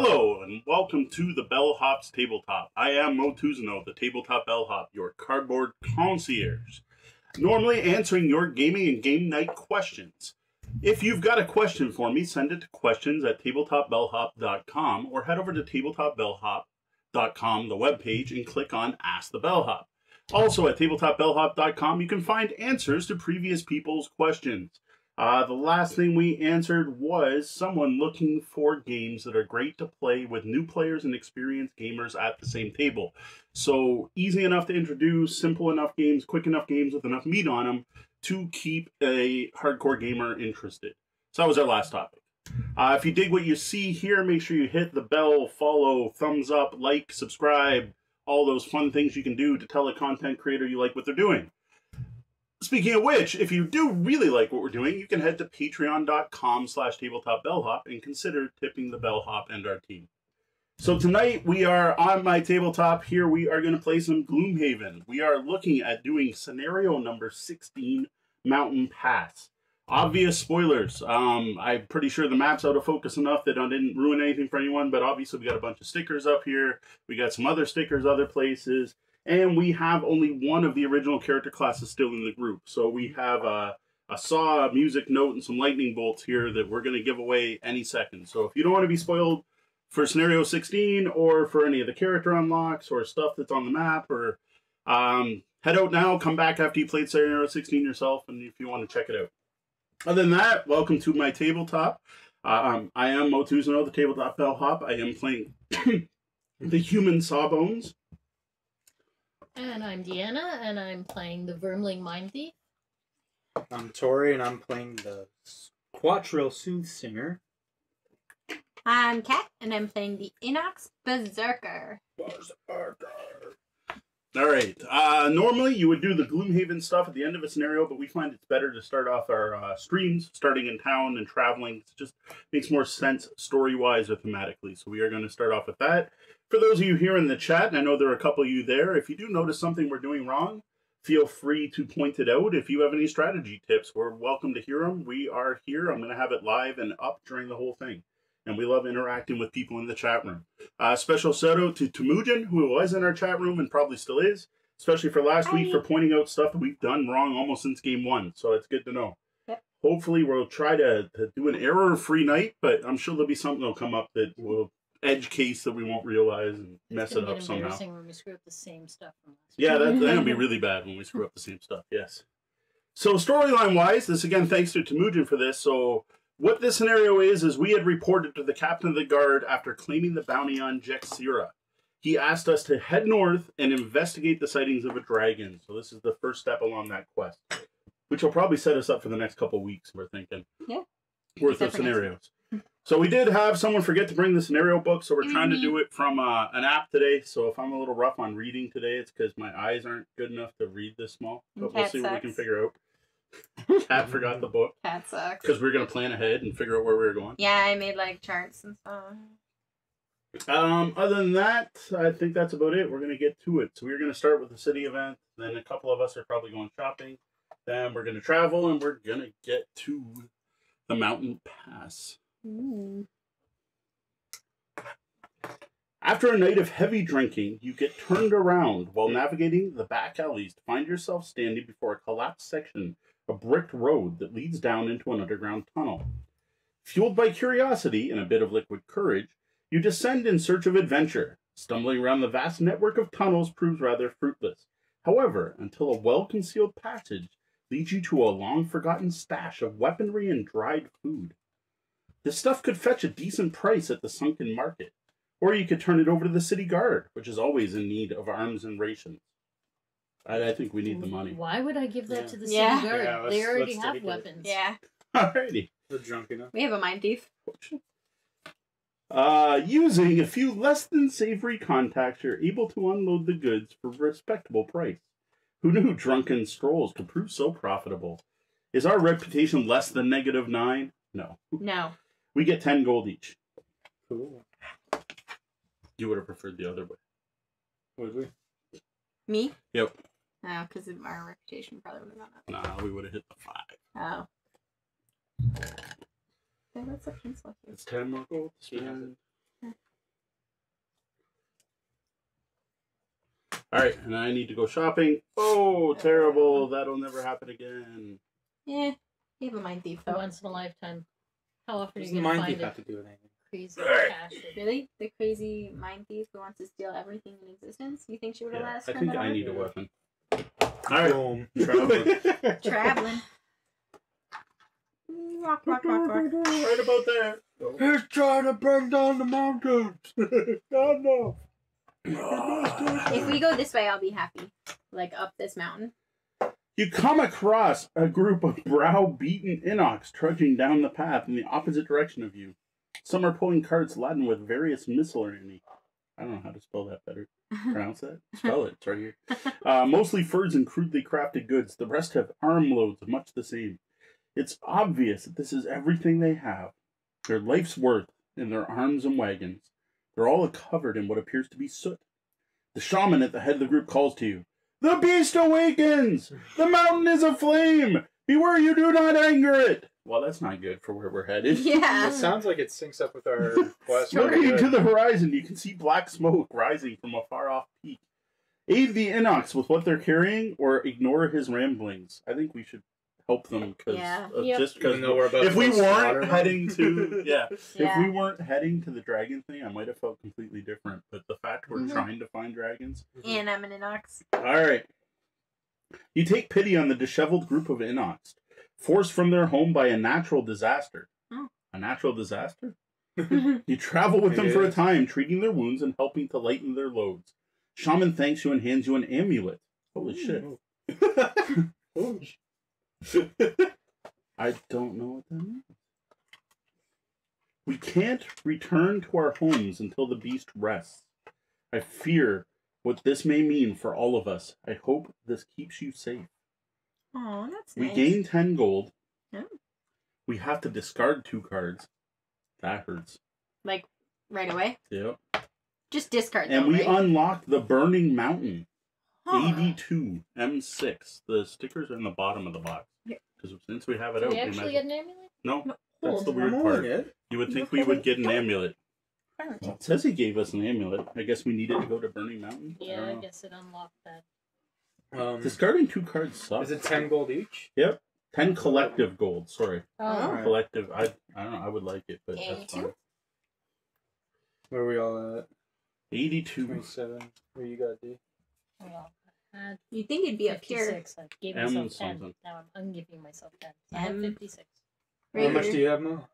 Hello and welcome to the Bellhops Tabletop. I am Mo Tuzano, the Tabletop Bellhop, your cardboard concierge. Normally answering your gaming and game night questions. If you've got a question for me, send it to questions at tabletopbellhop.com or head over to tabletopbellhop.com, the webpage, and click on Ask the Bellhop. Also at tabletopbellhop.com, you can find answers to previous people's questions. Uh, the last thing we answered was someone looking for games that are great to play with new players and experienced gamers at the same table. So easy enough to introduce, simple enough games, quick enough games with enough meat on them to keep a hardcore gamer interested. So that was our last topic. Uh, if you dig what you see here, make sure you hit the bell, follow, thumbs up, like, subscribe, all those fun things you can do to tell a content creator you like what they're doing. Speaking of which, if you do really like what we're doing, you can head to patreon.com slash tabletopbellhop and consider tipping the bellhop and our team. So tonight we are on my tabletop here. We are going to play some Gloomhaven. We are looking at doing scenario number 16, Mountain Pass. Obvious spoilers. Um, I'm pretty sure the map's out of focus enough that I didn't ruin anything for anyone, but obviously we got a bunch of stickers up here. We got some other stickers other places and we have only one of the original character classes still in the group. So we have a, a saw, a music note, and some lightning bolts here that we're going to give away any second. So if you don't want to be spoiled for scenario 16 or for any of the character unlocks or stuff that's on the map, or um, head out now, come back after you played scenario 16 yourself, and if you want to check it out. Other than that, welcome to my tabletop. Uh, um, I am Motuzano, the tabletop bellhop. I am playing the human sawbones. And I'm Deanna, and I'm playing the Vermling Mind Thief. I'm Tori, and I'm playing the Quatryl Soothsinger. I'm Kat, and I'm playing the Inox Berserker. All right. Uh, normally, you would do the Gloomhaven stuff at the end of a scenario, but we find it's better to start off our uh, streams, starting in town and traveling. It just makes more sense story wise or thematically. So we are going to start off with that. For those of you here in the chat, and I know there are a couple of you there, if you do notice something we're doing wrong, feel free to point it out. If you have any strategy tips, we're welcome to hear them. We are here. I'm going to have it live and up during the whole thing. And we love interacting with people in the chat room. Uh, special shout out to Temujin, who was in our chat room and probably still is, especially for last Hi. week for pointing out stuff that we've done wrong almost since game one. So it's good to know. Yep. Hopefully, we'll try to, to do an error free night, but I'm sure there'll be something that'll come up that will edge case that we won't realize and mess it up somehow. when we screw up the same stuff from Yeah, that, that'll be really bad when we screw up the same stuff. Yes. So storyline wise, this again thanks to Temujin for this. So what this scenario is is we had reported to the captain of the guard after claiming the bounty on Jekserah. He asked us to head north and investigate the sightings of a dragon. So this is the first step along that quest, which will probably set us up for the next couple weeks. We're thinking. Yeah. Worth of scenarios. So we did have someone forget to bring the scenario book, so we're mm-hmm. trying to do it from uh, an app today. So if I'm a little rough on reading today, it's because my eyes aren't good enough to read this small. But we'll see sucks. what we can figure out. Cat forgot the book. Cat sucks. Because we are gonna plan ahead and figure out where we were going. Yeah, I made like charts and stuff. Um, other than that, I think that's about it. We're gonna get to it. So we're gonna start with the city event. Then a couple of us are probably going shopping. Then we're gonna travel and we're gonna get to the mountain pass. Ooh. After a night of heavy drinking, you get turned around while navigating the back alleys to find yourself standing before a collapsed section of bricked road that leads down into an underground tunnel. Fueled by curiosity and a bit of liquid courage, you descend in search of adventure. Stumbling around the vast network of tunnels proves rather fruitless. However, until a well concealed passage leads you to a long forgotten stash of weaponry and dried food. This stuff could fetch a decent price at the sunken market, or you could turn it over to the city guard, which is always in need of arms and rations. I, I think we need the money. Why would I give that yeah. to the yeah. city guard? Yeah, they already have weapons. Yeah. Alrighty. They're drunk enough. We have a mind thief. Uh, using a few less than savory contacts, you're able to unload the goods for a respectable price. Who knew drunken strolls could prove so profitable? Is our reputation less than negative nine? No. No. We get 10 gold each. Cool. You would have preferred the other way. Would we? Me? Yep. Oh, no, because our reputation probably would have gone up. Nah, we would have hit the five. Oh. Okay, that's a pencil. Here. It's ten, Marco. She has it. All right, and I need to go shopping. Oh, terrible! That'll never happen again. Yeah, you have a mind thief though. Once in a lifetime. How often does the mind thief have to do with anything? Crazy cash. Really, the crazy mind thief who wants to steal everything in existence? You think she would have yeah, last? I think I need a weapon. All right, Boom. traveling. Traveling. Rock, rock, rock, rock. right about there. He's trying to burn down the mountains. God no. If we go this way, I'll be happy. Like up this mountain. You come across a group of brow-beaten Inox trudging down the path in the opposite direction of you. Some are pulling carts laden with various miscellany. I don't know how to spell that better. Pronounce that? Spell it. It's right here. Uh, mostly furs and crudely crafted goods. The rest have armloads of much the same. It's obvious that this is everything they have. Their life's worth in their arms and wagons. They're all covered in what appears to be soot. The shaman at the head of the group calls to you. The beast awakens! The mountain is aflame! Beware you do not anger it! Well, that's not good for where we're headed. Yeah. It sounds like it syncs up with our quest. Looking to the horizon, you can see black smoke rising from a far off peak. Aid the Inox with what they're carrying, or ignore his ramblings. I think we should help them because Yeah. uh, Yep. just because Even we're about if to we weren't heading to yeah, if we weren't heading to the dragon thing, I might have felt completely different. But the fact we're Mhm. trying to find dragons, And I'm an Inox. all right. You take pity on the disheveled group of Inox, forced from their home by a natural disaster. Oh. A natural disaster? You travel with them It for a time, treating their wounds and helping to lighten their loads. Shaman thanks you and hands you an amulet. Holy shit. I don't know what that means. We can't return to our homes until the beast rests. I fear what this may mean for all of us. I hope this keeps you safe. Oh, that's We nice. gain 10 gold. Oh. We have to discard two cards. That hurts. like right away. Yep. Just discard And them, we right? unlock the Burning Mountain. Huh. AD2 M6. The stickers are in the bottom of the box. Yeah. Because since we have it Do out, we we actually might get an amulet? No, No. that's the weird part. on. You would think we would get an Don't- amulet. It says he gave us an amulet. I guess we needed to go to Burning Mountain. Yeah, don't I guess it unlocked that. Um, Discarding two cards sucks. is it ten gold each? Yep. Ten collective gold. Sorry, Oh, Alright. collective. I I don't know. I would like it, but that's 82? fine. Where are we all at? Eighty-two. Twenty-seven. Where you got D? well, I had You think it'd be up here? 56. I gave M myself 10. something. Now I'm ungiving myself 10. I have M. 56. How Right much here. do you have, Mo?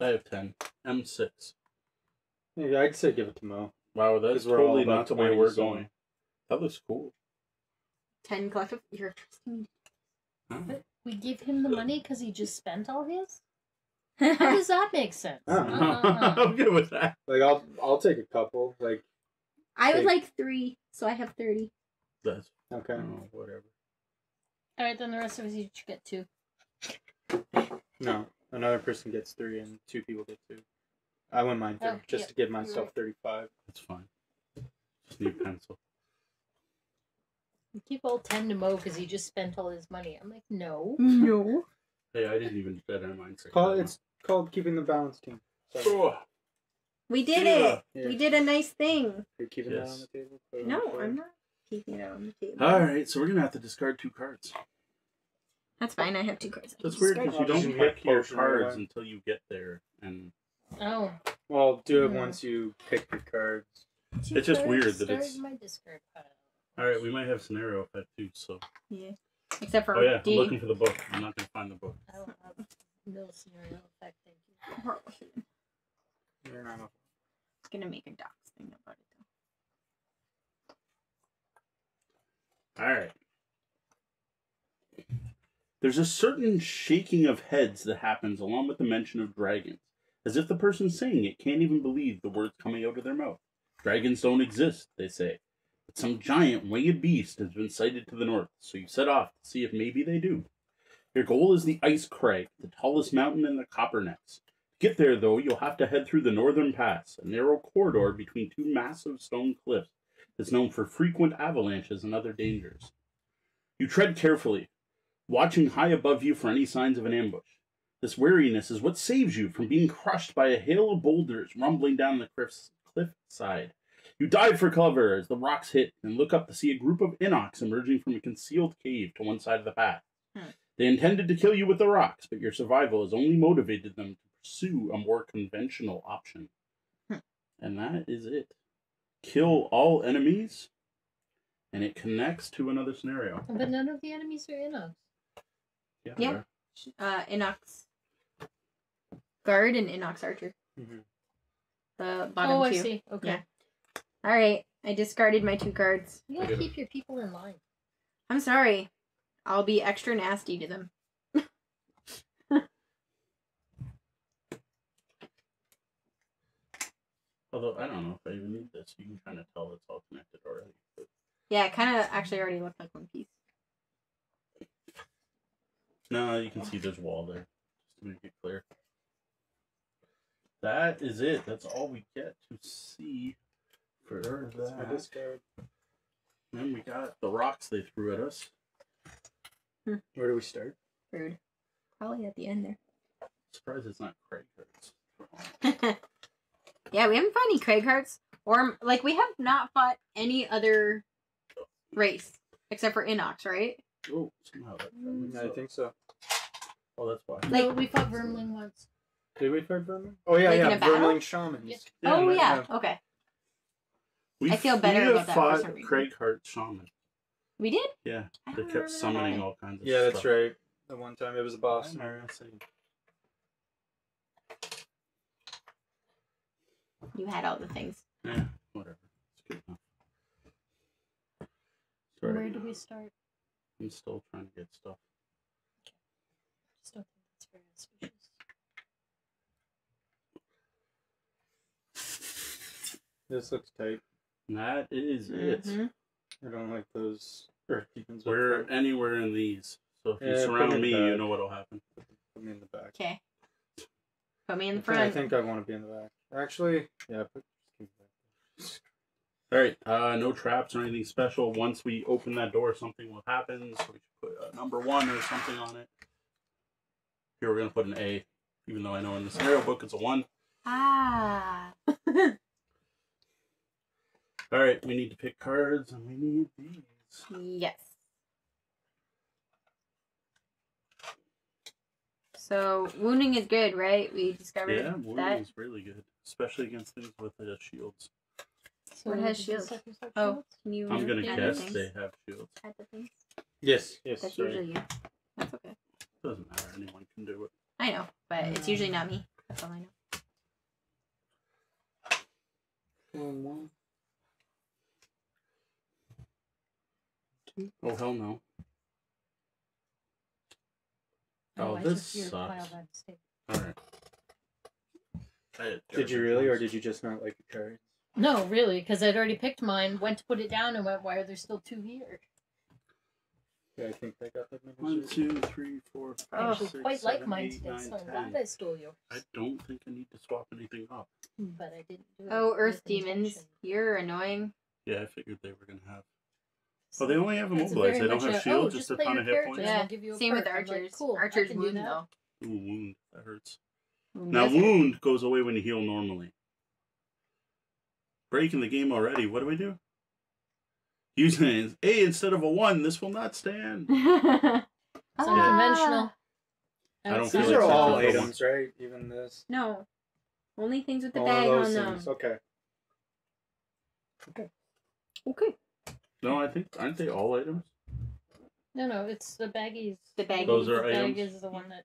I have ten. M six. Yeah, I'd say give it to Mo. Wow, that's 'Cause we're all totally about not the way 20, we're so- going. That looks cool. Ten collective. You're trusting Huh? We give him the money because he just spent all his? How does that make sense? I don't know. Uh-uh. I'm good with that. Like I'll I'll take a couple. Like I would Take- like three, so I have thirty. That's okay. oh, whatever. Alright, then the rest of us each get two. No, another person gets three and two people get two. I wouldn't mind three, Oh, just yeah. to give myself thirty-five. That's fine. Just need a pencil. We keep all 10 to Mo because he just spent all his money. I'm like, no. No. Hey, I didn't even set our mind. Call it's called keeping the balance team. Sorry. Oh, We did Yeah. it. Yeah. We did a nice thing. You're keeping that Yes. on the table. Put No, the. I'm not keeping it on the table. All right, so we're gonna have to discard two cards. That's fine. I have two cards. I That's can weird discard because you Well, don't you pick your potion right cards away. until you get there, and Oh. Well, do it once you pick your cards. It's just weird that it's- in my discard pile. All right, we might have scenario effect too. So, Yeah. Except for oh yeah, D. I'm looking for the book. I'm not gonna find the book. I don't have no scenario effect, thank you. You're not It's gonna make a docs thing about it though. All right. There's a certain shaking of heads that happens along with the mention of dragons, as if the person saying it can't even believe the words coming out of their mouth. Dragons don't exist, they say, some giant winged beast has been sighted to the north, so you set off to see if maybe they do. Your goal is the Ice Crag, the tallest mountain in the Copper Coppernecks. To get there, though, you'll have to head through the Northern Pass, a narrow corridor between two massive stone cliffs that's known for frequent avalanches and other dangers. You tread carefully, watching high above you for any signs of an ambush. This wariness is what saves you from being crushed by a hail of boulders rumbling down the cliff side. You dive for cover as the rocks hit and look up to see a group of Inox emerging from a concealed cave to one side of the path. Hmm. They intended to kill you with the rocks, but your survival has only motivated them to pursue a more conventional option. Hmm. And that is it. Kill all enemies, and it connects to another scenario. But none of the enemies are in us. Yeah. Yeah. Uh, Inox guard and Inox archer. Mhm. The bottom oh, I two. see. Okay. Yeah. All right, I discarded my two cards. You gotta keep your people in line. I'm sorry. I'll be extra nasty to them. Although I don't know if I even need this. You can kind of tell it's all connected already. But Yeah, it kind of actually already looked like one piece. no, you can see there's wall there. Just to make it clear. That is it. That's all we get to see for That's my that. discard. Then we got the rocks they threw at us. Where do we start? Rude. Probably at the end there. Surprised it's not Craig hurts. yeah, we haven't fought any Craghearts, or like we have not fought any other race except for Inox, right? Oh, somehow that, that Mm, mixed I think so. Oh, that's why. Like- we fought Vermling once. Did we fight Vermin? Oh yeah, Like yeah, a? Vermling shamans. Yeah. oh yeah, yeah. okay. We I feel better have about that for fought some reason. Cragheart Shaman. We did. Yeah, I they don't kept summoning that. all kinds of Yeah, that's stuff. right. The one time it was a boss. Why am I missing? You had all the things. Yeah, whatever. It's good enough. Sorry, Where do we start? I'm still trying to get stuff. Just don't think that's very auspicious. This looks tight. And that is it. Mhm. I don't like those earth demons. up We're front. anywhere in these. So if you Yeah, put surround me me, you know what'll happen. Put me in the back. Okay. Put me in the I front. I think I want to be in the back. Actually, yeah. Put, just keep me back. All right, uh, no traps or anything special. Once we open that door, something will happen. So we should put a number one or something on it. Here we're gonna put an A, even though I know in the scenario book it's a one. Ah. All right, we need to pick cards, and we need these. yes. So wounding is good, right? We discovered Yeah, wounding that. is really good, especially against things with the shields. So What has did the shields? suckers have Oh, shields? can you? I'm gonna Yeah, add the guess things? they have shields. Add the things? Yes. Yes. That's sorry. usually you. That's okay. Doesn't matter. Anyone can do it. I know, but it's usually not me. That's all I know. Oh hell no. Oh, oh I this took sucks. pile by mistake. All right. Did you really, or did you just not like the cards? No, really, because I'd already picked mine, went to put it down, and went, why are there still two here? Yeah, I think I got that One, many. two, three, four, I five, actually six, quite like seven, mine eight, today, nine, I'm ten. I stole yours. I don't think I need to swap anything up. But I didn't do it. Oh, with Earth demons, intention. you're annoying. Yeah, I figured they were gonna have. Oh, they only have It's immobilized. very They don't have a, shield, oh, just a play ton of hit character points. and Yeah, I'll give you a Same with perk. I'm like, archers. cool, archers can do wound that. though. Ooh, wound. That hurts. Wound Now does hurt. wound goes away when you heal normally. Breaking the game already. What do we do? Using it A instead of a one. This will not stand. It's ah. unconventional. I don't Outside feel These like are all items, right? Even this. No. Only things with the all bag on those them. things. Okay. Okay. No, I think aren't they all items? No, no, it's the baggies. The baggies. Those are the bag items? is the one that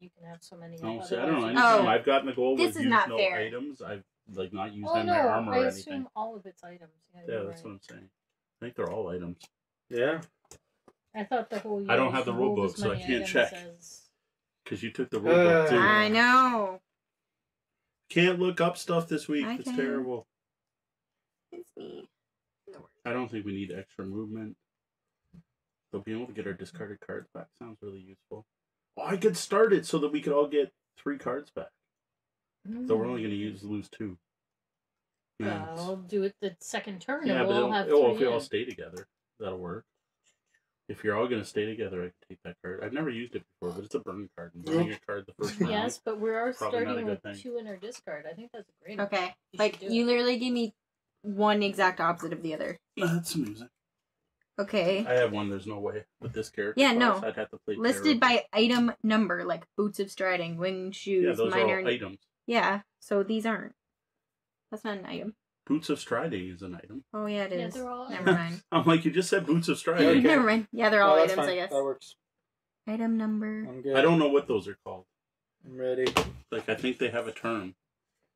you can have so many. No, of, see, I don't know. otherwise Oh. I've gotten the goal This with is use not no fair. items. I've like not used Oh them no, in my armor I or assume all of its items. Yeah, Yeah, that's right. what I'm saying. I think they're all items. Yeah. I thought the whole. I don't have the you rule book, so I can't items check. as- Because you took the rule book too. Uh, I know. Can't look up stuff this week. I it's can. terrible. It's me. I don't think we need extra movement. So being able to get our discarded cards back sounds really useful. Oh, I could start it so that we could all get three cards back. So we're only going to use lose two. Yeah, I'll do it the second turn, yeah and but we'll all it'll- have oh, three. if we all stay together, that'll work. If you're all going to stay together, I can take that card. I've never used it before, but it's a burn card. And burning a card the first round. Yes, but we are Probably not a starting with thing. two in our discard. I think that's a great. Okay. You like you literally gave me one exact opposite of the other. That's amusing. Okay. I have one. There's no way with this character. Yeah, no. I'd have to play Listed Terror. by item number, like boots of striding, winged Yeah, shoes, those minor. are all items. yeah, so these aren't. That's not an item. Boots of striding is an item. Oh yeah, it is. Yeah, they're all Never mind. I'm like, you just said boots of striding. Okay. Never mind. Yeah, they're all Oh, that's items, fine. I guess. That works. Item number. I'm good. I don't know what those are called. I'm ready. Like, I think they have a term.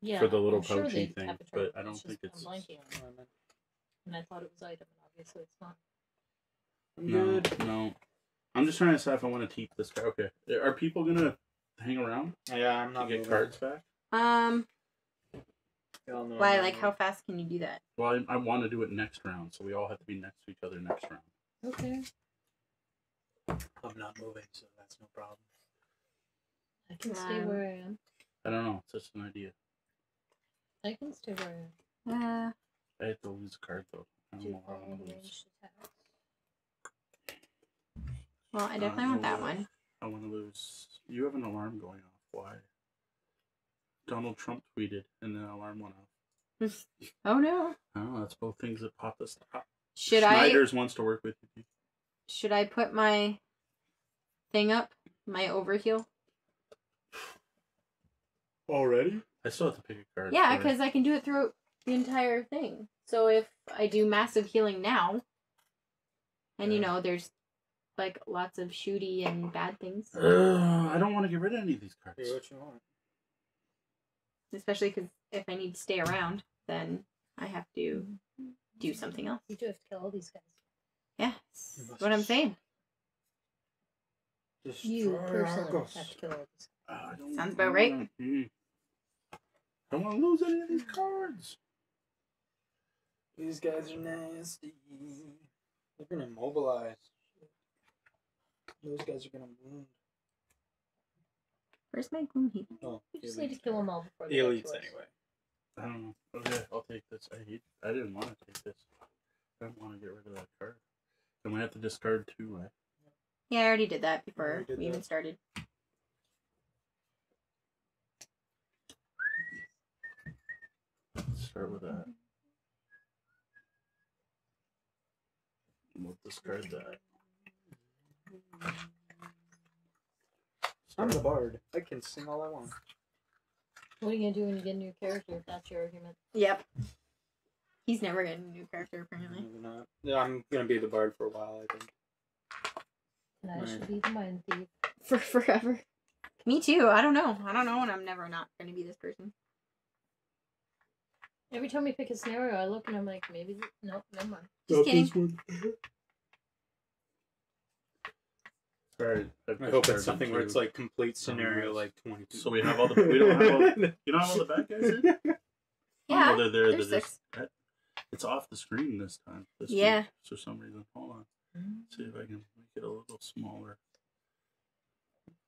Yeah, For the little I'm sure pouchy thing, but I don't just think it's- blanking on it. And I thought it was item, and obviously it's not. I'm No, good. no. I'm just trying to decide if I want to keep this guy. Okay. Are people gonna hang around Yeah, I'm not get cards back? Um, know why? Like, how fast can you do that? Well, I, I want to do it next round, so we all have to be next to each other next round. Okay. I'm not moving, so that's no problem. I can stay Um, where I am. I don't know. It's just an idea. I can stay where I am. Uh, I have to lose a card though. I don't know how I'm gonna lose. well, I definitely want that one. I want to lose. You have an alarm going off. Why? Donald Trump tweeted, and the alarm went off. Oh no. Oh, that's both things that pop us. Up. Should I? Snyder's wants to work with you. Should I put my thing up? My overheal? Already? I still have to pick a card. Yeah, because I can do it through the entire thing. So if I do massive healing now, and you know, there's like lots of shooty and bad things, Ugh, I don't want to get rid of any of these cards. Hey, what you want? especially because if I need to stay around, then I have to do something else. You do have to kill all these guys. Yeah, that's what I'm must- saying. You personally Argos. have to kill all these Uh, Sounds about right. Mm. I don't want to lose any of these cards. These guys are nasty. They're gonna mobilize. Those guys are gonna wound. Where's my gloom heap? Oh, You just need to kill them all before The they get elites, to us. anyway. I don't know. Okay, I'll take this. I hate. I didn't want to take this. I don't want to get rid of that card. Then we have to discard two, right? Yeah, I already did that before already did we even started. Start with that. We'll discard that. I'm the bard. I can sing all I want. What are you gonna do when you get a new character if that's your argument? Yep. He's never getting a new character apparently. Maybe not. Yeah, I'm gonna be the bard for a while. I think. And I Right. should be the mind thief. For forever. Me too. I don't know. I don't know, and I'm never not gonna be this person. Every time we pick a scenario, I look and I'm like, maybe th- no, never mind. Just kidding. Sorry. I hope it's something where it's like complete scenario, like twenty. So we have all the- we don't have all the- You know how all the bad guys in? Yeah. Oh, they're there. there's They're just, that- it's off the screen this time. This Yeah. week, for some reason. Hold on. Mm-hmm. See if I can make it a little smaller.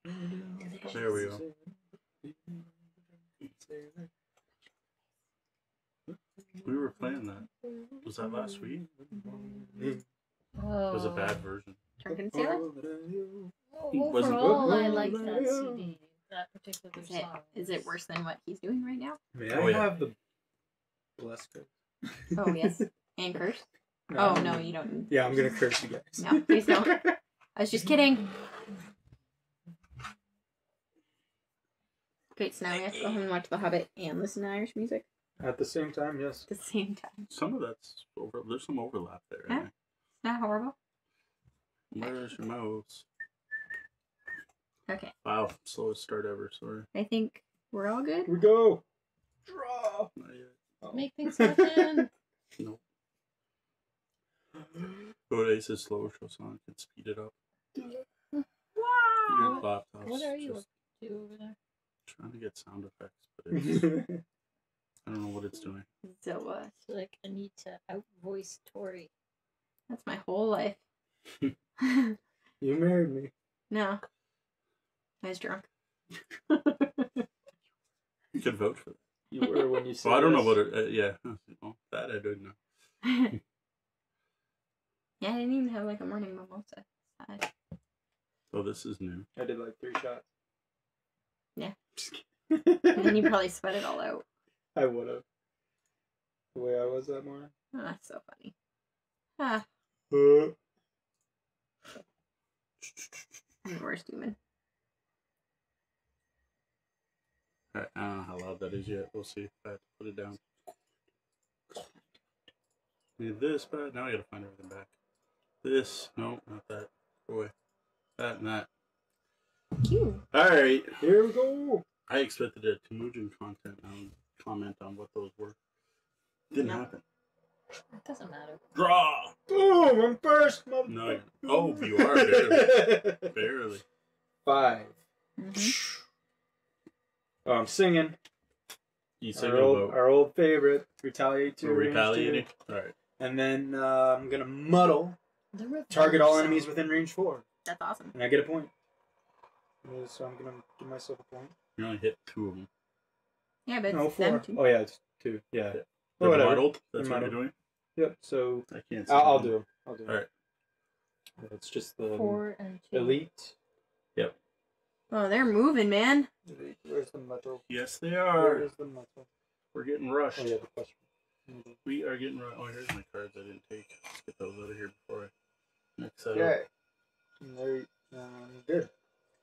Mm-hmm. There we go. We were playing that. Was that last week? Oh. It was a bad version. Turn concealer? Wasn't- Overall, I like that CD. That particular Is it, song. is it worse than what he's doing right now? May Oh, I yeah. have the bless code? Oh yes. And curse? Oh no, you don't. Yeah, I'm gonna curse you guys. No, please don't. I was just kidding. Great, so now we have to go home and watch The Hobbit and listen to Irish music At the same time, yes. at the same time. Some of that's over. There's some overlap there. Yeah. Eh? I think. Not horrible. Where's your mouse? Okay, Wow, slowest start ever. Sorry. I think we're all good. We go. Draw. Not yet. Oh. Make things happen. Nope. Go to Ace's slow show song and speed it up. Your Wow. laptop's what are you just up to over there? trying to get sound effects, but it's, I don't know what it's doing. So uh, It's like I need to outvoice Tori. that's my whole life. you married me. no, I was drunk. You could vote for that. You were when you said. Well, I don't know yes. what it. Uh, yeah, well, that I don't know. yeah, I didn't even have like a morning mimosa. I- Oh, this is new. I did like three shots. Yeah. Just And then you probably sweat it all out. I would have. The way I was that morning. Oh, that's so funny. Ah, Uh, I'm the worst human. Alright, I don't know how loud that is yet. We'll see if I have to put it down. Need this, but now I gotta find everything back. This, no, not that. Boy. That and that. Cute. Alright. Here we go. I expected a Temujin content um, comment on what those were. Didn't No. happen. It doesn't matter. Draw! Boom! I'm first, mother. No, you're- oh, you are, barely. Barely. Five. Mhm. Oh, I'm singing. You Our old, our old favorite, retaliate to We're range retaliating. two. Alright. and then uh, I'm gonna muddle, target all enemies within range four, That's awesome. and I get a point. Uh, So I'm gonna give myself a point. You only hit two of them. Yeah, but No, it's them four. too. Oh yeah, it's two. Yeah. They're whatever. muddled. That's They're what you're doing. Yep. So I can't see I'll, I'll them. I'll do 'em. Alright. It's just the Four and two. elite. Yep. Oh, they're moving, man. Where's the metal? Yes, they are. is the metal? We're getting rushed. Oh yeah, the question. We are getting rushed. Oh, here's my cards I didn't take. Let's get those out of here before I mix that up. Okay. And there. you- Um, good.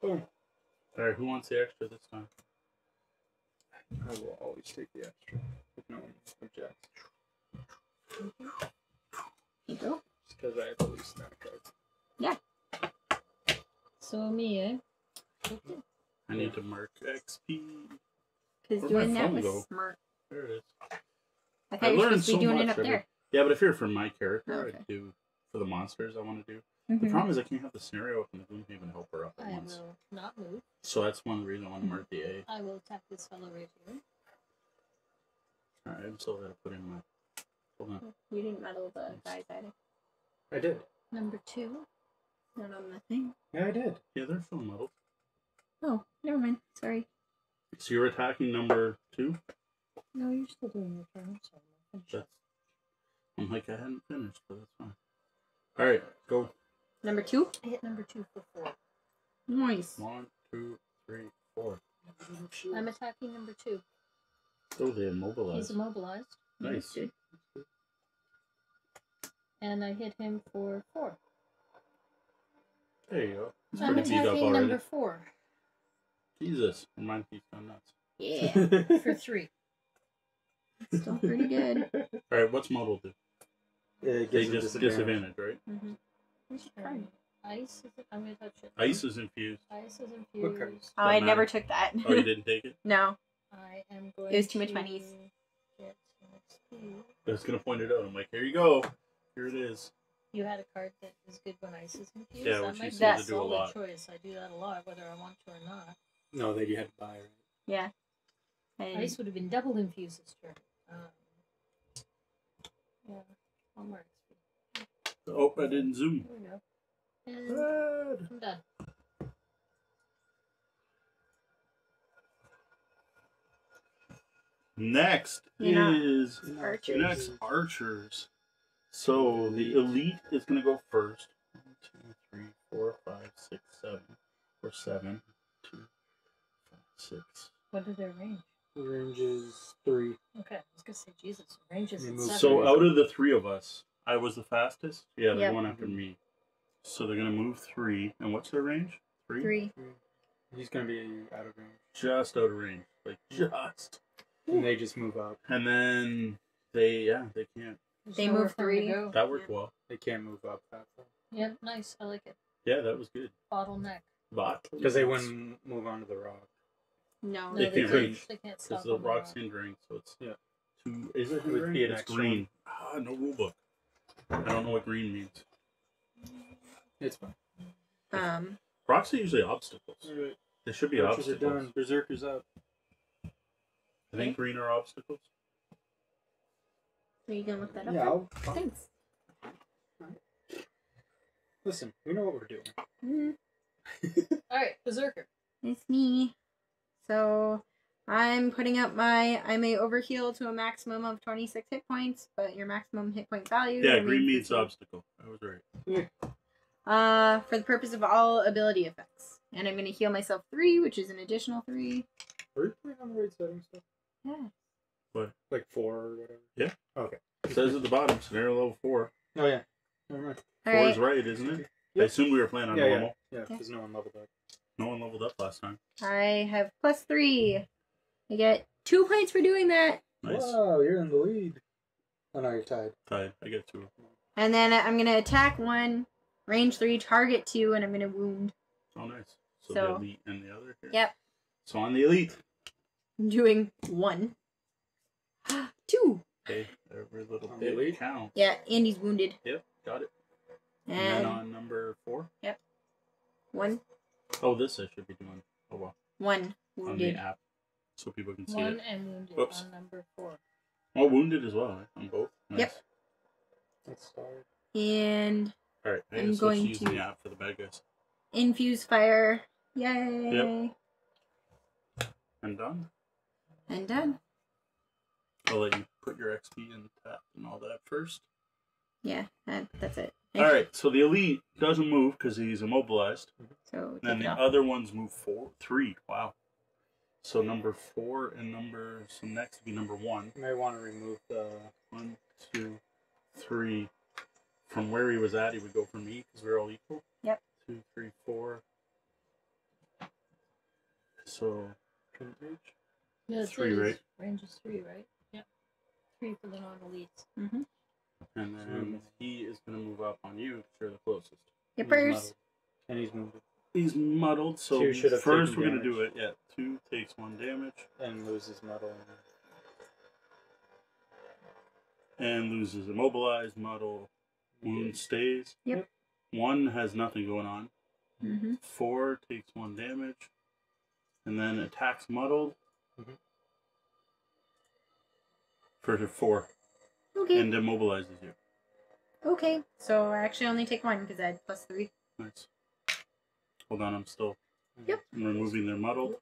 Boom. Alright, who wants the extra this time? I will always take the extra. If no one objects. Here you go. Just because I have the least amount of Yeah. So me, eh? Okay. I need to mark XP. Because Where'd doing that was go? smart. There it is. I I you were learned supposed to be so doing it much up there. Yeah, but if you're from my character, Okay. I do for the monsters I want to do. The Mhm. problem is I can't have the scenario and the Gloomhaven Helper app at I once. will not move. So that's one reason I want to mark the A. I will attack this fellow right here. Alright, I'm still gonna put in my. Hold on. You didn't meddle the guys either. I did. Number two. Not on the thing. Yeah, I did. Yeah, they're full metal. Oh, never mind. Sorry. So you're attacking number two? No, you're still doing your turn. So I'm not finished. That's. I'm like, I hadn't finished, but that's fine. Alright, go. Number two. I hit number two for four. Nice. One, two, three, four. I'm attacking number two. Oh, they He's immobilized. immobilized. Nice. Good. And I hit him for four. There you go. He's I'm pretty beat up attacking already. number four Jesus, remind me he's gone nuts. Yeah. for three. Still pretty good. Alright, what's muddle do? It They gives a just disadvantage. disadvantage, right? Mm-hmm. Where's your card? Um, ice is I'm gonna touch it. Ice is infused. Ice is What card? infused. Oh, I Doesn't never matter. took that. Oh, you didn't take it? no. I am going It was too much to monies. Get XP. I was gonna point it out. I'm like, here you go. Here it is. You had a card that is good when ice is infused. Yeah, that which you might seem be a to do a solid lot. choice. I do that a lot, whether I want to or not. No, that you had to buy, right? Yeah. And Ice would have been double infused this turn. Um, yeah, one more XP. Oh, I didn't zoom. There we go. And I'm done. Next You're is Archers. next archers. So the elite is gonna go first. One, two, three, four, five, six, seven. Or seven. Two, five, six. What are their range? Range is three. Okay, I was gonna say Jesus. Range is They at move seven. So out of the three of us, I was the fastest. Yeah, they're Yep. going after me. So they're gonna move three. And what's their range? Three. three. He's gonna be out of range. Just out of range, like just. And they just move up. And then they, yeah, they can't. There's They nowhere move for 'em to three. go. That worked well. They can't move up that far. Yeah, nice. I like it. Yeah, that was good. Bottleneck. But Because they wouldn't move onto the rock. No. No, They they, can't can't. reach. They can't stop because the on rock's rock. hindering, so it's Yeah. two. Is it Would hindering? be an it's extra green. Ah, no rule book. I don't know what green means. It's fine. Um. Rocks are usually obstacles. Alright. They should be Archers are obstacles. done. Berserkers up. I think green are obstacles. Are you gonna look that up? Yeah. I'll, Thanks. listen, we know what we're doing. Mm, All right, Berserker. it's me. So I'm putting up my I may overheal to a maximum of 26 hit points, but your maximum hit point value. Yeah, green the means obstacle. I was right. Uh, for the purpose of all ability effects, and I'm gonna heal myself three, which is an additional three. Are you putting on the right setting stuff? Yeah. What? Like four or whatever. Yeah. Okay. It says at the bottom, scenario level four. Oh yeah. Never mind. All four right. is right, isn't it? I Yep. assume we were playing on Yeah, yeah. normal. Yeah, because no one leveled up. No one leveled up last time. I have plus three. I get two points for doing that. Nice. Wow, you're in the lead. Oh no, you're tied. Tied. I get two. And then I'm gonna attack one, range three, target two, and I'm gonna wound. Oh, nice. So, So- the elite and the other. Here. Yep. So on the elite. I'm doing one. two. Okay, every little On bit elite? counts. Yeah, Andy's wounded. Yep, got it. And, And then on number four. one, Oh, this I should be doing. Oh well, one on wounded. the app, so people can see One it. and wounded Whoops. on number four. Oh, wounded as well. eh, On both. Nice. Yep. Let's. And All right, I I'm gotta switch going to using to- the app for the bad guys. infuse fire. Yay! I'm done. And done. I'll let you put your XP and tap and all that first. Yeah, that, that's it. All right, so the elite doesn't move because he's immobilized. So And then the off. other ones move four, three. Wow. So number four and number so next would be number one. You may want to remove the. One, two, three. From where he was at, he would go for me because we're all equal. Yep. Two, three, four. So Yeah, it Three, right? Range is three, right? Yep. Three for the non-elites. Mm-hmm. and then he is gonna move up on you because you're the closest. he's Yippers. And he's moved He's muddled, so Two should have first we're gonna do it. Yeah, two takes one damage and loses muddle. and loses immobilized, muddle, wound stays. Yep. One has nothing going on. Mm-hmm. Four takes one damage, and then attacks muddled Mhm. for four Okay. and immobilizes you. okay. So I actually only take one because I had plus three. Nice. Hold on, I'm still Yep. I'm removing their muddled.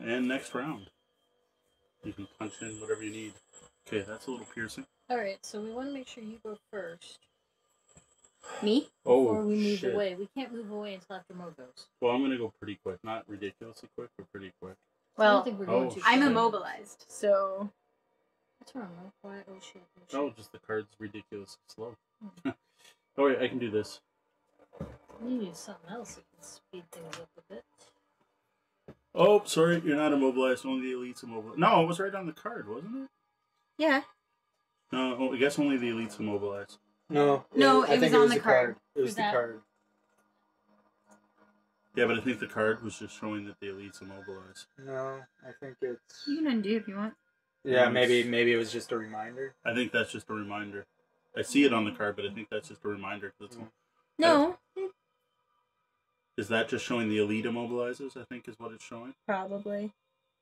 And next round, you can punch in whatever you need. Okay, that's a little piercing. All right, so we want to make sure you go first Me? Oh, before we move shit! away. We can't move away until after Mo goes. Well, I'm gonna go pretty quick. Not ridiculously quick, but pretty quick. I don't Well, think we're oh, going to. I'm shit. immobilized, so What's wrong, Mo? Why? Oh shit! Oh, shit. Oh, just the card's ridiculously slow. Mm-hmm. oh wait, I can do this. You need something else that can speed things up a bit. Oh, sorry, you're not immobilized. Only the elites immobilized. No, it was right on the card, wasn't it? yeah. No, oh, I guess only the elites immobilized. No. No, I it think was on the card. It was Is the that- card. Yeah, but I think the card was just showing that the elites immobilized. No, I think it's. You can undo if you want. Yeah, maybe maybe it was just a reminder. I think that's just a reminder. I see it on the card, but I think that's just a reminder. it's, Mm. No, Is that just showing the elite immobilizes? I think is what it's showing probably.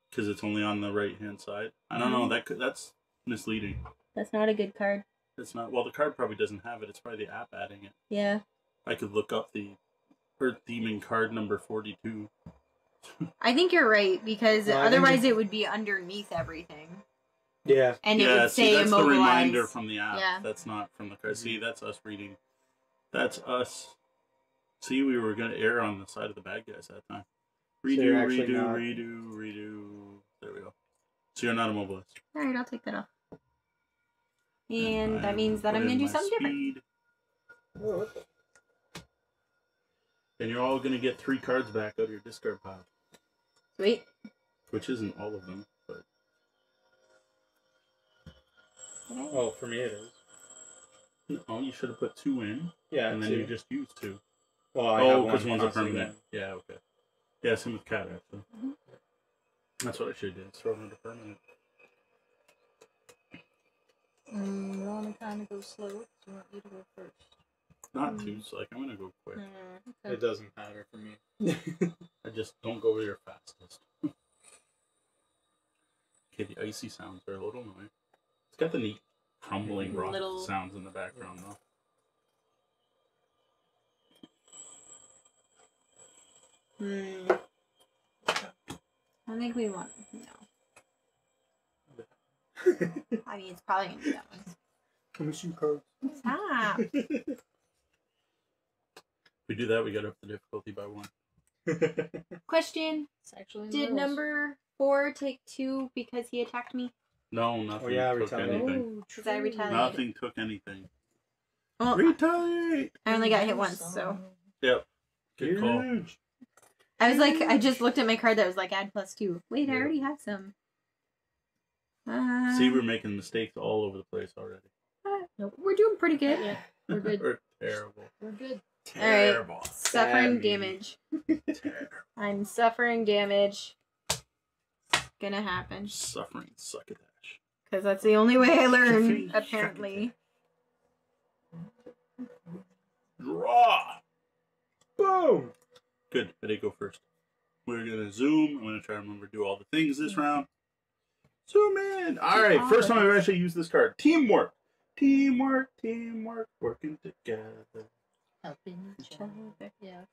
because it's only on the right hand side. I don't know. Mm-hmm. That could, that's misleading. That's not a good card. It's not. Well, the card probably doesn't have it. It's probably the app adding it. Yeah. I could look up the Earth Demon card number forty-two. I think you're right because No, I think otherwise it- it would be underneath everything, Yeah. and it yeah, would see, say that's the immobilized. reminder from the app. Yeah. That's not from the card. See, mm-hmm. that's us reading. That's us. See, we were gonna err on the side of the bad guys that time. Redo, you're redo, not- redo, redo. There we go. So you're not immobilized. All right, I'll take that off. And I that means that I'm gonna do my something different. speed, Oh, And you're all gonna get three cards back out of your discard pile, Sweet. which isn't all of them, but Okay. Well, for me it is. no, you should have put two in, Yeah. and then two. you just used two. Well, I oh, because one one's a constantly permanent. Yeah, okay. Yeah, same with cat actually. Mm-hmm. That's what I should do. Throw Throw another permanent. Mm, we want to kind of go slow. 'cause we want you to go first. Not too. so like I'm gonna go quick. Mm. then. It doesn't matter for me. I just don't go your fastest. okay, the icy sounds are a little annoying. It's got the neat crumbling rock Little- sounds in the background though. Hmm. I think we want no. I mean, it's probably gonna be that one. Commission cards. Stop. If we do that, we gotta up the difficulty by one. Question: It's actually Did rules. number four take two because he attacked me? No, nothing Oh, yeah, took retaliate. anything. Oh, Because I true. retaliated. Nothing took anything. Well, Retaliate. I only got hit once, so Yep. Good call. Huge. I was like, I just looked at my card that was like add plus two. Wait, I already have some. Uh, See, we're making mistakes all over the place already. we're doing pretty good. Yeah, we're good. We're terrible. We're good. All right. Terrible. Suffering Bad damage. Terrible. I'm suffering damage. Gonna happen Suffering succotash. because that's the only way I learn. Apparently. Draw. Boom. Good. I did go first. We're gonna zoom. I'm gonna try to remember to do all the things this mm-hmm. round. Zoom in. All right. First time I've actually used this card. Teamwork. Teamwork. Teamwork. Working together. Helping each other. Yeah.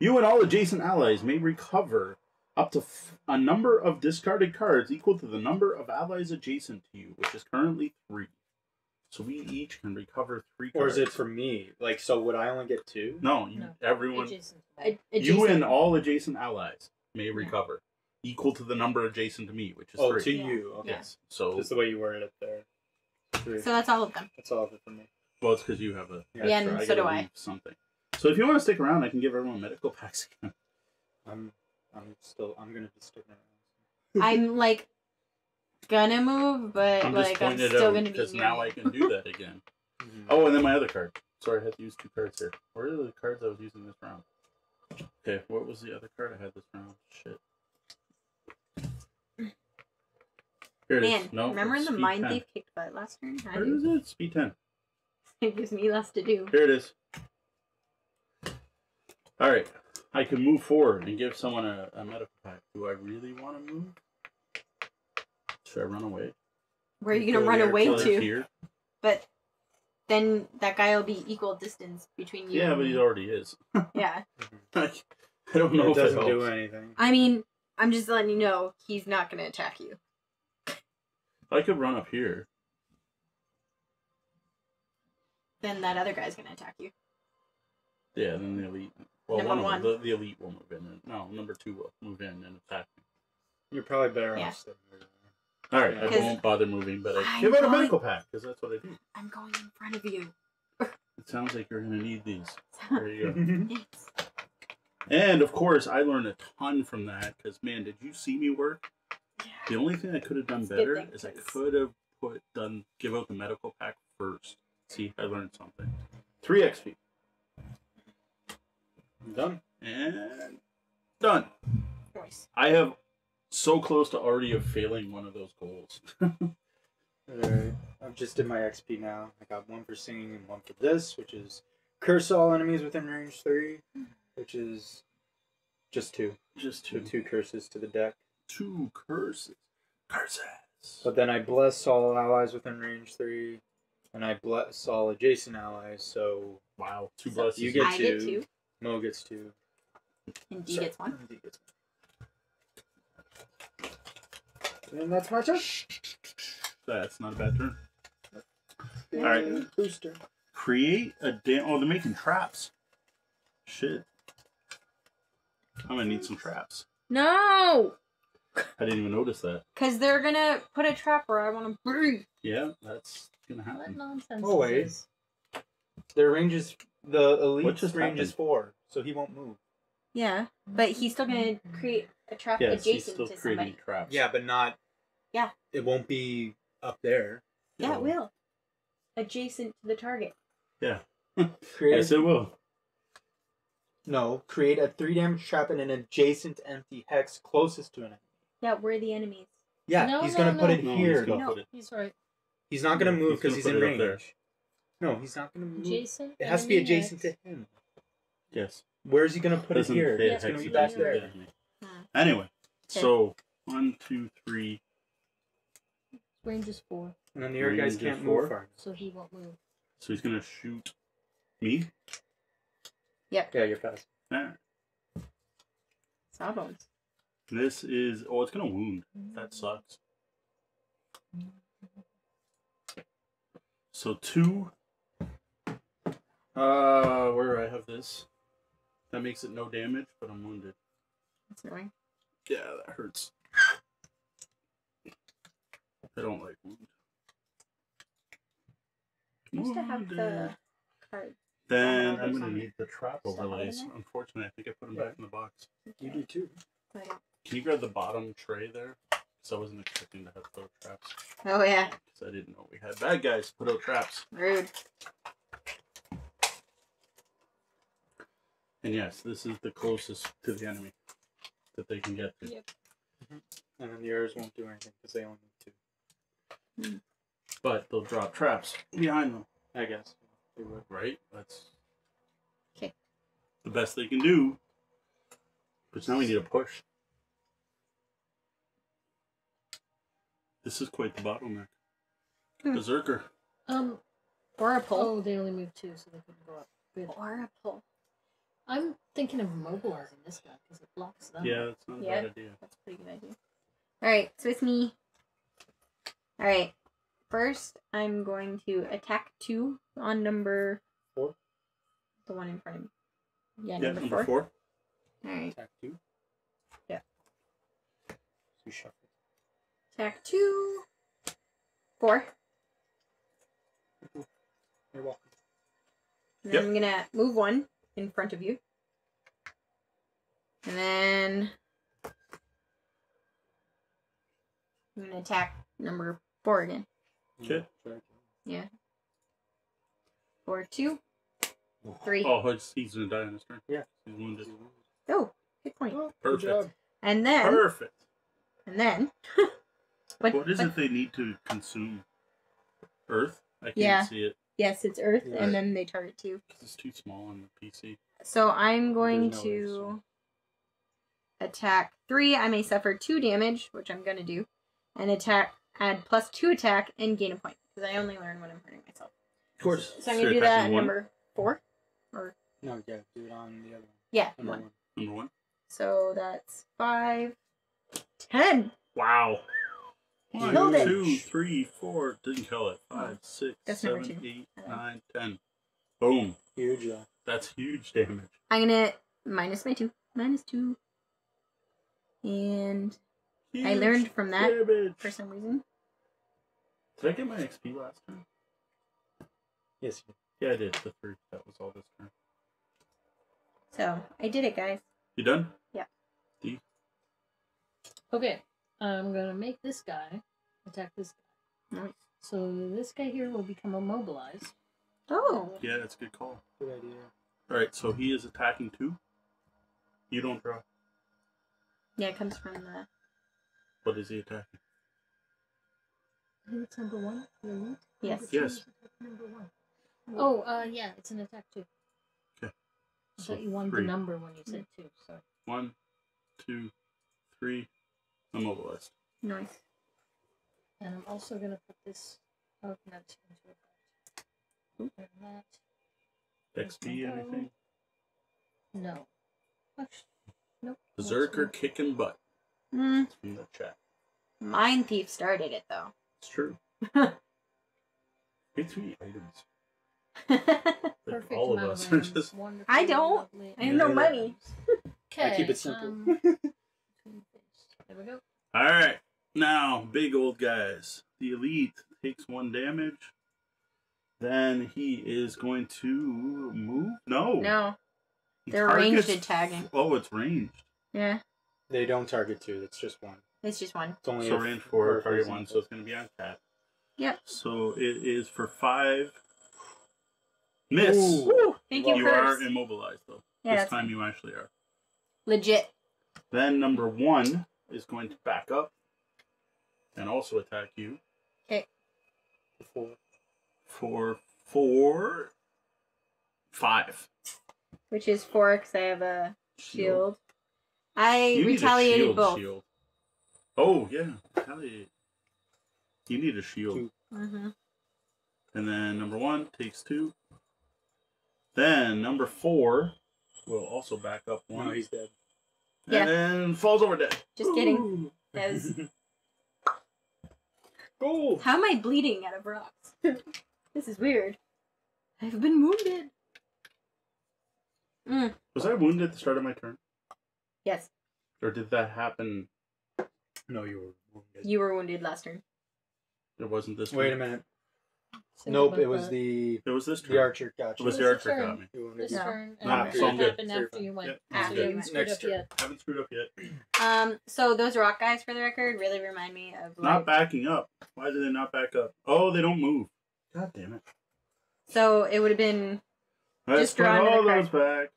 You and all adjacent allies may recover up to f- a number of discarded cards equal to the number of allies adjacent to you, which is currently three. So we each can recover three Or is it for me? Like, so would I only get two? No, you, No. everyone. Adjacent. A- You and all adjacent allies may recover equal to the number adjacent to me, which is Oh, three. to Yeah. you. Okay. Yes. So, Just the way you worded it there. Three. So that's all of them. That's all of it for me. well, it's because you have a. Yeah, Yeah, extra. and so gotta do I. Something. So if you want to stick around, I can give everyone medical packs again. I'm, I'm still, I'm gonna be sticking around. I'm like gonna move, but I'm just like I'm pointing still out gonna be because now. I can do that again. Mhm. Oh, and then my other card. Sorry, I had to use two cards here. Where are the cards I was using this round? Okay, what was the other card I had this round? Shit. Here it is. Man, No, remember it's the mind 10. thief kicked butt last turn? I Where do. is it? Speed 10. It gives me less to do. Here it is. All right. I can move forward and give someone a, a medical pack. Do I really want to move? Should I run away? Where are you gonna run away kill Kill it it to? Here? But then that guy will be equal distance between you. Yeah, and but he already is. Yeah. Like, I don't know It if it doesn't helps. do anything. I mean, I'm just letting you know he's not gonna attack you. I could run up here. Then that other guy's gonna attack you. Yeah, then the elite. Well, Number one, one. them, the, the elite will move in. and- No, number two will move in and attack me. You're probably better Yeah. off staying where you All right, I won't bother moving, but I I'm give out a going- medical pack because that's what I do. I'm going in front of you. It sounds like you're gonna need these. There you go. yes. and of course, I learned a ton from that because man, did you see me work? The only thing I could have done It's a good better thing, is I 'cause- could have put done give out the medical pack first. See, I learned something. Three XP Done. and done. Voice. I have so close to already of failing one of those goals. Alright. I've just did my XP now. I got one for singing and one for this, which is curse all enemies within range three, which is just two. Just Two, two, two curses to the deck. two curses, curses. But then I bless all allies within range three, and I bless all adjacent allies. So Wow, two So blesses. you get I get two. two, Mo gets two. and D gets one. D gets one. And that's my turn. That's not a bad turn. All right. Booster. Create a damn. Oh, they're making traps. Shit. I'm gonna need some traps. No, I didn't even notice that. because they're gonna put a trap where I want to breathe. Yeah, that's gonna What happen. nonsense Oh, is Their range is the What elite's just range is four, so he won't move. Yeah, but he's still gonna create a trap Yes, he's adjacent still to creating somebody. traps. Yeah, but not. Yeah. It won't be up there. Yeah, No. it will. Adjacent to the target. Create Yes, it will. no. Create a three damage trap in an adjacent empty hex closest to an enemy. Yeah, we're the enemies. Yeah, No, he's no, gonna no. put it No, here. he's gonna No. put it. He's right. He's not gonna Yeah, move he's because gonna he's, put in it up range. No, he's not gonna move. Adjacent. It has to be adjacent hex. to him. Yes. Where's he gonna put Doesn't it here? fit. It's gonna be back there. Hmm. Anyway, Okay. so one, two, three. Range is four, And then the other guys can't four. move far. so he won't move. So he's gonna shoot me. Yep. Yeah, you're fast. Alright. Sawbones. This is. Oh, it's gonna wound. That sucks. So two. Uh, where do I have this? That makes it no damage, but I'm wounded. That's annoying. Yeah, that hurts. I don't like wound. Used to have the Wounded. card. Then I'm gonna need the trap stuff overlays. Unfortunately, I think I put them Yeah. back in the box. You do too. I don't- Can you grab the bottom tray there? Because I wasn't expecting to have to throw traps. Oh yeah, Because I didn't know we had bad guys put out traps. rude. And yes, this is the closest to the enemy that they can get to. Yep. And then the arrows won't do anything because they only need two. But they'll drop traps behind them, I guess. They would. right? That's 'Kay. the best they can do. But now we need a push. This is quite the bottleneck. Hmm. Berserker. Um. Or a pull. Oh, they only moved two, so they couldn't go up. Good. Or a pull. I'm thinking of mobilizing this guy because it blocks them. Yeah, that's not a Yeah. bad idea. That's a pretty good idea. Alright, so it's me. Alright. First, I'm going to attack two on number Four. The one in front of me. Yeah, Yeah, number, number four. four. Alright. Attack two. Yeah. So you shuffle. Attack two. Four. You're welcome. And then Yep. I'm gonna move one in front of you. And then I'm gonna attack number four again. Okay. Try Four, two, three. Oh, he's, he's gonna die on his turn. Yeah. He's wounded. Oh, good point. Oh, Perfect. Good. And then, Perfect. and then, but, what is but- it they need to consume? Earth? I can't Yeah. see it Yes, it's Earth, Right. and then they target two. because it's too small on the PC. So I'm going There's no to Earth, attack three. I may suffer two damage, which I'm gonna do, and attack add plus two attack and gain a point because I only learn when I'm hurting myself. Of course. So I'm gonna do that at number four, or No, yeah, do it on the other one. yeah, Number one. one. Number one. So that's five, ten. Wow. One, Killed two, three, four. Didn't kill it. Five, six, That's number two. eight, nine, ten. Boom. Huge. Uh, That's huge damage. I'm gonna minus my two, minus two, and I Huge learned from that damage. for some reason. Did I get my XP last turn? yes. Yeah, I did. The three. That was all this turn. So I did it, guys. You done? Yeah. Okay, I'm gonna make this guy attack this guy. Nice. So this guy here will become immobilized. Oh, Yeah, that's a good call. Good idea. All right, so he is attacking two. You don't draw. yeah, it comes from the. What is he attacking? I think it's number one. the elite. Yes. Number Yes. Number one. Oh, uh, yeah, it's an attack too. Okay. I So thought you wanted three. the number when you said two. So. One, two, three. Immobilized. Nice. And I'm also gonna put this augment into effect. And that. XP, anything? No. Actually, nope. Berserker kicking butt Mm, from the chat. Mind Thief started it though. It's true. It's me items. Like Perfect all of us are just. Wonderful, I don't. I have no money. Okay. I keep it simple. Um, there we go. All right, now big old guys. The elite takes one damage. Then he is going to move. No, No, He they're ranged targets- attacking. Oh, it's ranged. Yeah, They don't target two. It's just one. it's just one. It's only So if- range four, or target one, so it's going to be on cat. Yep. So it is for five. Miss. Ooh. Woo, thank you, You Curse. are immobilized though. Yeah, this that's time you actually are. legit. Then number one is going to back up and also attack you Four. for four, five. Which is four because I have a shield. I You need a retaliated shield both. shield. Oh yeah, retaliate. You need a shield. Mm-hmm. And then number one takes two. Then number four will also back up one. No, he's dead. Yeah. And falls over dead. Just kidding. Ooh. That was- Gold. How am I bleeding out of rocks? this is weird. I've been wounded. Mm, Was I wounded at the start of my turn? yes, Or did that happen? No, you were wounded. you were wounded last turn. It wasn't this. Wait a minute. Think Nope, it was that. the It was this. the turn. archer. Gotcha. It was It the was the archer turn. got me. This Yeah. turn, and Nah, it it's all good. happened So you're after you went. Yep, so it's you good. haven't screwed Next up turn. yet. Haven't screwed up yet. Um, so those rock guys, for the record, really remind me of Not backing up. Why do they not back up? Oh, they don't move. God damn it. So it would have been Let's Just put draw another all those back.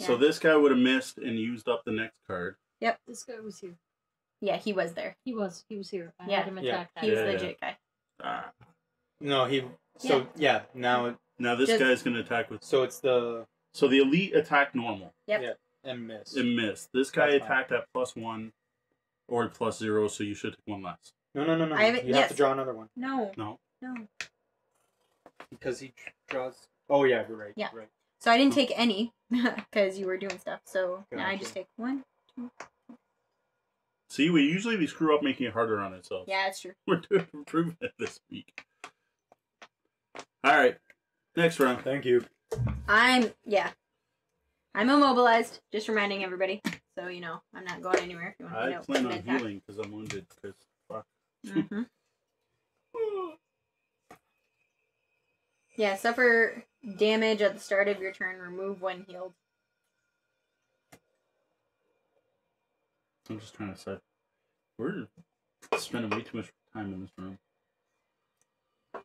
So Yeah. this guy would have missed and used up the next card. Yep. This guy was here. yeah, he was there. He was. He was here. I Yeah. had him Yeah. attack that. He was Yeah, the yeah. legit guy. Ah. No, he. So yeah. now Now this Just- guy's gonna attack with. so it's the So the elite attack normal Yep and miss. and miss. This guy That's fine. attacked at plus one or plus zero, so you should take one less. No, no, no, no. I haven't- you have yes. to draw another one No, No. no. because he draws. Oh yeah, you're right. Yeah. Right. So I didn't take any because you were doing stuff. So now I just take one. See, we usually we screw up making it harder on ourselves. Yeah, it's true. We're doing improvement this week. All right, next round. Thank you. I'm yeah. I'm immobilized. Just reminding everybody. So you know, I'm not going anywhere. If you want I to know, plan on healing because I'm wounded. Because fuck. Mhm. Yeah, suffer damage at the start of your turn. Remove when healed. I'm just trying to say, we're spending way too much time in this room. Does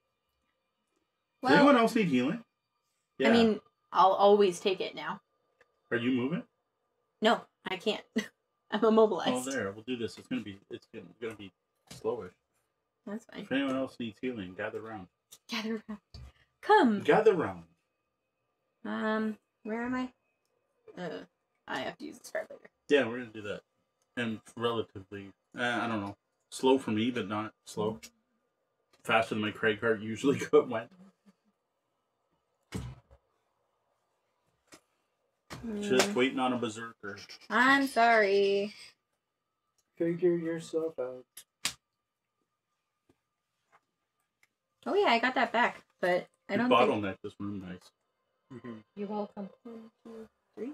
Well, anyone else need healing? I mean, I'll always take it now. are you moving? No, I can't. I'm Oh, immobilized. there. We'll do this. It's gonna be. It's gonna, gonna be slowish. That's fine. If anyone else needs healing, gather round. Gather around. Come. Gather round. Um, where am I? Uh, I have to use this card later. Yeah, we're gonna do that. And relatively, uh, I don't know, slow for me, but not slow. Faster than my credit card usually went. Just waiting on a berserker. I'm sorry. Figure yourself out. Oh yeah, I got that back, but I don't think. bottleneck this room nice. Mm-hmm. You're welcome. One, two, three.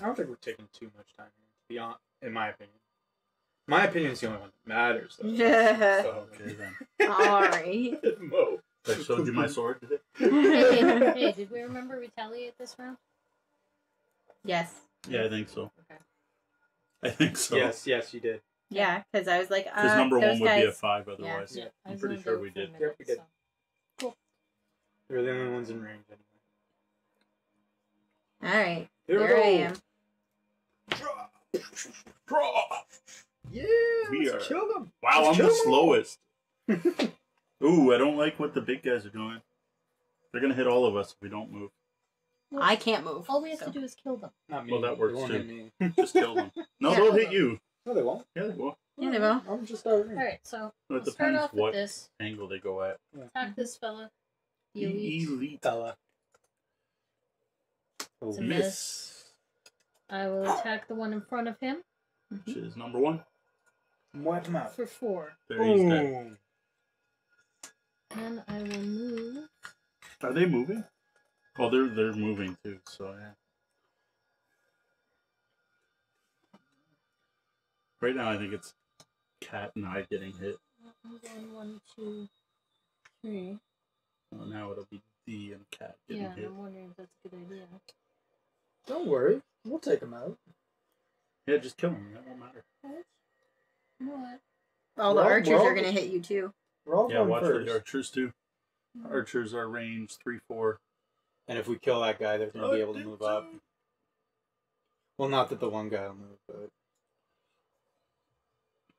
I don't think we're taking too much time here. To be honest, in my opinion. My opinion is the only one that matters. Though. Yeah. So, Okay then. All right. Mo. I showed you my sword today. hey, hey, did we remember retaliate this round? Yes. Yeah, I think so. Okay. I think so. Yes, yes, you did. Yeah, because I was like, uh, Because number those one would be a guys- five otherwise. Yeah, I I'm was pretty gonna sure go we for a did. minute, Yep, we did. so- They're the only ones in range anyway. All right. Here there we I go. am. Draw. Draw. Yeah, We let's are- kill them. Wow, I'm Let's the kill 'em all. slowest. Ooh, I don't like what the big guys are doing. They're gonna hit all of us if we don't move. I can't move. All we have so. to do is kill them. Not me. Well, that works too. Just kill them. No, Yeah. they'll hit you. No, they won't. Yeah, they will. Yeah, they will. I'm just out All right, so It we'll start depends off what with this. angle they go at. Attack mhm. this fella. The elite. Elite. Fella. It's a Miss. miss. I will attack the one in front of him Which mm-hmm. is number one. Wipe them out. for four. There he's dead. Boom. Then I will move. Are they moving? Oh, they're they're moving too. So yeah. Right now, I think it's Cat and I getting hit. I'm going one, two, three. Oh, now it'll be D and Cat getting Yeah, and hit. I'm wondering if that's a good idea. Don't worry. We'll take them out. Yeah, just kill him. That won't matter. You what? All the Well, archers well- are gonna hit you too. We're all Yeah, going watch for first. the archers too. Mm-hmm. Archers are range three four. And if we kill that guy, they're going to be able to move up. Well, not that the one guy will move, but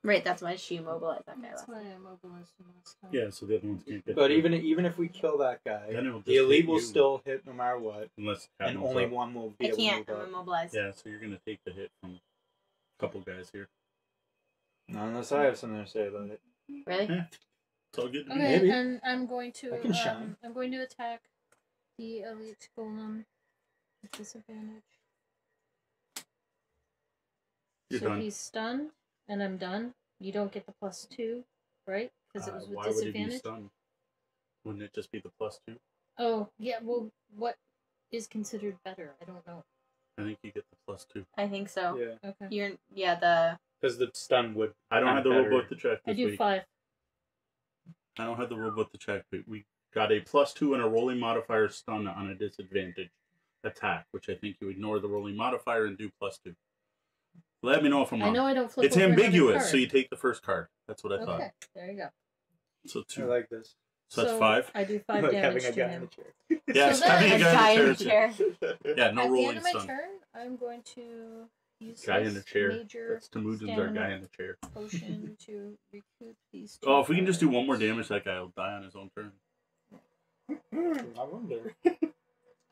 Right, that's why she immobilized that guy That's last. why I mobilized him last time. Yeah, so the other ones can't get. but through. even even if we kill that guy, the elite will you. still hit no matter what, unless and only up. one will be I able can't. to I'm move up. immobilized. Yeah, so you're gonna take the hit from a couple guys here. Not unless I have something to say about it. Really? Yeah. It's all good. Okay, Maybe. and I'm going to I can um, shine. I'm going to attack the elite golem with disadvantage. You're so done. he's stunned, and I'm done. You don't get the plus two, right? Because it Uh, was with why would it be disadvantage. stunned? Wouldn't it just be the plus two? Oh, yeah. Well, what is considered better? I don't know. I think you get the plus two. I think so. Yeah, Okay. You're yeah the because the stun would. I don't have the better. rule book to check I do week. five. I don't have the rule book to check, but we got a plus two and a rolling modifier stun on a disadvantage attack, which I think you ignore the rolling modifier and do plus two. Let me know if I'm wrong. I wrong. know I don't flip. It's over another ambiguous, so you take the first card. That's what I thought. Okay, there you go. So two. I two. like this. so that's five. I do five like damage having a to guy in the chair. Yes, So having then- a A guy in guy a in chair. chair. Yeah, no At the rolling end of my stun. turn, I'm going to use Guy in the chair. major That's stamina our guy in the chair. potion to recoup these. Oh, two if we can just do one more damage, that guy will die on his own turn. I wonder.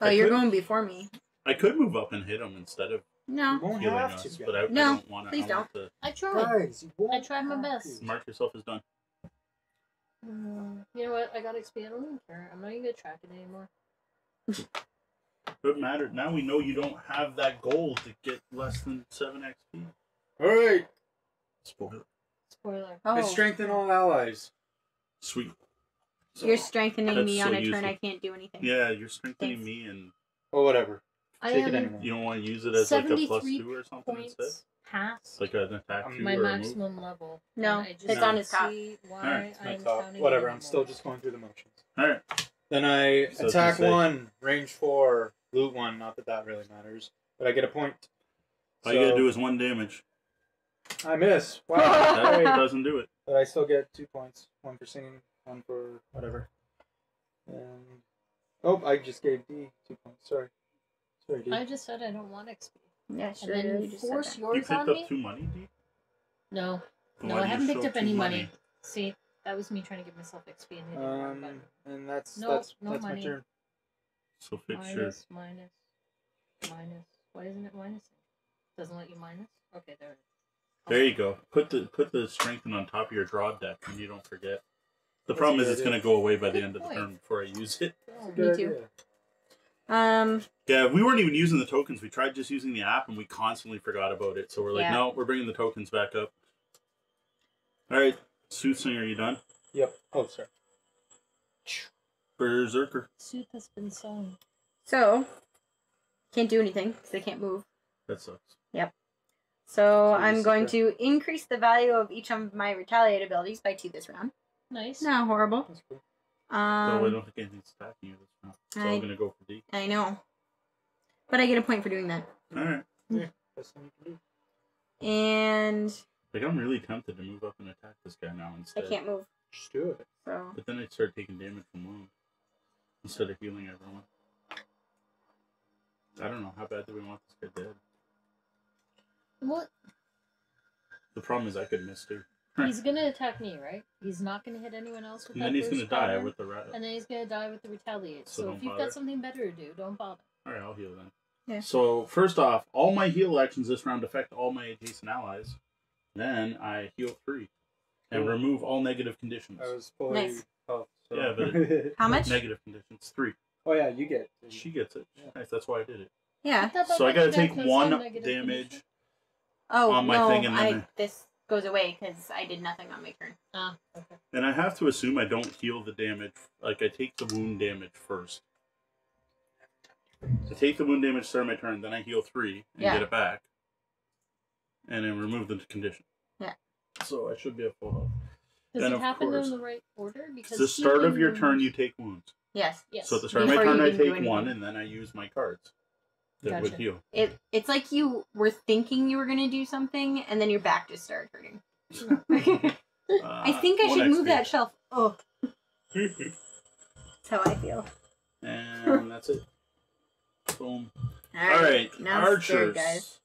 Oh, I you're could- going before me. I could move up and hit him instead of No. You won't have us, to. but I, I don't want to. please I want to I tried. Guys, I tried my best. to. mark yourself as done. Mm, you know what? I got XP. I don't even care. I'm not even gonna track it anymore. It mattered. Now we know you don't have that goal to get less than seven XP. All right. Spoiler. Spoiler. Oh, I strengthen all allies. Sweet. So- you're strengthening That's me so on a turn. I can't do anything. Yeah, you're strengthening Thanks. me, and or whatever. I Take it am anyway. you don't want to use it as like a plus two or something instead. past like an attack Um, two my or a move. maximum level. No, and I just it's don't on his top. see Why Alright, It's my I'm top. counting Whatever. I'm still just going through the motions. All right. Then I So I attack gonna one, range four, loot one. Not that that really matters, but I get a point. All you gotta So, do is one damage. I miss. Wow. That Great. doesn't do it. But I still get two points. One for singing, one for whatever. And oh, I just gave D two points. Sorry. Sorry, D. I just said I don't want XP. Yeah, And then you just said force that. You yours picked on up me? two money, D? No. Then No, why I haven't picked up any money. See, that was me trying to give myself XP and hitting the wrong Um, button. and that's No, that's no that's my money. turn. So fix your. Minus, minus, minus. Why isn't it minus? Doesn't let you minus? Okay, there it is. There you go. Put the put the strengthen on top of your draw deck, and you don't forget. The problem is it's going to go away by the end of the point. turn before I use it. Oh, Me too. Um, Yeah, we weren't even using the tokens. We tried just using the app, and we constantly forgot about it. So we're like, Yeah. no, we're bringing the tokens back up. All right, Soothsinger, are you done? Yep. Oh, sorry. Berserker. Suit has been sewn. so can't do anything because I can't move. That sucks. So So I'm you going to increase the value of each of my retaliate abilities by two this round. Nice. Not horrible. That's cool. so I Um, don't think anything's attacking you this round. So I- I'm going to go for D. I know, but I get a point for doing that. All right. Best thing you can do. And Like, I'm really tempted to move up and attack this guy now instead. I can't move. Just do it. So But then I'd start taking damage from wound instead of healing everyone. I don't know. How bad do we want this guy dead? What? The problem is I could miss too. He's gonna attack me, right? He's not gonna hit anyone else with And that then he's burst gonna die power, with the rat. And then he's gonna die with the retaliate. So So, if you've bother. got something better to do, don't bother. Alright, I'll heal then. Yeah. So, first off, all my heal actions this round affect all my adjacent allies. Then I heal three. And Cool. remove all negative conditions. I was fully Nice. health. So. Yeah, but how much? Negative conditions. Three. oh yeah, you get. She gets it. Yeah. Nice, that's why I did it. Yeah. So I gotta take Negative one condition. damage. Oh On my no, thing and I this goes away because I did nothing on my turn. Ah, okay. And I have to assume I don't heal the damage. Like, I take the wound damage first. I take the wound damage, start my turn, then I heal three and Yeah. get it back. And then remove the condition. Yeah. So I should be at full health. Does And it of happen course, in the right order? Because the start of healing your turn, you take wounds. Yes. Yes. So at the start of my Before you turn, I even do take one, and then I use my cards that would Gotcha. heal. It it's like you were thinking you were gonna do something and then your back just started hurting. I think I Uh, one should move that shelf. Oh, that's how I feel. and that's it. Boom. All All right, now I'm scared, guys.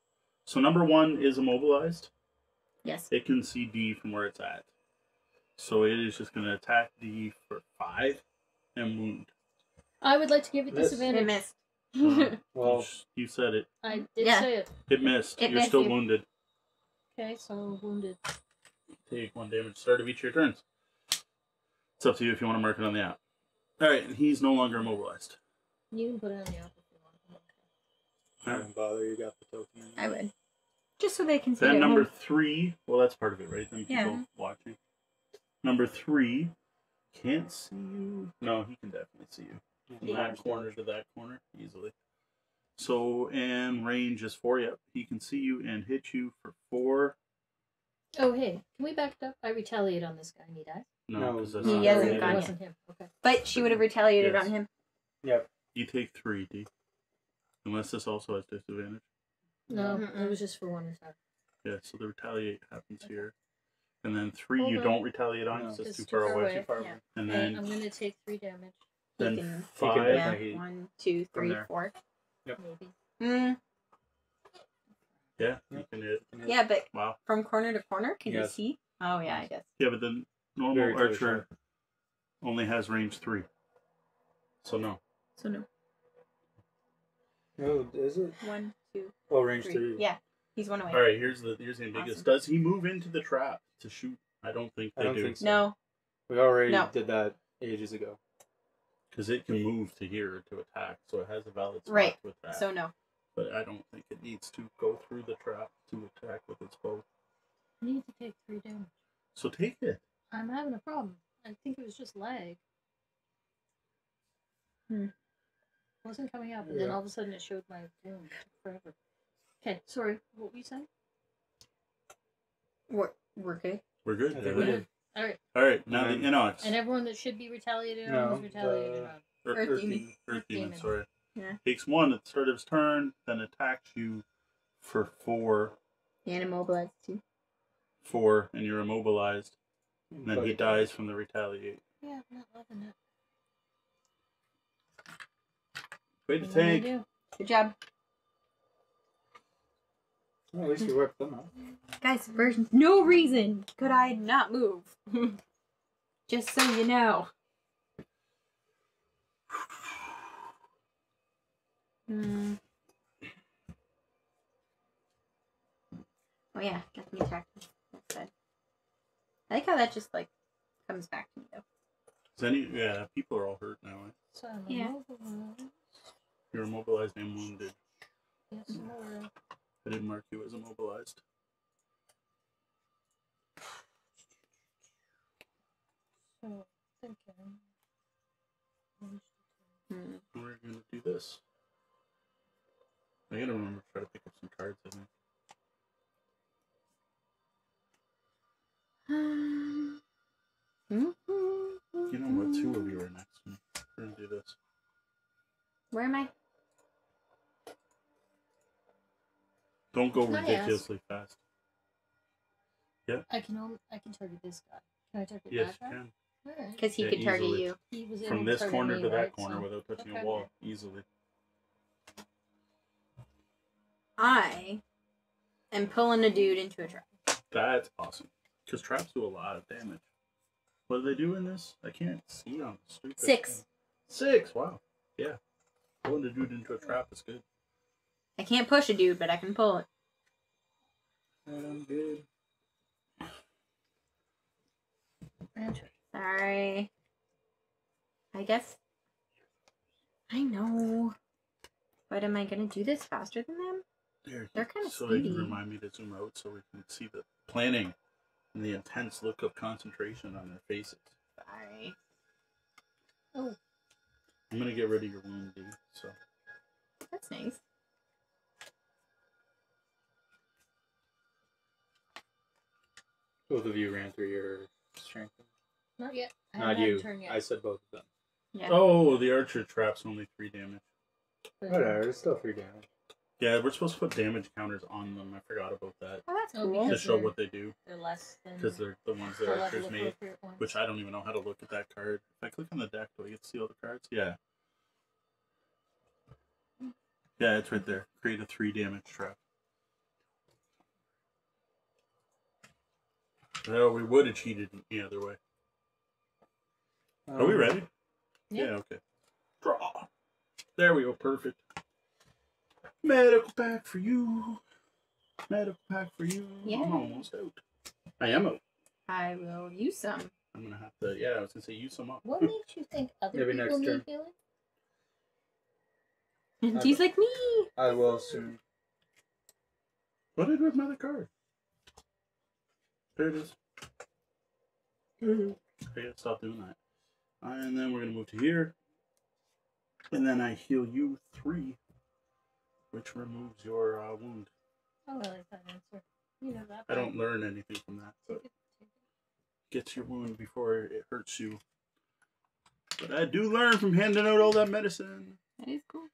So number one is immobilized. Yes. It can see D from where it's at. So it is just going to attack D for five and wound. I would like to give it Miss. It disadvantage. missed. Uh, Well, you said it. I did Yeah. say it. It missed. It You're missed still you. wounded. Okay, so wounded. Take one damage start of each of your turns. It's up to you if you want to mark it on the app. All right, and he's no longer immobilized. You can put it on the app if you want. I don't bother. You got the token. I would. Just so they can see Then it. number home. three. Well, that's part of it, right? Then people Yeah. watching. Number three can't see you. No, he can definitely see you. From that corner to that corner easily. So and range is four. Yep, he can see you and hit you for four. Oh, hey, can we back it up? I retaliate on this guy. Need I? No, No, because that's he not hasn't related. gone It yet. wasn't him. Okay. But she would have retaliated Yes. on him. Yep. You take three, D. Unless this also has disadvantage. No, Mm-mm. it was just for one attack. Yeah, so the retaliate happens here. And then three Hold you on. don't retaliate on No. because it's It's too too far far away. away. Far Yeah. away. And And I'm gonna take three damage, then he can, five. He yeah, can- he- one, two, from three, there. four. maybe. Mm, Yeah, you can hit. yeah, but Wow. from corner to corner, can Yes. you see? Oh yeah, I guess. Yeah, but the normal Very close archer only has range three. So no. So no. Oh, is it? One, two, Oh, range three. three. Yeah, he's one away. All right, here's the here's the ambiguous. Awesome. Does he move into the trap to shoot? I don't think I they don't do think so. No, We already No. did that ages ago. Because it can move to here to attack, so it has a valid spot Right. to attack. so no. but I don't think it needs to go through the trap to attack with its bow. I need to take three damage. So take it. I'm having a problem. I think it was just lag. Hmm. Wasn't coming out, but then all of a sudden it showed my doom. It took forever. Okay, sorry. What were you saying? We're we're good. We're good. I think yeah. we did. All right, All right, now And the then- Inox. and everyone that should be retaliated on No, was retaliated the- on. Earth, Earth Earth Demon. Demon. Earth Earth Demon, Demon. sorry. Yeah. Takes one at the start of his turn, then attacks you for four, And immobilized too. four, and you're immobilized. And then he dies from the retaliate. Yeah, I'm not loving it. Way to What am I take. do? Good job, Well, at least we worked them out. guys. Versions. No reason could I not move. Just so you know. Hmm. Oh yeah, that's me attacking. That's good. I like how that just like comes back to me though. Is any yeah, people are all hurt now. eh? So I'm Yeah. immobilized. You're immobilized and wounded. Yes, more. I didn't mark you as immobilized. So thinking. Hmm. We're gonna do this. I gotta remember to try to pick up some cards. I think. Hmm. You know what? Two of you are next to me. We're gonna do this. Where am I? Don't go Can I ask? ridiculously fast. Yeah. I can only I can target this guy. Can I target Yes, that you guy? can. Alright. Because he Yeah, could target easily. you. He was From able this target corner me, to that right? corner So- without touching okay. a wall easily. I am pulling a dude into a trap. That's awesome. Because traps do a lot of damage. What do they do in this? I can't see on the stupid Six. thing. Six. Wow. Yeah. Pulling a dude into a trap is good. I can't push a dude, but I can pull it. I'm good. Sorry. I guess. I know. But am I gonna do this faster than them? There, They're kinda so they can remind me to zoom out so we can see the planning and the intense look of concentration on their faces. Sorry. oh, I'm gonna get rid of your wound, D. So That's nice. Both of you ran through your strength. not yet. I Not haven't had a you. turn yet. I said both of them. Yeah. Oh, the archer trap's only three damage. but- Whatever, it's still free damage. Yeah, we're supposed to put damage counters on them. I forgot about that. Oh, that's Oh, cool. To because- show they're- what they do. They're less than Because they're the ones that the level archers made. appropriate ones. Which I don't even know how to look at that card. If I click on the deck, do I get to see all the cards? Yeah. Yeah, it's right there. Create a three damage trap. No, we would have cheated the other way. Are we Um, ready? Yeah. okay. Draw. There we go. Perfect. Medical pack for you. Medical pack for you. Yeah. I'm almost out. I am out. I will use some. I'm gonna have to. Yeah, I was gonna say use some up. What makes you think other Maybe people next need turn. healing? And he's like me. I will soon. What did with another card? There it is. Okay, stop doing that. And then we're gonna move to here. And then I heal you three, which removes your uh, wound. I like that answer. You know that. I don't learn anything from that. But gets your wound before it hurts you. But I do learn from handing out all that medicine. That is cool.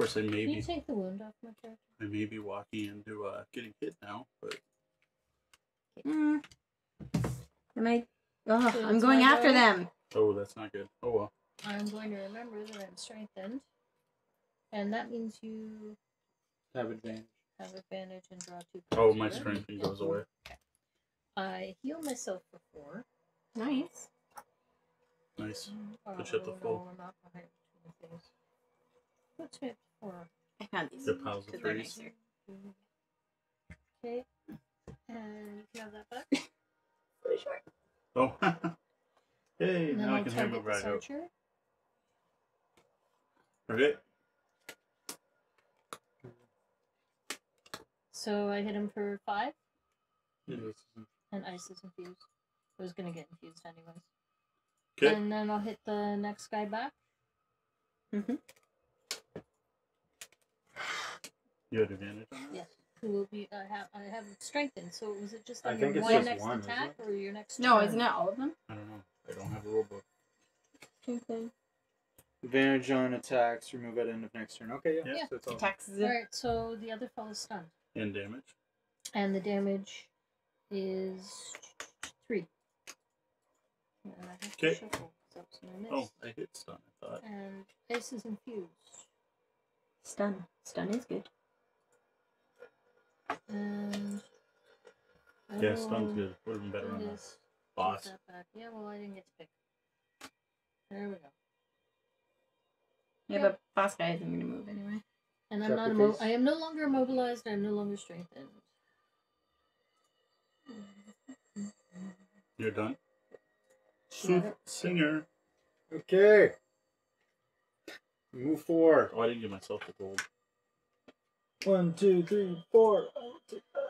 Course, I may Can you be take the wound off my character? I may be walking into uh, getting hit now, but Mm. Am I? Oh, So I'm it's going my after go? them. oh, that's not good. Oh well. I'm going to remember that I'm strengthened. And that means you Have advantage. have advantage and draw two Oh, cards, my right? strength Yeah. goes away. I heal myself for four. Nice. Nice. Uh, Push up the no, full. I'm not behind two things. What's it for? I found these. The piles of 'cause they're threes. nicer. Okay. And you can have that back. Pretty sure. Oh. hey, And now I can hammer target right out. Okay. So I hit him for five, Yes. and ice is infused. I was gonna get infused anyways. Okay. And then I'll hit the next guy back. You had advantage on? Yes. Who will be? I have. I have strengthened. So was it just I on think your it's one just next one, attack or your next? No, turn? isn't it all of them? I don't know. I don't have a rule book. Same. Advantage on attacks. Remove at end of next turn. Okay, yeah. Yeah. So it's all. Attacks. All right. So the other fellow's stunned, And damage. and the damage is three. And I have to Okay. shuffle, 'cause that gonna miss. Oh, I hit stun, I thought. And ice is infused. Stun. Stun is good. Uh, and Yeah, stun's good. Would have been better on It the is. Take boss. Yeah, well, I didn't get to pick. There we go. Yeah, Yeah. but boss guy isn't gonna move anyway. And I'm not immo- I am no longer immobilized. I'm no longer strengthened. You're done? Yeah. Sooth Singer. Okay. Move four. Oh, I didn't give myself the gold. One, two, three, four.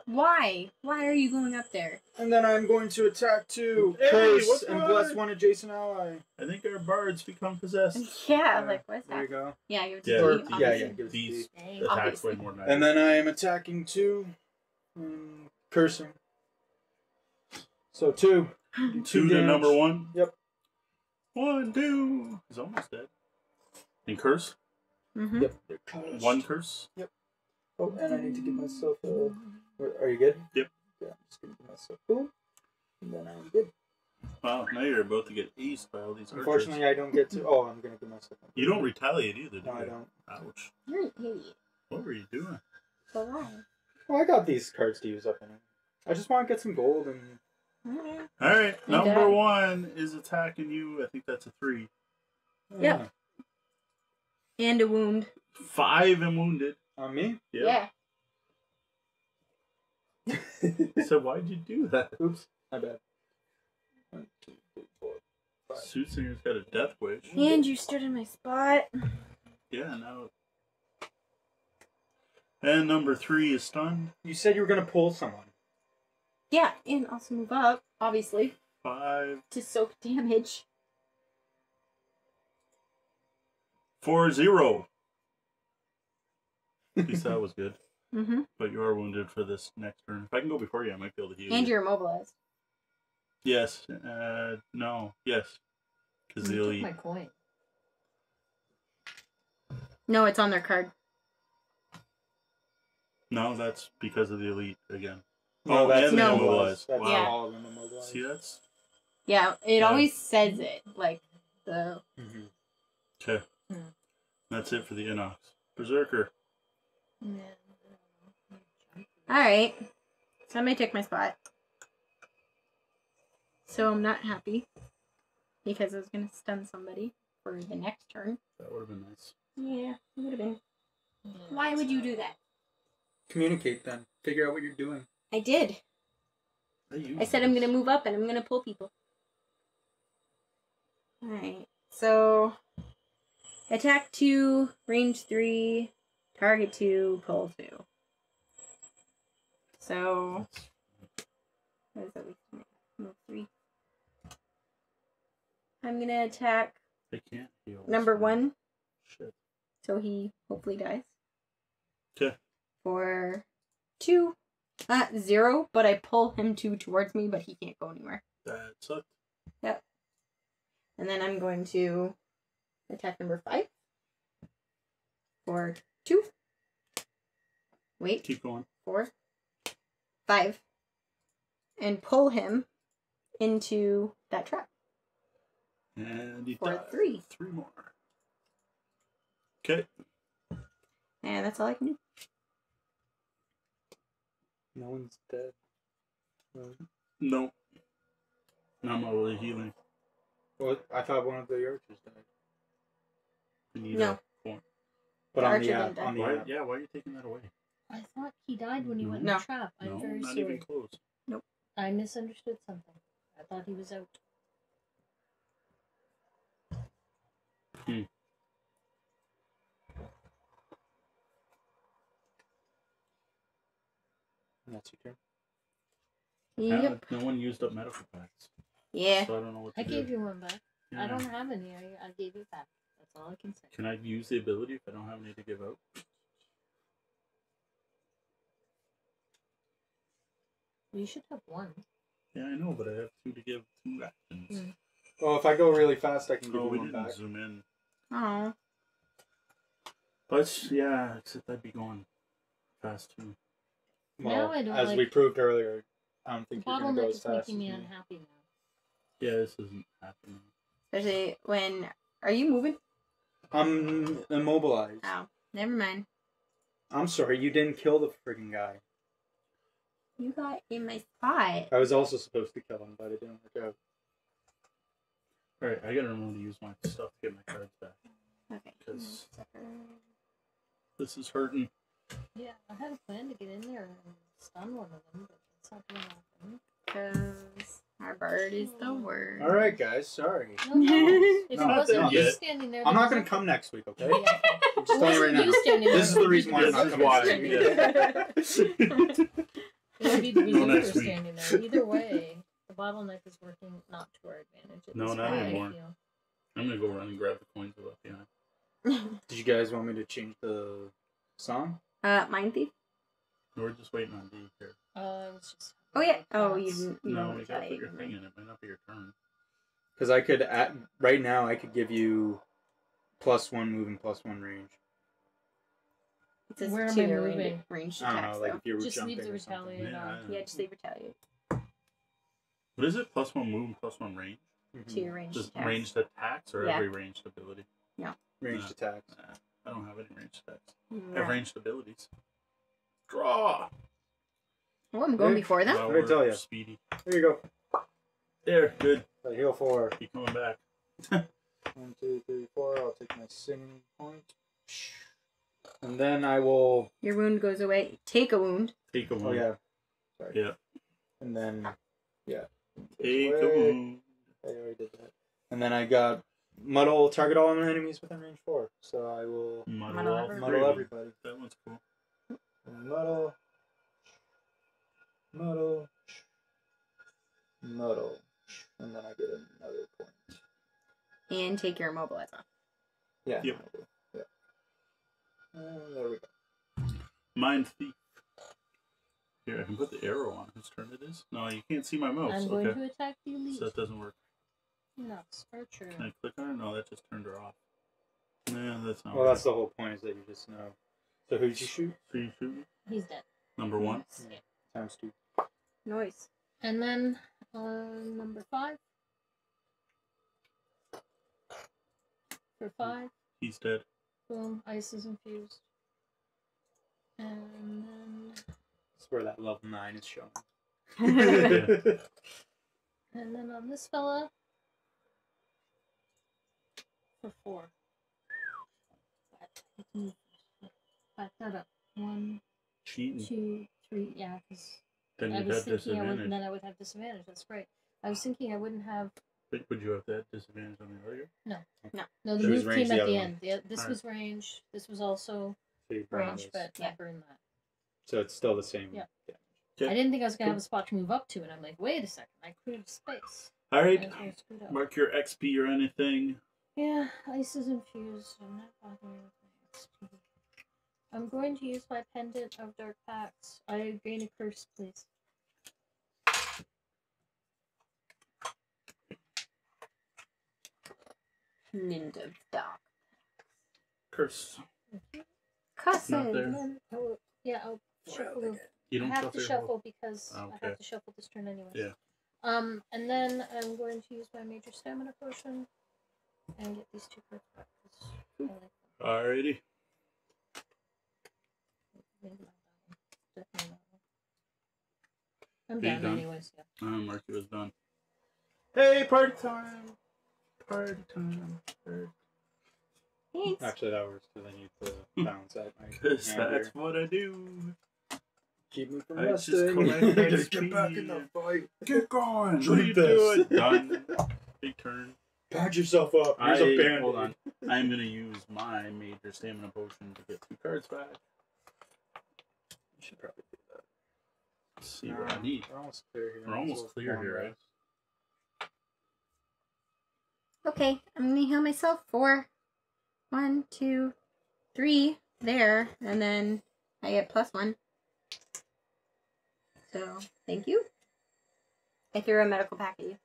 Why? Why are you going up there? And then I'm going to attack two. Hey, curse and going bless one adjacent ally. I think our bards become possessed. Yeah, like what's There you that? go. Yeah, you're Yeah, to Or, me. yeah, yeah. obviously. Give it to These- D. Dang. Attacks way more than And then I am attacking two. And cursing. So two. two, two to number one. Yep. One, two. He's almost dead. And curse. Mhm. Yep. One curse. Oh, and I need to give myself a. Are you good? Yep. Yeah, I'm just gonna give myself two. And then I'm good. Wow, now you're about to get aced by all these archers. Unfortunately, I don't get to. Oh, I'm gonna give myself. a- You don't retaliate either, do No, I don't. Ouch. You're an idiot. What were you doing? But why? Well, I got these cards to use up in it. I just want to get some gold and. Mm. All right, You number dead. one is attacking you. I think that's a three. Yep. And a wound. Five and wounded. On me? Yeah. So why'd you do that? Oops. My bad. One, two, three, four, five. Soothsinger's got a death wish. And you stood in my spot. Yeah, now. And number three is stunned. You said you were gonna pull someone. Yeah, and also move up, obviously, Five, to soak damage. four, zero. At least that was good. Mm-hmm. But you are wounded for this next turn. If I can go before you, I might be able to heal And you. you're immobilized. Yes. Uh, no. Yes. Because the You took elite. my coin. No, it's on their card. No, that's because of the elite again. No, Oh, that's and the immobilized. That's Wow. all of them immobilized. See, that's Yeah, it Yeah. always says it. Like, the. Mhm. okay. Hmm. That's it for the Inox. Berserker. Alright. So I may take my spot. So I'm not happy. Because I was going to stun somebody for the next turn. That would have been nice. Yeah, it would have been. Why would you do that? Communicate then. Figure out what you're doing. I did. I said I'm gonna move up and I'm gonna pull people. Alright, so attack two, range three, target two, pull two. So what is that? Three. I'm gonna attack They can't heal. number one, Shit. so he hopefully dies. dies. 'Kay. For two, Uh, zero, but I pull him two towards me, but he can't go anywhere. That sucked. Yep. And then I'm going to attack number five for two. Wait, Keep going. four, five, and pull him into that trap And he for died. three. Three more. Okay. And that's all I can do. No one's dead. No. No. Not my really healing. Well, I thought one of the archers died. No. a point. But The on the app, didn't on the Why, app. yeah, why are you taking that away? I thought he died when he went No. in the trap. I'm no, very not sorry. even close. I misunderstood something. I thought he was out. Hmm. That's your turn. Yep. Uh, no one used up medical packs. Yeah. So I don't know what to I do. gave you one back. Yeah. I don't have any. I, I gave it back. That's all I can say. Can I use the ability if I don't have any to give out? You should have one. Yeah, I know, but I have two to give two actions. Mm. Well, if I go really fast, I can give Oh, we one didn't back. zoom in. Oh. But yeah, except I'd be going fast too. Well, Now I don't as we proved earlier, I don't think you're gonna go Bottleneck as is fast. making me me. unhappy now. Yeah, this isn't happening. Especially when. Are you moving? I'm immobilized. Oh, never mind. I'm sorry, you didn't kill the frigging guy. You got in my spot. I was also supposed to kill him, but it didn't work out. Alright, I gotta remember to use my stuff to get my cards back. Okay. Because this is hurting. Yeah, I had a plan to get in there and stun one of them, but it's not gonna happen. Because our bird is the worst. All right, guys. Sorry. No, no. If No, it not wasn't you standing there, I'm not gonna come next week, okay? okay. Yeah. I'm just telling you right wasn't now. you standing there. This is the reason why I'm not coming why, next week. yeah. It would be the No, next week. standing there. Either way, the bottleneck is working not to our advantage. at No, not point, I anymore. feel. I'm gonna go run and grab the coins we left behind. Did you guys want me to change the song? uh, Mind Thief? We're just waiting on D here. Uh, it was just. Oh, yeah. Oh, you didn't. You No, know we which gotta put your thing in. It might not be your turn. Because I could, at, right now, I could give you plus one move and plus one range. It says Where am I moving? range, ranged I don't attacks, know, like though. if you were Just jumping leave the or something. retaliate Yeah, on. I- Yeah, just say retaliate What is it? Plus one move and plus one range? Mhm. to your ranged Just attacks. ranged attacks or Yeah. every ranged ability? Yeah. Ranged attacks. Nah, I don't have any ranged attacks. I Yeah. have ranged abilities. Draw! Oh, I'm going Hey. before them. Let me we're tell ya. Speedy. There you go. There, good. I heal four. Keep coming back. One, two, three, four. I'll take my singing point. And then I will. Your wound goes away. Take a wound. Take a oh, wound. Oh, yeah. Sorry. Yeah. And then. Yeah. Take a Away. wound. I already did that. And then I got muddle target all the enemies within range four. So I will Muddle, Muddle all everybody. three. muddle everybody. That one's cool. Muddle. Muddle. Muddle. And then I get another point. And take your immobilizer off. Yeah. Yep. Yeah. And there we go. Mind Thief. Here, I can put the arrow on whose turn it is. No, you can't see my mouse. I'm going okay. to attack the elite. So that doesn't work. Nuts. Archer. Can I click on it? No, that just turned her off. Nah, that's not Well, right. that's the whole point is that you just know. So who'd you shoot? So you shoot He's dead. number one. Yeah. Times two. Noise. And then uh, number five. For five, He's dead. boom, ice is infused. And then That's where that level nine is shown. Yeah. and then on this fella for four. I can back that up. One, Cheating. two, three. Yeah, because Then I you'd was have thinking I would, disadvantage. then I would have disadvantage. That's right. I was thinking I wouldn't have. But would you have that disadvantage on the other? No, the It was move range came the at the other end. The, this Alright. was range. This was also So you burn range, those. but Yeah. I burned that. So it's still the same. Yeah. damage. Yeah. I didn't think I was gonna have a spot to move up to, and I'm like, wait a second, I cleared space. All I right. was all screwed up. Mark your XP or anything. Yeah, ice is infused. I'm not bothering with my XP. I'm going to use my pendant of dark pacts. I gain a curse, please. Ninja dog. Curse. Cussing. Not there. And I'll, yeah, I'll shuffle. You I don't have to your shuffle whole- because I Okay. have to shuffle this turn anyway. Yeah. Um, and then I'm going to use my major stamina potion and get these two cards back. 'cause I like them. Alrighty. Maybe not that one. Definitely not that one. I'm Are you down done? anyways. Yeah. Uh, Marky was done. Hey, party time! Party time. Party. Thanks. Actually, that works because I need to hmm. balance out my Because that's what I do. Keep me from I just resting. collect Just get back in the fight. Get going! What What are are you you doing? doing? Done. Big turn. Patch yourself up. I, Here's a band. hold on. I'm gonna use my major stamina potion to get two cards back. You should probably do that. Let's see what I need. We're almost clear here. We're almost clear here, right? Rest. Okay, I'm gonna heal myself four. One, two, three there, and then I get plus one. So thank you. I threw a medical pack at you.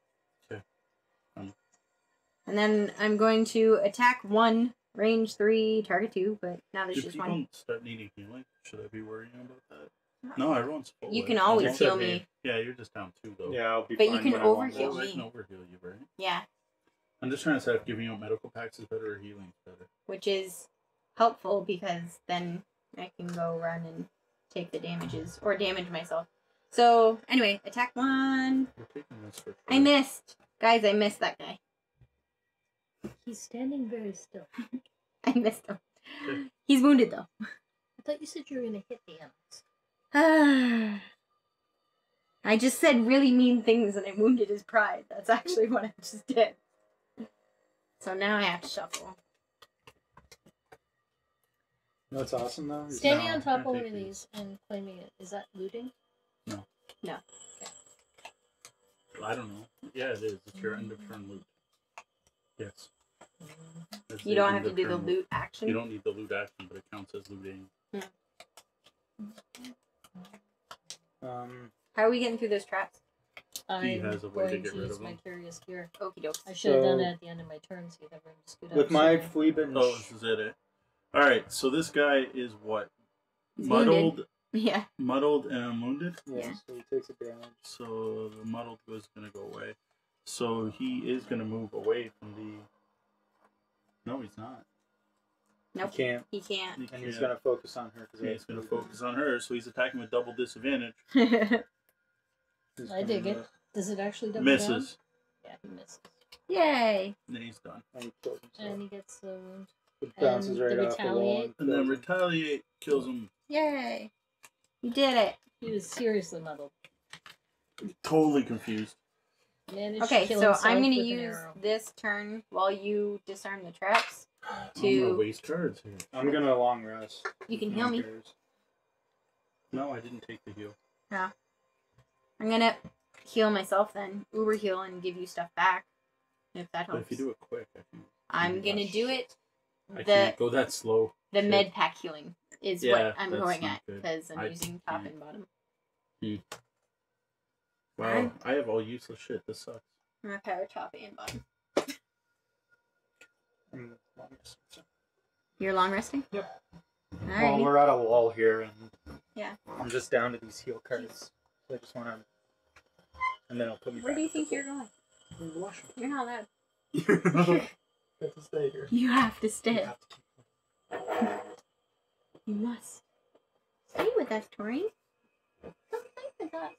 Okay. Um. And then I'm going to attack one, range three, target two, but now there's Do just people one. start needing healing? Should I be worrying about that? No, everyone's full. You can always heal me. me. Yeah, you're just down two though. Yeah, I'll be fine. But you can when I want overheal Well, this. I can overheal you, right? Yeah, I'm just trying to say if giving out medical packs is better or healing is better. which is helpful because then I can go run and take the damages or damage myself. So anyway, attack one. We're taking this for I missed. Guys, I missed that guy. He's standing very still. I missed him. Okay. He's wounded though. I thought you said you were gonna hit the animals. I just said really mean things and I wounded his pride. That's actually what I just did. So now I have to shuffle. You know what's awesome though? is Standing No, on top I of one of these and claiming it is that looting? No. No. I don't know. Yeah, it is. It's your end of turn loot. Yes. It's You the don't end have to of do the turn loot action. You don't need the loot action, but it counts as looting. Um, How are we getting through those traps? I'm has a way to going get to rid use of my them. curious gear. Okie doke. I should have done So- it at the end of my turn so you have room to scoot up. with my so- flea binge, Oh, this is it. eh? All right. So this guy is what? He's muddled, wounded. Yeah. muddled, and wounded. yeah, Yeah. so he takes a damage. So the muddled was gonna go away. So he is gonna move away from the. No, he's not. Nope. He can't, He can't. He and he's can't. gonna focus on her. Cause Yeah, he's gonna focus on her, so he's attacking with double disadvantage. He's I dig gonna it. Does it actually double Misses. down? Yeah, he misses. Yay. And then he's done. And he kills himself. And he gets the wound. It bounces and right the off the wall. And then retaliate kills him. Yay. You did it. He was seriously muddled. Totally confused. Managed Okay, to so I'm gonna use this turn while you disarm the traps. I'm To- gonna waste cards here. I'm gonna long rest. You can No heal me. cares. No, I didn't take the heal. Yeah. I'm gonna heal myself then, Uber heal, and give you stuff back. If that But helps. if you do it quick, I can. I'm gonna rush. do it. I can't go that slow. the shit. med pack healing is Yeah, what I'm going at because I'm I using top can't. and bottom. Wow, Alright. I have all useless shit. This sucks. I'm gonna power top and bottom. I'm long rest. You're long resting. Yep. Well, Alrighty. we're at a wall here, and Yeah. I'm just down to these heal cards. So I just want to, and then I'll put me Where back do you think you're going? I'm the washroom. You're not allowed. you have to stay here. You have to I stay. have to You must stay with us, Tori. Come play with us.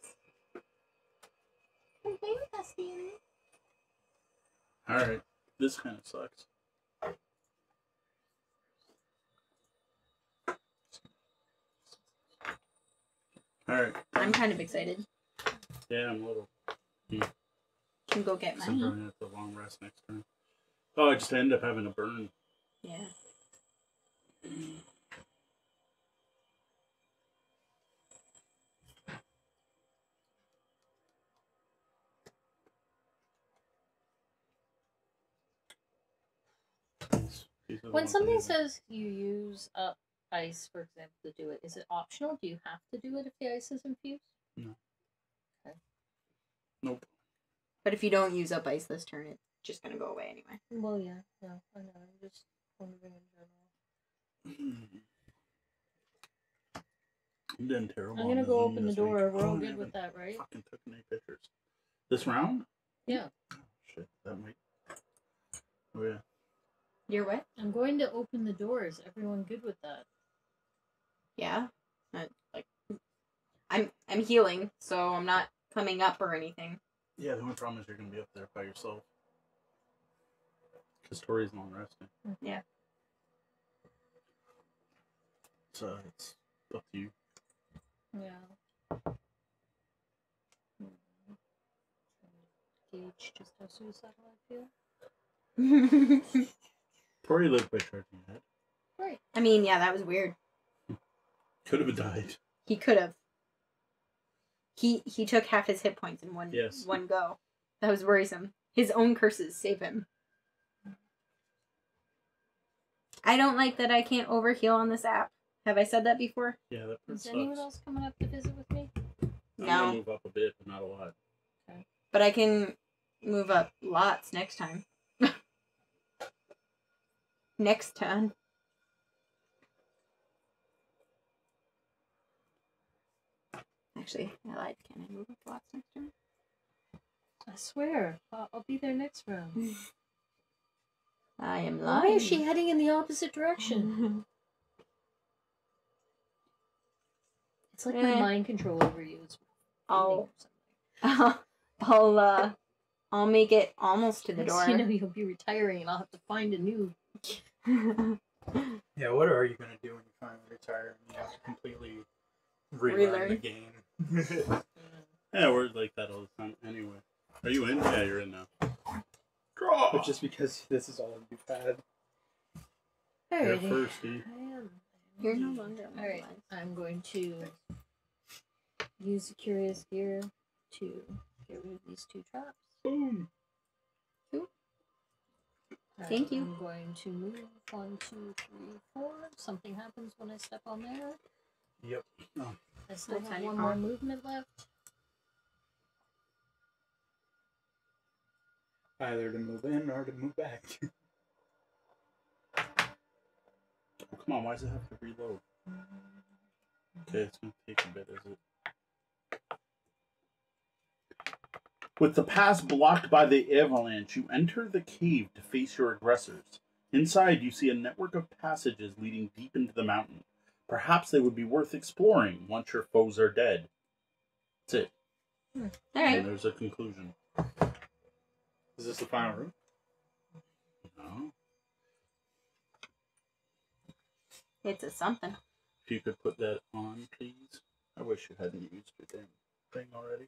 Come play with us, dearie. all right, this kind of sucks. All right. I'm kind of excited. Yeah, I'm a little. Hmm. Can go get So I'm money. going to have to long rest next turn. Oh, I just end up having a burn. Yeah. These- these are the When something use. says you use up ice, for example, to do it, is it optional? Do you have to do it if the ice is infused? Nope. But if you don't use up ice this turn, it's just gonna go away anyway. Well, yeah, no, I know. I'm just wondering in general. I'm doing terrible. I'm gonna go open the door. week. We're all good with that, right? Fucking took any pictures. This round? Yeah. Oh, shit, that might. Oh yeah. You're what? I'm going to open the door. Is everyone good with that? Yeah. Not, like I'm I'm healing, so I'm not coming up or anything. Yeah, the only problem is you're gonna be up there by yourself. Because Tori's long resting. Yeah. So it's up to you. Yeah. Hmm. Gauge just how suicidal I feel. Tori lived by charging head. Right. I mean, yeah, that was weird. Could have died. He could have. He he took half his hit points in one Yes. one go. That was worrisome. His own curses save him. I don't like that I can't overheal on this app. Have I said that before? Yeah, that part Is anyone else coming up to visit with me? I'm No. gonna move up a bit, but not a lot. But I can move up lots next time. next turn. Actually, I lied. Can I move up lots next turn? I swear, I'll, I'll be there next round. I am Why lying. is she heading in the opposite direction? It's like my Eh. mind control over you is I'll, I'll, uh, I'll make it almost to the door. You know, you'll be retiring, and I'll have to find a new. Yeah, what are you gonna do when you finally retire and you have to completely relearn, the game? Yeah, we're like that all the time. Anyway, are you in? Yeah, you're in now. Draw. but just because this is all you've had. You're Alrighty. first, Steve. I am. You're no mm-hmm. longer Alright. I'm going to use the curious gear to get rid of these two traps. Boom. Thank you. I'm going to move one, two, three, four. Something happens when I step on there. Yep. Oh, I still have one call more movement left. Either to move in or to move back. oh, come on. Why does it have to reload? Okay, it's gonna take a bit, is it? With the pass blocked by the avalanche, you enter the cave to face your aggressors. Inside, you see a network of passages leading deep into the mountain. Perhaps they would be worth exploring once your foes are dead. That's it. Hmm. All And there's a conclusion. Is this the final room? No. It's a something. If you could put that on, please. I wish you hadn't used your damn thing already.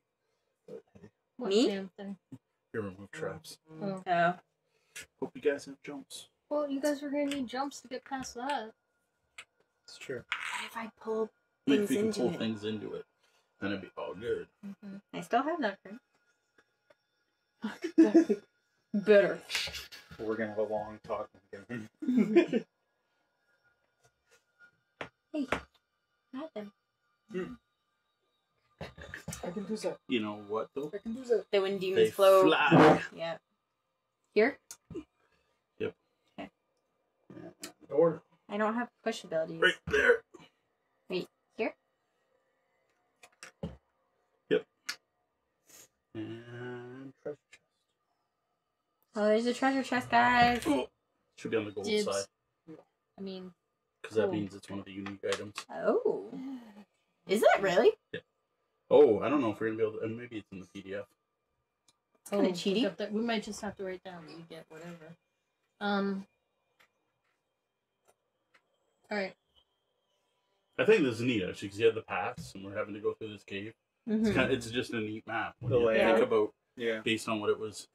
But hey, What Me? damn thing? you remove traps. Oh. Oh. Hope you guys have jumps. Well, you guys were gonna need jumps to get past that. It's true. What if I pull? Things if you can into pull it. things into it, then it'd be all good. Mm-hmm. I still have that card. Better. We're gonna have a long talk again. Hey, not them. I can do that. You know what though? I can do that. The when demons They flow. fly. Yeah. Here? Yep. Okay. Yeah. Or I don't have push abilities. Right there. Wait, here? Yep. And treasure chest. Oh, there's a treasure chest, guys. Oh, should be on the gold Dibs. side I mean, because that Cool. means it's one of the unique items. Oh. Is that really? Yeah. Oh, I don't know if we're gonna be able to. Maybe it's in the PDF. kinda oh, cheaty. look up that- We might just have to write down that you get whatever. Um. All right. I think this is neat actually because you had the paths and we're having to go through this cave. It's Mhm. kind of, it's just a neat map when The you layout. think about yeah. based on what it was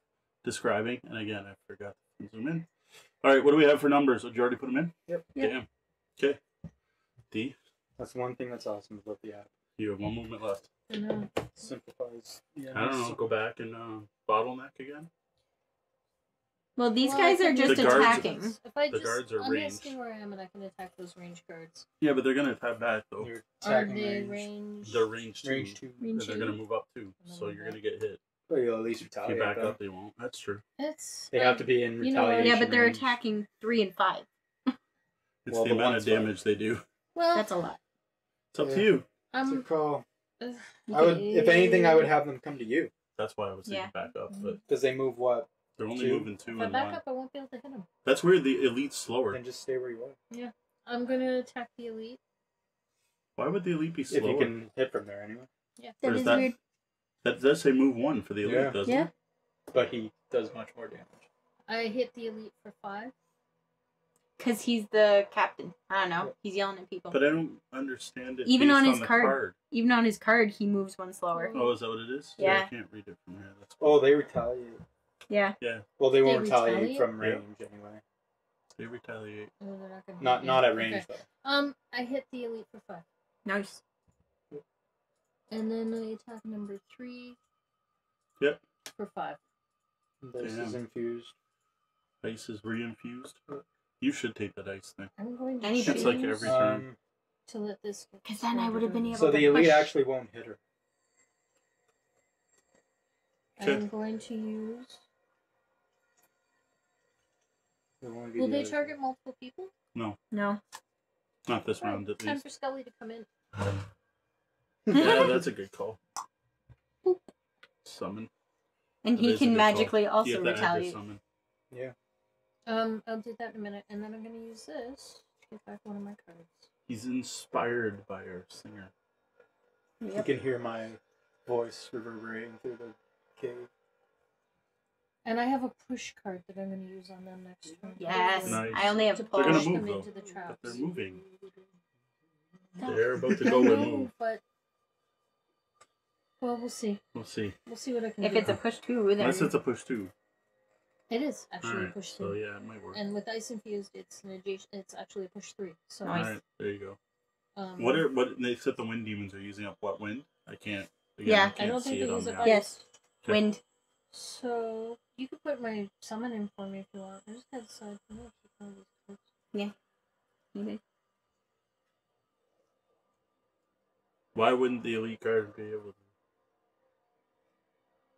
describing. And again, I forgot to zoom in. All right, what do we have for numbers? Did you already put them in? Yep. Yep. Damn. Okay. D, That's one thing that's awesome about the app. you have one movement left. I know. Simplifies. Yeah. I don't know. Go back and uh, bottleneck again. Well, these Well, guys are just The guards- attacking. If I The just, guards are I'm ranged. asking where I am, and I can attack those ranged guards. Yeah, but they're gonna attack back though. You're attacking they range. ranged? They're range two. Range two. And they're gonna move up too, so you're gonna get hit. Well, you'll at least If retaliate. you back though. up, they won't. That's true. It's. They have to be in You know retaliation. Yeah, but they're range. attacking three and five. It's Well, the the amount of one's fine. damage they do. Well, That's a lot. It's up Yeah. to you. It's a I'm. call. uh, I would, if anything, I would have them come to you That's why I was thinking Yeah. back up, but because they move what, they're only Two. moving two If I and back one. up, I won't be able to hit him. That's where the elite's slower. then just stay where you are. Yeah. I'm gonna attack the elite. Why would the elite be slower? If you can hit from there anyway. Or That is is that- weird. That does say move one for the elite, Yeah. doesn't Yeah. it? But he does much more damage. I hit the elite for five. Because he's the captain. I don't know. He's yelling at people. But I don't understand it. Even based on his the card. Even on his card, he moves one slower. Oh, is that what it is? Yeah. I can't read it from here. That's Oh, they retaliate. Yeah. Yeah. Well, they They won't retaliate, retaliate? from Yeah. range anyway. they retaliate. Oh, they're not gonna. Not hit me. not at range Okay. though. Um, I hit the elite for five, Nice. and then I attack number three. Yep. For five. This is Damn. infused. Ice is reinfused. You should take that ice thing. I'm going to Any choose It's like every turn. Um, to let this. get Because then I would have been able so to the elite actually won't hit her. I'm going to use. Will they target multiple people? No. No. not this round, at Time least. for Scully to come in. yeah, that's a good call. Summon. and That he is a can good call. magically also have to add your retaliate. summon. Yeah. Um, I'll do that in a minute, and then I'm going to use this to get back one of my cards. He's inspired by our singer. You Yep. can hear my voice reverberating through the cave. And I have a push card that I'm going to use on them next turn. Yes. Nice. I only have To push. They're gonna move them though. into the But they're moving. No. They're about to go and move. But well, we'll see. We'll see. We'll see what I can If do. it's a push two, then Unless it's a push two. it is actually a Alright, push so yeah, it might work. and with ice infused, it's an adjacent. It's actually a push three. So Nice. Alright, there you go. um, What are what they said the wind demons are using up what wind? I can't. Again, Yeah. I, I can't don't see think it they on use the it app. Yes. Okay. wind. So you could put my summon in for me if you want. I just had side. I'm gonna keep one of these cards. Okay. Why wouldn't the elite guard be able to?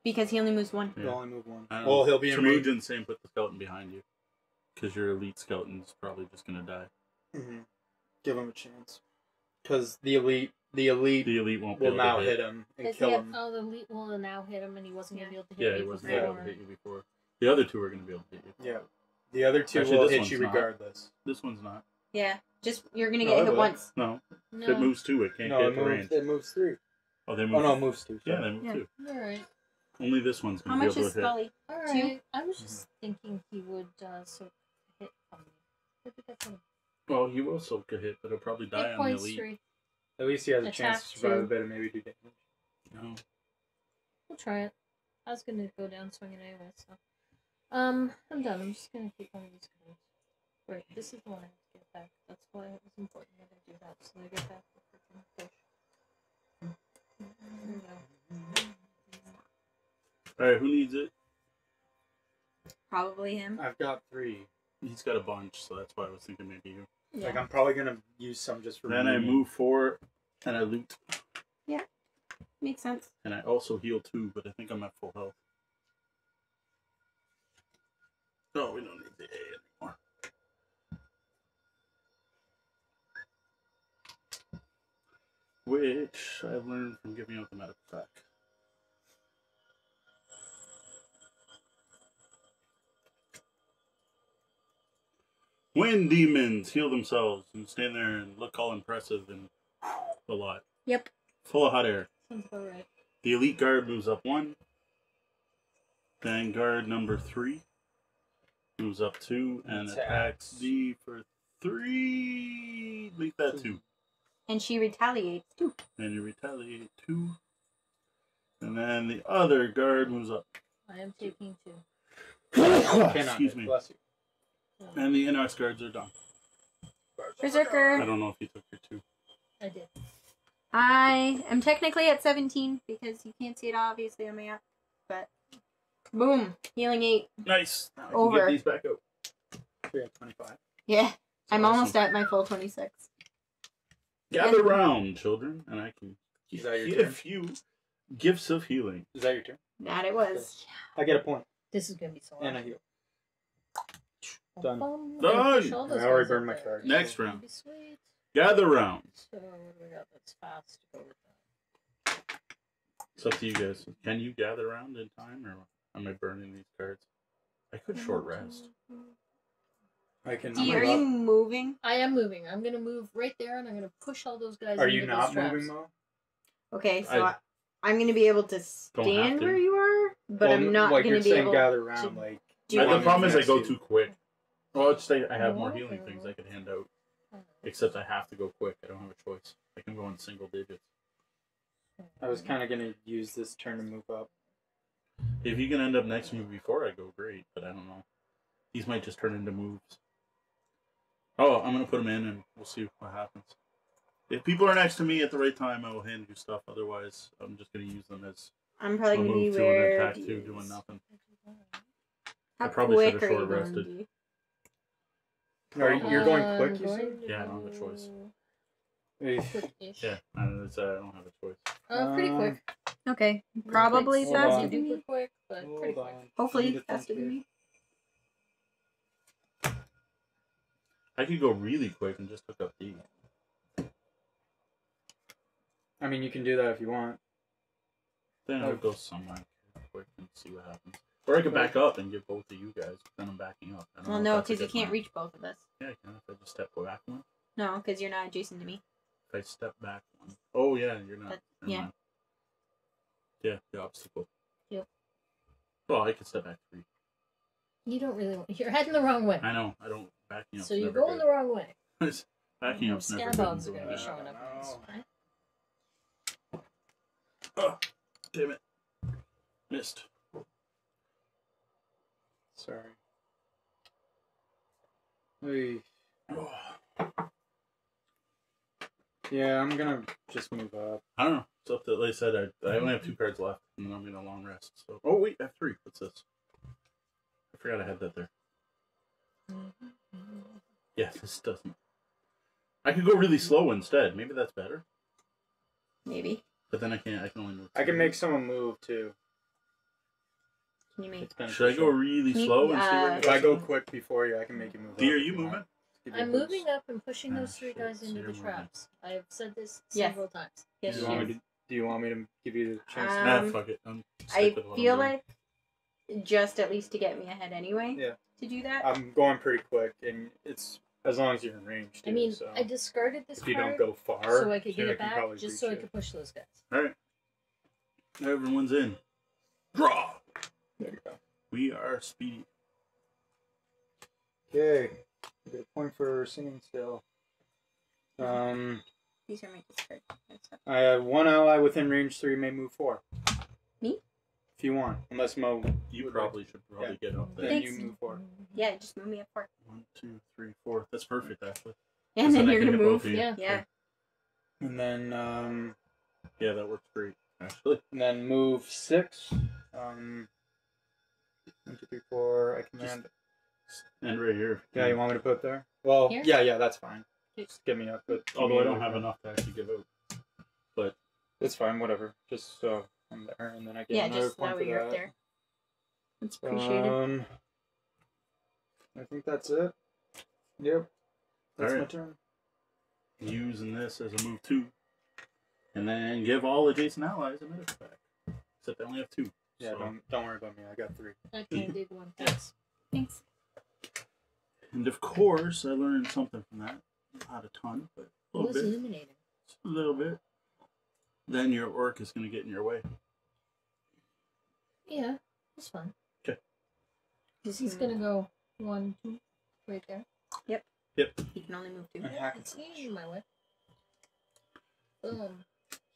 Because he only moves one. Yeah. He'll only move one. I don't Well, know. he'll be to in me, range. didn't say put the skeleton behind you, because your elite skeleton's probably just gonna die. hmm Give him a chance. Because the elite, the elite The elite won't be will now to hit him and kill the, him. oh, the elite will now hit him, and he wasn't gonna be able to hit Yeah, me he wasn't before. able to hit you before. The other two are gonna be able to hit you. Yeah. The other two Actually, will this hit one's you not. regardless. This one's not. Yeah. Just you're gonna No, get it hit will. once. No, No, it moves two. It can't No, get it the moves, range. it moves three. Oh, they move. Oh no, it moves two. Yeah, they move Yeah. two. All right. Only this one's gonna be much able is to hit. How much Scully? All Two? I was just thinking he would uh, so hit on me. What did that tell me? Well, he will soak a hit, but he'll probably die Hit on the elite. three. At least he has a chance to survive two. a bit and maybe do damage. No. We'll try it. I was gonna go down swinging anyway, so. Um, I'm done. I'm just gonna keep one of these cards. Wait, this is the one I have to get back. That's why it was important that I do that, so I get back the freaking fish. There we go. All right, who needs it? Probably him. I've got three. He's got a bunch, so that's why I was thinking maybe you. Yeah. Like I'm probably gonna use some just for. Then I move four, and I loot, Yeah, Makes sense. and I also heal two, but I think I'm at full health. No, we don't need the A anymore. Which I've learned from giving out the medical pack. Wind demons heal themselves and stand there and look all impressive and a lot. Yep. Full of hot air. Sounds about right. The elite guard moves up one. Then guard number three moves up two and Attacks. attacks D for three. Leave that two. And she retaliates two. And you retaliate two. And then the other guard moves up. I am taking two. Excuse me. Bless you. And the Inox guards are done. Berserker. I don't know if you took your two. I did. I am technically at 17 because you can't see it obviously on my app. But Boom. Healing eight. Nice. Now I Over. Get these back out. We have 25. Yeah. I'm Awesome. almost at my full 26. Gather And- round, children, and I can Is that your give you gifts of healing. Is that your turn? That it was. I get a point This is gonna be so and a hard. heal. Done. Bum, Done. push all those I already burned my there. card. Next That'd round. Gather round. So what do we got that's fast to go with that? It's up to you guys. Can you gather around in time, or am I burning these cards? I could short rest. I can. Do you, move are you moving? I am moving. I'm gonna move right there, and I'm gonna push all those guys. Are into you those not traps. moving, Mo? Okay, so I- I, I, am going to be able to stand to. where you are, but Well, I'm not like going you're to be saying able gather around, to like. do I- the problem is I go too quick. Well, I'd say I have more healing things I could hand out, except I have to go quick. I don't have a choice. I can go in single digits. I was kind of gonna use this turn to move up. If you can end up next to me before I go, great. But I don't know. These might just turn into moves. Oh, I'm gonna put them in, and we'll see what happens. If people are next to me at the right time, I will hand you stuff. Otherwise, I'm just gonna use them as I'm a probably going to be move to an where. attack two, doing nothing. How I probably quick should've are you short going rested. be? Are you, you're going quick, you going said? Yeah, I don't have a choice. Quick-ish. Yeah, I don't, it's, uh, I don't have a choice. Uh, pretty Um, quick. Okay, probably quick, Hold faster on. than me. Super quick, but Hold pretty on. quick. I need Hopefully to faster think than here. me. I could go really quick and just hook up D. I mean, you can do that if you want. Then I'll go somewhere quick and see what happens. Or I could back up and give both of you guys. Then I'm backing up. I don't Well, know no, if that's a because you can't plan. reach both of us. Yeah, I can. If I just step back one. No, because you're not adjacent to me. If I step back one. Oh yeah, you're not. That- Never yeah. mind. Yeah, the obstacle. Yep. Well, I could step back three. You don't really want. You're heading the wrong way. I know. I don't backing up. so you're going the wrong way. backing up's never good. Scabogs are gonna be showing up. on this, No. Oh, damn it. Missed. Sorry. Hey. Yeah, I'm gonna just move up. I don't know. It's up to. Like I said, I, I only have two cards left, and then I'm gonna long rest. So. Oh wait, I have three. What's this? I forgot I had that there. Yeah, this doesn't. I could go really slow instead. Maybe that's better. Maybe. But then I can't. I can only move. I can make someone move too. Can you make? Should I go really Can you- slow and see where uh, you If I go quick before you, I can make you move. D, up are if you want. moving? Give you a I'm boost. moving up and pushing Ah, those three shit, guys into you're the moving. traps. I have said this Yes. several times. Yes, Do you you, want me to, do you want me to give you the chance? to Nah, Um, fuck it. I'm I stick with what I'm feel doing. like just at least to get me ahead anyway. Yeah. To do that. I'm going pretty quick, and it's as long as you're in range. I mean, so. I discarded this if you don't go far, so I could yeah, get it can back, probably just so I reach could push those guys. All right. Everyone's in. Draw. It. There you go. We are speedy. Okay, get a point for singing still. Um, These are my discard. I have one ally within range three may move four. Me? If you want, unless Mo. You would probably should probably get up there. Then you move four. Yeah, just move me up four. One, two, three, four. That's perfect, actually. And then I you're gonna move. of. Yeah. Yeah. And then um, Yeah, that works great, actually. and then move six. Um, one, two, three, four. I command. And right here. yeah, you want me to put there? Well, Here? yeah, yeah, that's fine. Just get me up, but Although I don't have enough to actually give out. But it's fine, whatever. Just so I'm there, and then I get Yeah, another just point that for way you're that. up there. That's appreciated. Um, I think that's it. Yep. That's my Alright. turn. Using this as a move two. And then give all adjacent allies a minute back. Except I only have two. Yeah, so- don't don't worry about me. I got three. I can dig one. Thanks. Thanks. And of course, I learned something from that. Not a ton, but a little bit. illuminating. Just a little bit. Then your orc is going to get in your way. Yeah, it's fun. 'Cause he's Hmm. gonna go one, two, right there. Yep. Yep. He can only move two. And It's in my way. Boom.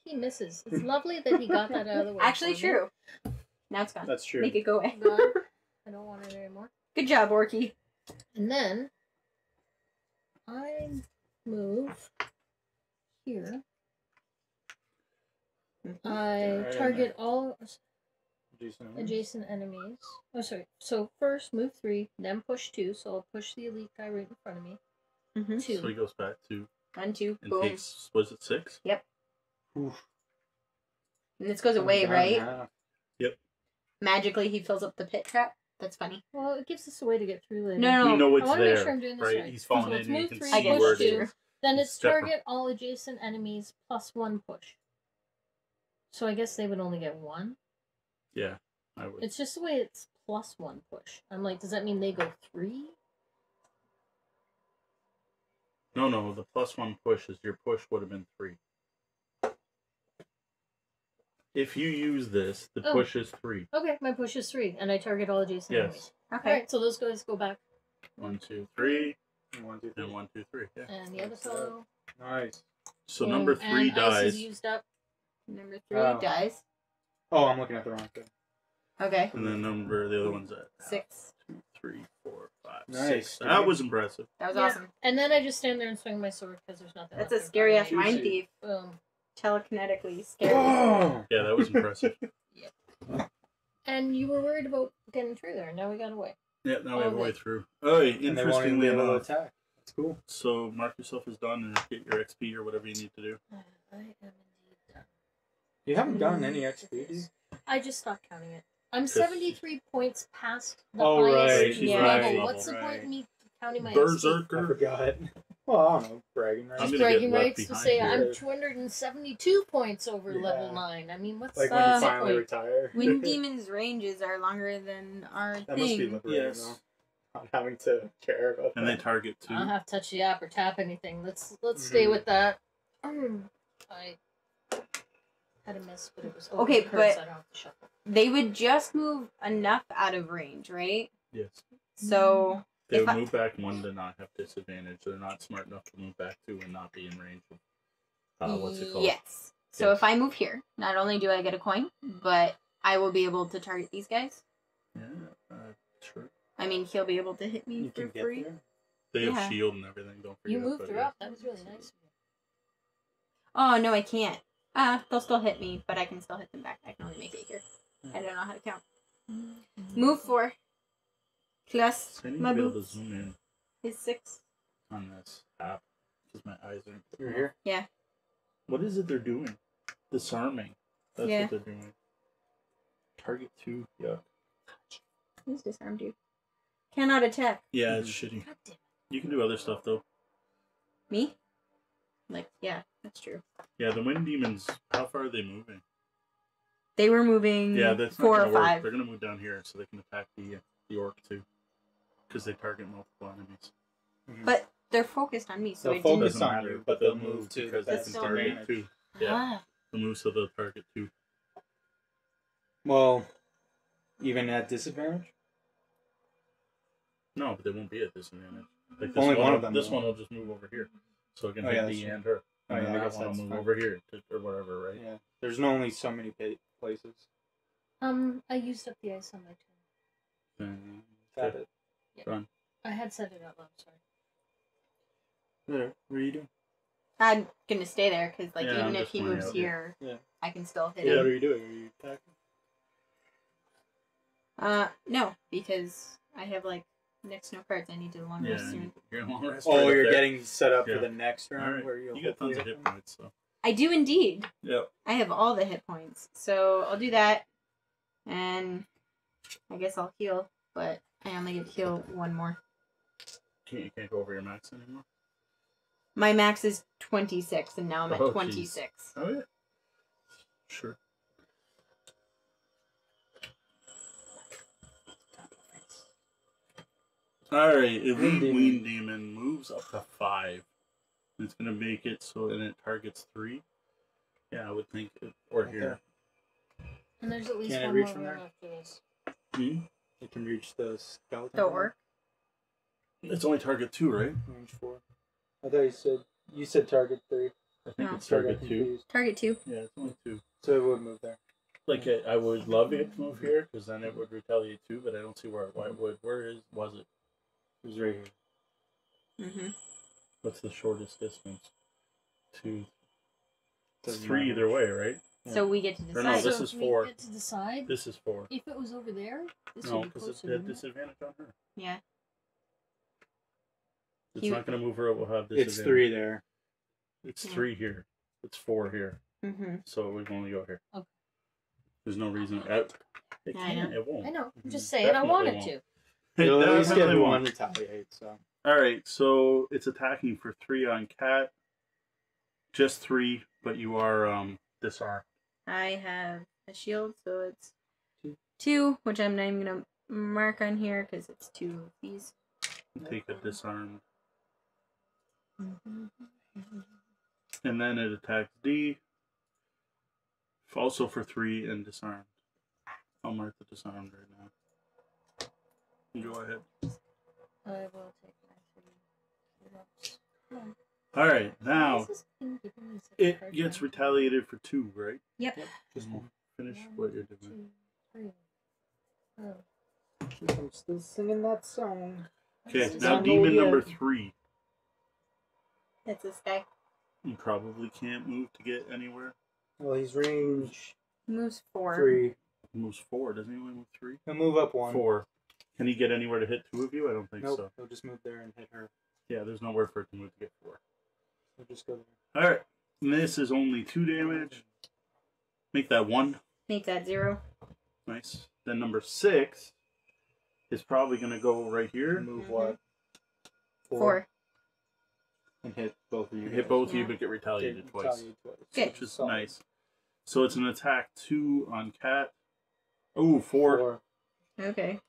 He misses. It's lovely that he got that out of the way. Actually, true. me. True. Now it's gone. That's true. Make it go away. Gone. I don't want it anymore. Good job, Orky. And then I move here. I Right target all. Adjacent enemies. adjacent enemies. Oh, sorry. So first move three, then push two. So I'll push the elite guy right in front of me. Mm-hmm. Two. So he goes back to One, two, and boom. takes was it six? Oof. And this goes Down away, in right? half. Magically, he fills up the pit trap. That's funny. Well, it gives us a way to get through later. No, no, we know I want to make sure I'm doing this right? right. He's falling So in it's you move can three, I see where push two. Then it's Separate. target all adjacent enemies plus one push. So I guess they would only get one. Yeah, I would. It's just the way it's plus one push. I'm like, does that mean they go three? No, no, the plus one push is your push would have been three. If you use this, the Oh. push is three. Okay, my push is three, and I target all adjacent Yes. enemies. Okay. Alright, so those guys go back, One, two, three, One, two, three. and one, two, three. Yeah. and the other fellow. Nice. So boom, number three and Ice is dies, used up. Number three Oh. dies. Oh, I'm looking at the wrong thing. Okay. and then number the other one's at Six. two, three, four, five, Nice. six. That was impressive. That was Yeah. awesome. And then I just stand there and swing my sword because there's nothing. That's left a in scary ass front me. mind thief. Boom. Telekinetically scary. Oh! Yeah, that was impressive. And you were worried about getting through there. Now we got away. yeah, now we have a way through. Oh, And they interestingly be enough. attack. That's cool. So mark yourself as done and get your XP or whatever you need to do. Uh, I am indeed done. You haven't gotten mm. any XP. I just stopped counting it. I'm 73 points past the Oh, highest right. Level. right. What's the point Right. in me counting my XP? I Berserker. forgot. Well, I don't know. Bragging rights. I'm Just gonna get bragging left rights to behind say here. I'm 272 points over Yeah. level 9. I mean, what's Like the when you Uh, finally point? retire. Wind Demon's ranges are longer than our that must be thing. liberating, Yes. though. Not having to care about And they that. target I don't have to touch the app or tap anything. Let's let's stay Mhm. with that. Mm, I had a miss, but it was over Okay, the curse, but- I don't have to shuffle. They would just move enough out of range, right? Yes. So They If would I- move back one to not have disadvantage. They're not smart enough to move back two and not be in range of uh, what's it called? yes. So Yes. if I move here, not only do I get a coin, but I will be able to target these guys. Yeah, uh, sure. I mean, he'll be able to hit me You for free. there. They have shield and everything. Don't forget. You moved but her yeah. up. That was really nice. Oh no, I can't. Ah, they'll still hit me, but I can still hit them back. I can only make it here. I don't know how to count. Move four. Plus So I my to be able to zoom in is six. on this app because my eyes aren't. You're here. Yeah. What is it they're doing? Disarming. That's Yeah. what they're doing. Target two. Yeah. Who's disarmed you? Cannot attack Yeah, it's shitty. God damn. You can do other stuff though. me. Like, yeah, that's true. Yeah, the wind demons. How far are they moving? They were moving Yeah, that's four gonna or work. five. They're gonna move down here so they can attack the uh, the orc too, because they target multiple enemies. Mhm. But they're focused on me, so They'll I focus didn't. Doesn't on matter, you, but they'll move to because the they can target advantage. two. Yeah, Ah, they'll move so they'll target two. Well, even at disadvantage? No, but they won't be at disadvantage. Like this Only one, one will- of them, This though. one will just move over here, so it can Oh, hit yeah, that's and her. Oh, And yeah, I that guess one will that's move fine. over here to, or whatever, right? Yeah. There's no only so many places. Um, I used up the ice on my turn. Then- Tap it. I had said it out loud. Sorry. There. What are you doing? I'm gonna stay there because, like, Yeah, even I'm if just he pointing moves out here. here, Yeah. I can still hit him. Yeah. What him. are you doing? Are you attacking? Uh, no, because I have like next no cards. I need to long Yeah, rest soon. you're long rest Oh, up you're there. getting set up Yeah. for the next round Alright, where you'll You got tons of hopefully hit them. points, so I do indeed. yep. I have all the hit points, so I'll do that, and I guess I'll heal. But I only get to heal one more. Can't you can't go over your max anymore? My max is twenty six, and now I'm at Oh, jeez. twenty six. Oh yeah. Sure. All right, Elite Wind Demon. Wind Demon moves up to five. It's gonna make it so then it targets three. Yeah, I would think, it, or Right here. And there's at least Can I one reach more from there? after this. Hmm? You can reach the skeleton. The one? orc. It's only target two, right? Range four. I thought you said you said target three. I think No. it's so I got target two. confused. Target two. Yeah, it's only two. So it would move there. Like I, I would love it to move here because then it would retaliate too, but I don't see where why it would. Where is was it? It was right here. Mm-hmm. What's the shortest distance? Two, Doesn't three matter. either way, right? So we get to Or no, decide. this so is we four. get to decide. This is four. If it was over there, this No, would be because it's closer. at wouldn't it? disadvantage on her. yeah. It's You- not going to move her. It will have disadvantage. It's three there. It's Yeah. three here. It's four here. Mm-hmm. So we can only go here. Okay. There's no reason. It, it I can't. know. It won't. I know. I'm just Mhm. saying. I Definitely wanted won't. to. It You'll at least get definitely one won't. retaliate. So All right. So it's attacking for three on cat. Just three, but you are um disarmed. I have a shield, so it's Two. two, which I'm not even gonna mark on here because it's two of these. Take a disarmed, Mm-hmm. and then it attacks D. Also for three and disarmed. I'll mark the disarmed right now. Go ahead. I will take my three. Heroes. Come on. All right. Now is this thing giving me such a it gets retaliated for two, right? Yep. just Mhm. Finish One, what you're doing. two, three. Oh. I'm still singing that song. Okay, now demon number three. That's this guy. You probably can't move to get anywhere. Well, he's range Moves four. three. He moves four, doesn't he? Only move three. He'll move up one. Four. Can he get anywhere to hit two of you? I don't think Nope. so. He'll just move there and hit her. Yeah, there's nowhere for it to move to get four. He'll just go there. All right, and this is only two damage. Make that one. Make that zero. Nice. Then number six is probably gonna go right here. Move Mhm. what? Four. And hit both of you. Hit both of you, but get retaliated Get twice, retaliated twice. Good. which is Solid. nice. So it's an attack two on cat. Oh, four. Four. Okay.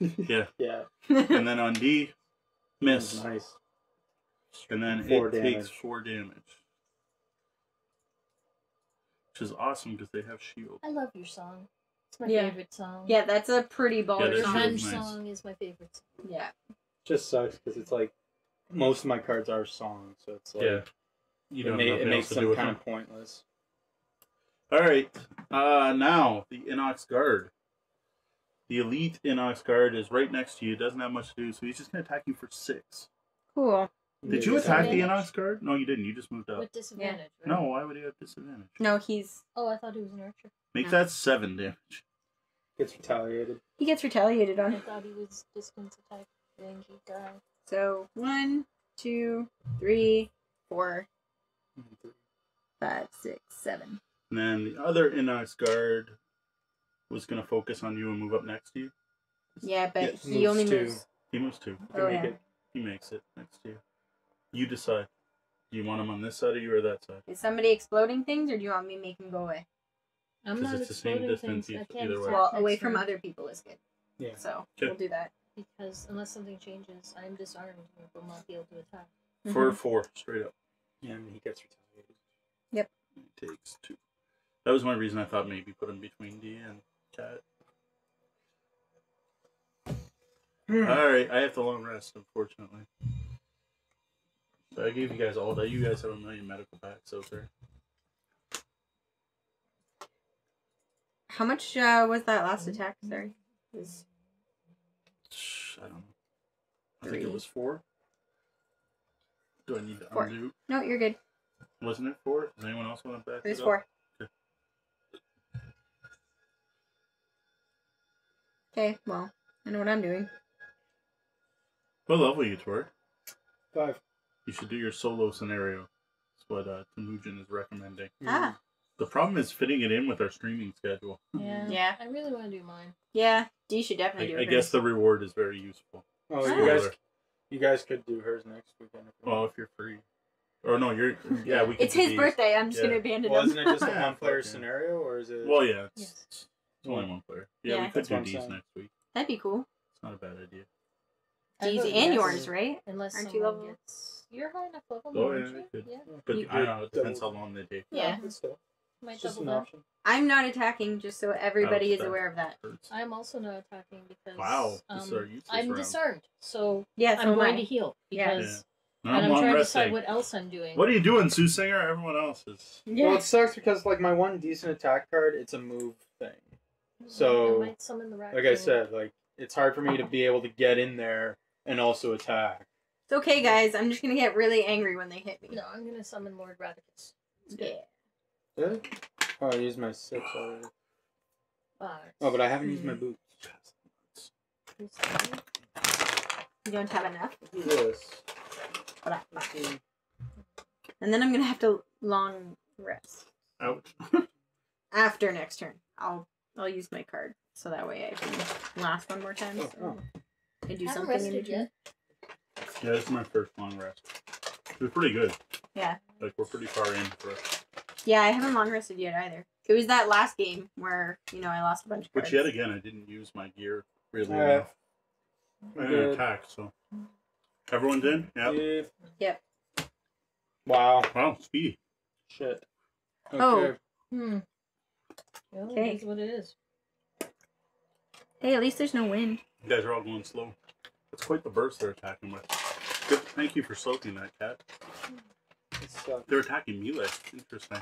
Yeah. Yeah. and then on D, miss. Nice. And then Four it takes four damage. Which is awesome because they have shield. I love your song. It's my Yeah. favorite song. Yeah, that's a pretty baller that Your song. song. revenge nice. song is my favorite. Song. Yeah. Just sucks because it's like most of my cards are songs, so it's like yeah. You it, don't ma- have it nothing makes else to them with kind them. of pointless. All right. Uh, now the Inox Guard. The elite Inox Guard is right next to you. Doesn't have much to do, so he's just gonna attack you for six. Cool. Did Yeah, you attack the Disadvantage? Inox Guard? No, you didn't. You just moved up. With disadvantage, right? No, why would he have disadvantage? No, he's Oh, I thought he was an archer. Make No. that seven damage. Gets retaliated. he gets retaliated on I on. thought he was distance attack rangy guy. So one, two, three, four, five, six, seven. And then the other Inox Guard was gonna focus on you and move up next to you. Yeah, but Yeah, he moves only two. moves. He moves two. You can Oh, make yeah. it. He makes it next to you. You decide. Do you want him on this side of you or that side? Is somebody exploding things, or do you want me to make him go away? I'm 'Cause not it's the same exploding distance things. I eith- can't either way. Well, next away from turn other people is good. Yeah. So Okay. we'll do that. Because unless something changes, I'm disarmed and will not be able to attack. For Mhm. four, straight up. Yeah, and he gets retaliated. It takes two. That was my reason I thought maybe put him between D and Cat. Alright, I have to long rest, unfortunately. So I gave you guys all that. You guys have a million medical packs out there. How much uh, was that last attack? Sorry. It was- I don't know. I think it was four. Do I need to Four. undo? No, you're good. Wasn't it four? Does anyone else want to back It was up? four. Okay. Okay, well, I know what I'm doing. What level you toward? Five. You should do your solo scenario. That's what uh, Temujin is recommending. Ah, The problem is fitting it in with our streaming schedule. Yeah. Yeah. I really want to do mine. yeah. D should definitely do I, it. I guess the reward is very useful. Oh, you guys, you guys could do hers next weekend. if you Well, want. if you're free. Or no, you're. Yeah, we. Could It's his these. birthday. I'm just Yeah. gonna abandon well, him. isn't it just a Yeah, one-player yeah. scenario, or is it? Well, yeah. It's, Yes. it's only one player. Yeah, Yeah. we could That's do I'm these next week. That'd be cool. It's not a bad idea. I D's and yes. yours, right? Unless Aren't you level- gets... You're high enough level, Oh, aren't yeah, you? I could. Yeah. But You- I don't know. It depends how Double. long they take. Yeah. But still, Might it's just double an down. option. I'm not attacking, just so everybody is that aware of that. hurts. I'm also not attacking because Wow, um, this is our useless I'm round. disarmed, so Yeah, so I'm am going I. to heal Yeah. because And and I'm I'm long trying to resting. decide what else I'm doing. What are you doing, Soothsinger? Everyone else is. Well, it sucks because like my one decent attack card, it's a move thing. I so, might summon the Like I raccoon. said, like it's hard for me to be able to get in there and also attack. It's okay, guys. I'm just gonna get really angry when they hit me. No, I'm gonna summon Lord Radicus. Yeah. Really? Oh, I used my six already. But Oh, but I haven't used my boots. You don't have enough. Do this. And then I'm gonna have to long rest Ouch. after next turn. I'll I'll use my card so that way I can last one more time. Oh, So oh. I do haven't something in rested yet. Yeah, this is my first long rest. It was pretty good. Yeah. Like we're pretty far in for it. Yeah, I haven't long rested yet either. It was that last game where you know I lost a bunch of cards. Which yet again, I didn't use my gear really Alright. enough. I didn't attack, so everyone's in. Yeah. Yep. Yep. Wow. Wow, speedy. Shit. Oh. Okay. Hmm. Well, Okay. it is what it is. Hey, at least there's no wind. You guys are all going slow. It's quite the burst they're attacking with. Good. Thank you for soaking that cat. Uh, they're attacking melee. Interesting.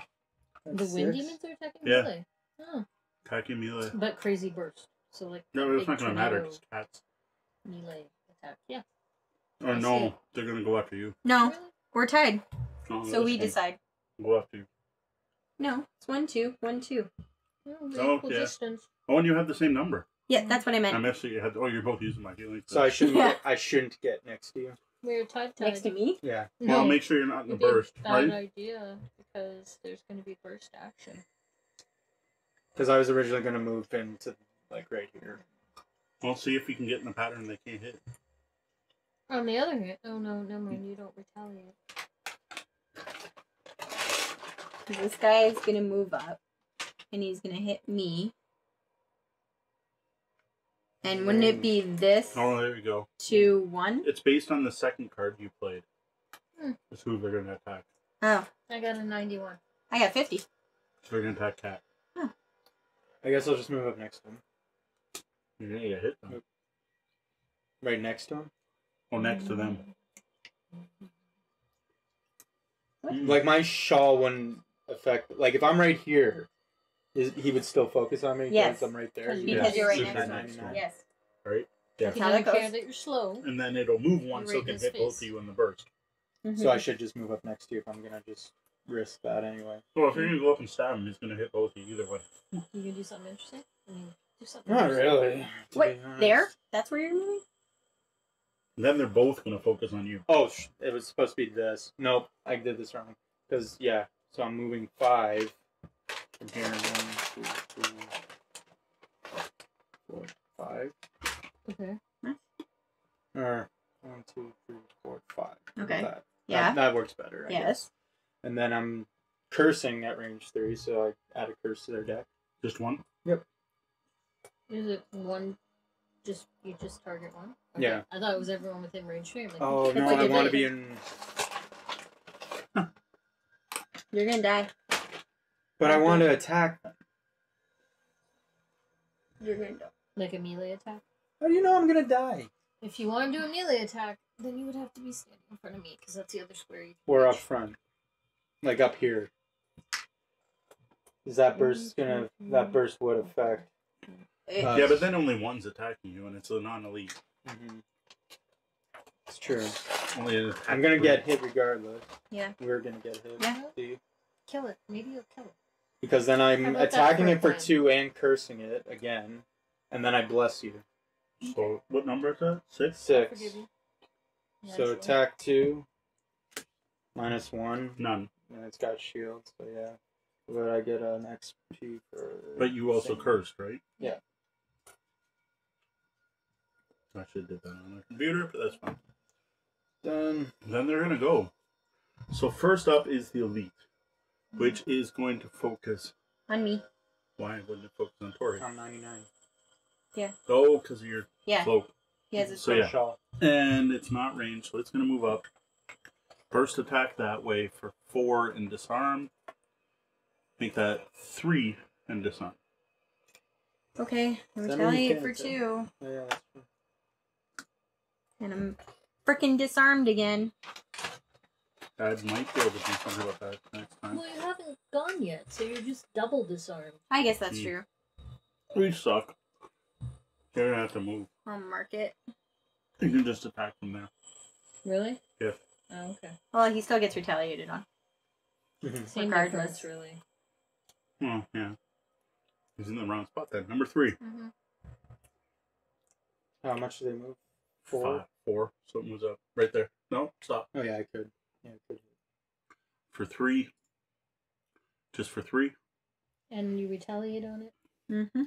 The That's wind six. demons are attacking Yeah. melee. Oh, Attacking melee. but crazy burst. So like No, it's big not gonna matter. tornado It's cats. melee attack. Yeah. Or I no, see. they're gonna go after you. No, Really? we're tied. No, So this we one decide. Go after you. No, it's one two, one two. Oh, they're Oh, equal yeah. distance. Oh, and you have the same number. Yeah, that's what I meant. I'm actually. You had. Oh, you're both using my healing. So I shouldn't. Yeah. Get, I shouldn't get next to you. We're tied tied. Next to me. Yeah. Well, No, make sure you're not in the it'd be a burst, bad right? idea because there's going to be burst action. Because I was originally gonna move into like right here. We'll see if you can get in the pattern they can't hit. On the other hand, oh no, no mind. You don't retaliate. This guy is gonna move up, and he's gonna hit me. And wouldn't it be this Oh, there you go. two one? It's based on the second card you played. Hmm. That's who they're gonna attack. Oh, I got a 91. I got fifty. So they're gonna attack cat. I guess I'll just move up next to him. You're gonna get hit them. Right next to him. Oh, next to them. Mm. Like my shawl wouldn't affect. Like if I'm right here, is he would still focus on me? Yes. I'm right there. Because He you're right next to him. 99. Yes. Right? He That's how doesn't care that you're slow. And then it'll move one so it can his hit both of you in the burst. Mm-hmm. So I should just move up next to you if I'm gonna just risk that anyway. Well, if you're gonna go up and stab him, he's gonna hit both of you either way. You gonna do something interesting? I mean, do something. Not interesting. really. Wait, there? That's where you're moving? And then they're both gonna focus on you. Oh, sh- it was supposed to be this. Nope, I did this wrong. Because yeah, so I'm moving five from here. One, two, three, four, five. Okay. Or one, two, three, four, five. Okay. That? Yeah. That, that works better. I guess. Yes. And then I'm cursing at range three, so I add a curse to their deck. Just one. Yep. Is it one? Just you just target one? Yeah. I thought it was everyone within range three. Like, Oh it's no, like I a want to be in. You're gonna die. But I want to attack. You're gonna die. like a melee attack. How do you know I'm gonna die? If you want to do a melee attack, then you would have to be standing in front of me because that's the other square you can Or up front, like up here. Is that burst gonna? That burst would affect. Uh, yeah, but then only one's attacking you, and it's a non-elite. Mhm. It's true. Only I'm gonna get hit regardless. Yeah. We're gonna get hit. Yeah. See? Kill it. Maybe you'll kill it. Because then I'm attacking it for plan? two and cursing it again, and then I bless you. So what number is that? Six. Six. Forgive you. So Naturally. attack two. Minus one. None. And it's got shield, so yeah. But I get an XP for. But you also same- cursed, right? Yeah. I should have did that on the computer, but that's fine. Done. Then they're gonna go. So first up is the elite, which is going to focus. On me. Why wouldn't it focus on Tori? I'm 99. Yeah. Oh, because of your Yeah. cloak. He has a So yeah, Shawl. and it's not ranged, so it's gonna move up. First attack that way for four and disarm. Make that three and disarm. Okay. that mean you Retaliate can't for two. Yeah, that's. And I'm freaking disarmed again. I might be able to do something about that next time. Well, you haven't gone yet, so you're just double disarmed. I guess that's Hmm. true. We suck. You're gonna have to move. I'll mark it. You can just attack from there. Really? Yeah. Oh, okay. Well, he still gets retaliated on. Mhm. Same Regardless. difference, really. Oh, yeah. He's in the wrong spot then. Number three. Mhm. How much do they move? Four. Five, four. So it moves up. Right there. No, stop. Oh yeah, I could. Yeah, I could. For three. Just for three. And you retaliate on it? Mm-hmm.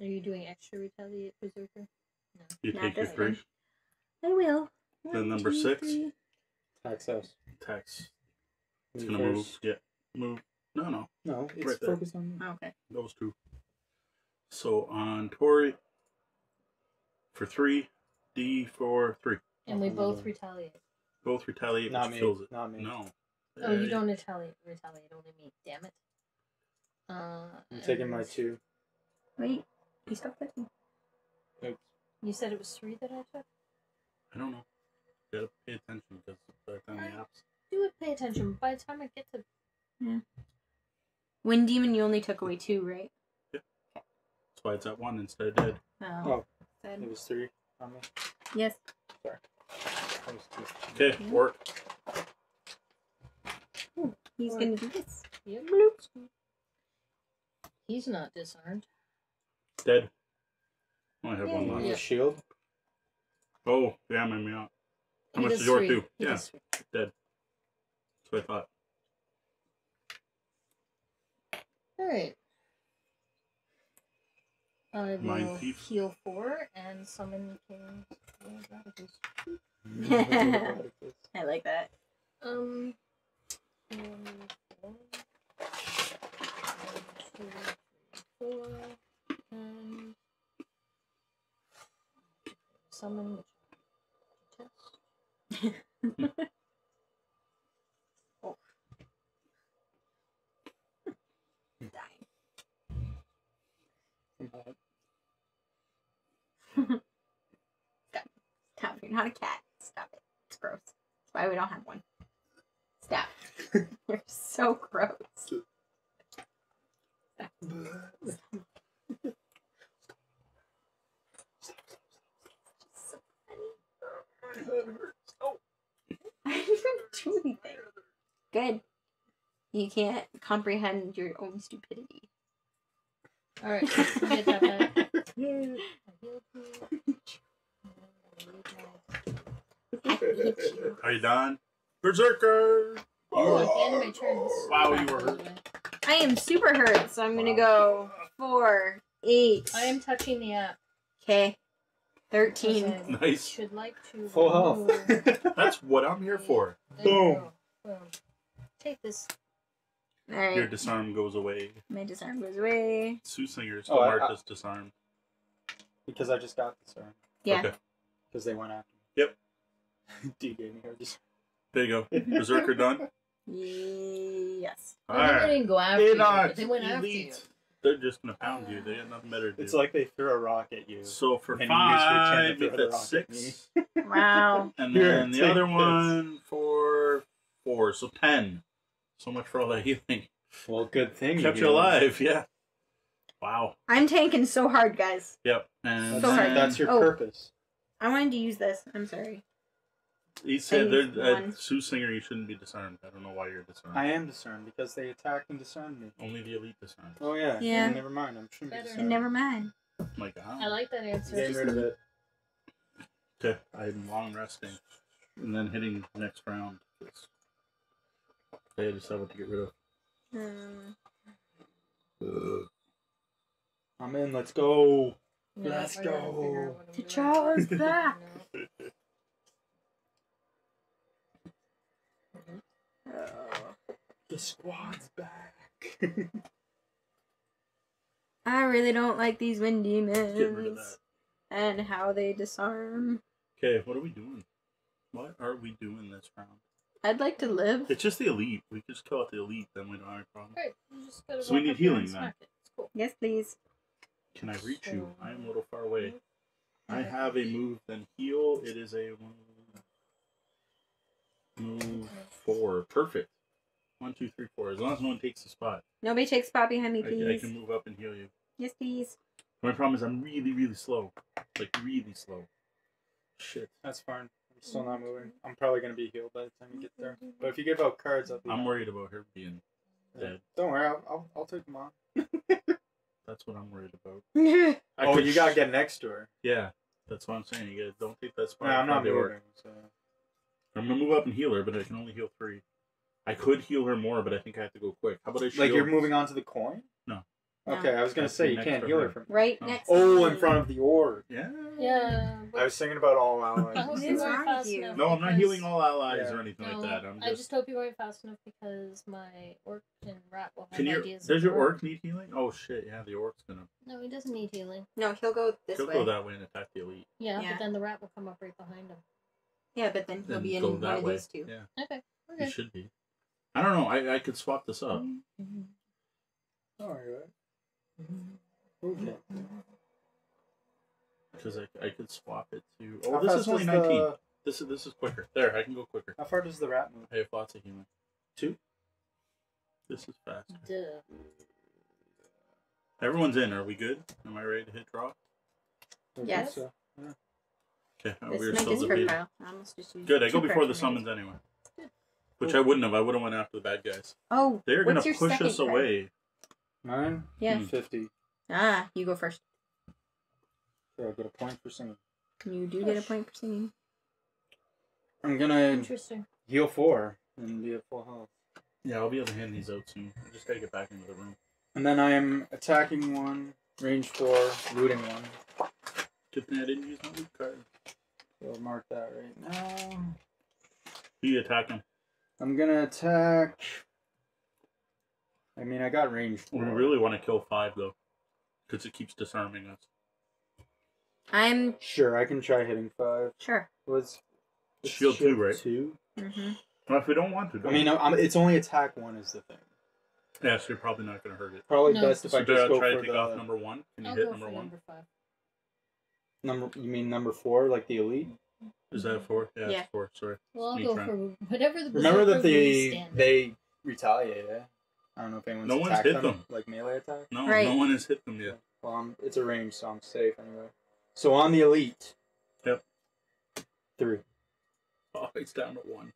Are you doing extra retaliate berserker? You Not take your this three. one. I will. Then number two, six. three. Tax house. Tax. It's gonna move. Yeah. Move. No, no. No, it's Right there. focused on me. Okay. Those two. So on Tori. For three. D for three. And we Oh, both retaliate. Both retaliate, Not which me. kills it. Not me. No. Oh, you don't retaliate. Retaliate only me. Damn it. Uh, I'm taking my two. Wait. You stopped touching. Oops. You said it was three that I took. I don't know. You gotta pay attention because by the time the apps. Do it. Pay attention. By the time I get to Yeah. Wind demon, you only took away two, right? That's why it's at one instead of dead. Oh. Said- It was three on me. Yes. That was two. Okay, work. He's gonna do this. Yep. He's not disarmed. Dead. I have one Yay. left. Your Yeah. shield. Oh, yeah, made me out. How He much does does yours three. do? He Yeah. does three. That's what I thought. All right. I Mind thief. heal four and summon King Radicus. I like that. Um. one, four, one, two, three, four, and summon which test. Stop. You're not a cat. Stop it. It's gross. That's why we don't have one. Stop. You're so gross. I didn't do anything. Good. You can't comprehend your own stupidity. Hate you. Are you done? Berserker! Oh, at the end of my turn. Wow, you were hurt. I am super hurt, so I'm gonna go four, eight. I am touching the app. Okay. Thirteen. I Nice. Should like to. Full health. That's what I'm here for. There you Boom. go. Boom. Take this. Your disarm goes away. My disarm goes away. Soothsinger is Oh, still I- marked I- as disarmed. because I just got this, sorry. Yeah. Okay. Because they went after me. Yep. me. D gave me her just. There you go. Berserker done. Yes. Well, they Alright. didn't go after They're you, not they went after you. They're just gonna pound you. They got nothing better to do. It's like they threw a rock at you. so for and you used your five, to if throw the that's rock at six, Wow. and Here, then the other this. one for four, so ten. So much for all that healing. Well, good thing Kept you healed. alive, yeah. Wow. I'm tanking so hard, guys. Yep. And That's, So hard. that's your Oh. purpose. I wanted to use this. I'm sorry. he said, used there, uh, one. Soothsinger, you shouldn't be disarmed. I don't know why you're disarmed. I am discerned because they attacked and discerned me. Only the elite disarmed. Oh yeah. Yeah. Well, never mind. I'm shouldn't be Better. discerned. Never mind. My God. I like that answer. Getting rid of it. Okay. I'm long resting. And then hitting next round. They decide what to get rid of. Um, I'm in. Let's go. No, Let's I gotta figure out go. what I'm. T'Challa's back. Oh. The squad's back. I really don't like these wind Get rid of demons and how they disarm. Okay, what are we doing? What are we doing this round? I'd like to live. It's just the elite. We just kill out the elite, then we don't have a problem. Great. You just gotta So we walk need up there and healing then. smack it. It's cool. Yes, please. Can I reach you? I am a little far away. Mm-hmm. I have a move, then heal. It is a move four. Perfect. One, two, three, four. As long as no one takes the spot, Nobody take spot behind me, I, I can move up and heal you. Yes, please. My problem is I'm really, really slow. Like really slow. Shit. That's fine. I'm still not moving. I'm probably gonna be healed by the time you get there. But if you give out cards, I'll be. I'm worried about her being Dead. Don't worry, I'll, I'll, I'll take them on. That's what I'm worried about. I oh, could you gotta get next to her. Yeah, that's what I'm saying. You guys don't take that spot. No, I'm not of the orc. moving. So. I'm gonna move up and heal her, but I can only heal three. I could heal her more, but I think I have to go quick. How about I shield? Like you're moving on to the coin? No. Okay, I was gonna Has to say you can't heal her. her from. Right Oh. next. Oh, to in front of the orb. Yeah. Yeah. I was thinking about all I allies. hope you is weren't wrong fast with you? enough No, I'm not healing all allies Yeah. or anything No, like that. I'm just... I just. just hope you weren't fast enough because my orc and rat will have Can your ideas. does your work. orc need healing? Oh shit! Yeah, the orc's gonna. No, he doesn't need healing. No, he'll go this He'll way. go that way and attack the elite. Yeah, Yeah. but then the rat will come up right behind him. Yeah, but then he'll Then be in one of way. these two. Yeah, Okay, we're he should be. I don't know. I, I could swap this up mm-hmm. All right. Okay. because I, I could swap it to. Oh, How this fast is only does 19. the- This is this is quicker. There, I can go quicker. How far does the rat move? I have lots of healing. Two. This is fast. Duh. Everyone's in. Are we good? Am I ready to hit draw? I think Yes. so. Okay. Oh, This we were is still Discord defeated. file. I almost just used Good. I go two before the correction summons rates. anyway. Which I wouldn't have. I would have went after the bad guys. Oh, They're what's gonna your push second us card? away. Mine? Yeah. Hmm. 50. Ah, you go first. So I get a point for singing. You do get a point for singing. I'm gonna Interesting. heal four and be at full health. Yeah, I'll be able to hand these out soon. I just gotta get back into the room. And then I am attacking one, range four, looting one. Good thing I didn't use my loot card. So I'll mark that right now. Who you attacking? I'm gonna attack. I mean, I got range four. We really want to kill five though, because it keeps disarming us. I'm Sure, I can try hitting five. sure. Was it's Shield two, right? Two. Mm-hmm. Well, if we don't want to, I don't. mean, I'm, it's only attack one is the thing. yeah, so you're probably not gonna hurt it. Probably No. best if So I do just go try for to take the off number one? Can you I'll hit go number for one? number five. number. You mean number four, like the elite? Is that a four? Yeah, Yeah. it's four. Sorry. Well, I'll Me go trying. for whatever the Remember that berserker they we stand. they retaliate. Eh? I don't know if anyone's No one's hit them, them. like melee attack. No, Right. no one has hit them yet. Well, I'm, it's a range, so I'm safe anyway. So on the elite. Yep. Three. Oh, he's down to one.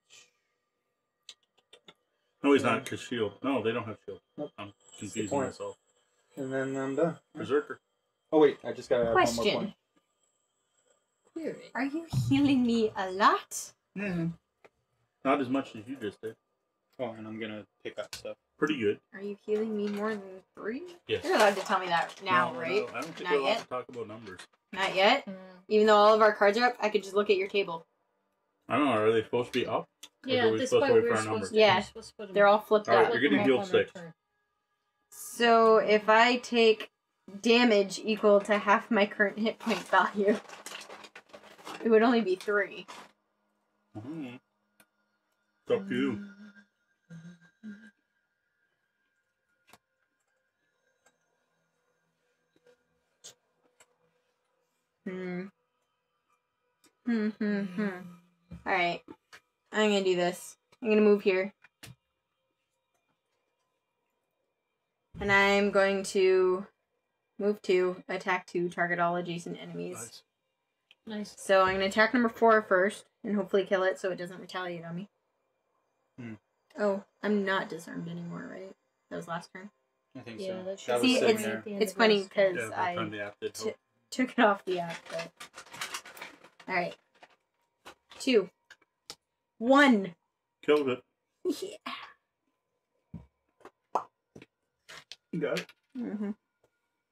No, he's not. Cause shield. No, they don't have shield. Nope. I'm confusing point. myself. And then I'm done. Berserker. Oh wait, I just gotta add one more Question: point. Query. Are you healing me a lot? Yeah. Not as much as you just did. Oh, and I'm gonna pick up stuff. Pretty good. Are you healing me more than three? Yes. You're allowed to tell me that now, No, right? no, I don't think Not we're allowed yet? to talk about numbers. Not yet. Mm. Even though all of our cards are up, I could just look at your table. I don't know. Are they supposed to be up? Yeah, are we this supposed to wait we're for our supposed numbers? to. Yeah. to They're all flipped All right, up. you're flip 'em getting up healed on our six. So if I take damage equal to half my current hit point value, it would only be three. Mhm. It's up to you. Hmm. Hmm. Hmm. Hmm. All right. I'm gonna do this. I'm gonna move here, and I'm going to move to attack two target all adjacent enemies. Nice. Nice. So I'm gonna attack number four first, and hopefully kill it so it doesn't retaliate on me. Hmm. Oh, I'm not disarmed anymore, right? That was last turn. I think Yeah, so. that should That was See, it's- there. at the end It's funny because Yeah, by the time I the app did t- help. took it off the app, but all right. Two. One. Killed it. Yeah. You got it. hmm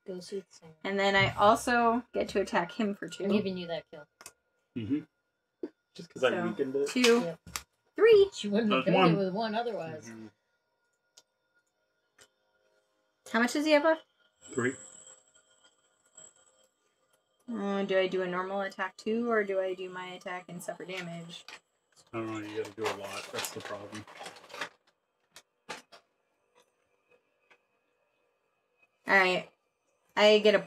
Go soothsayer. And then I also get to attack him for two. I'm two. giving you that kill. Mm-hmm. Just because I So, weakened it. Two. Yeah. Three. She wouldn't have That's done it one. with one otherwise. Mhm. How much does he have left? Three. Uh, do I do a normal attack too, or do I do my attack and suffer damage? I don't know. You got to do a lot. That's the problem. All right. I get a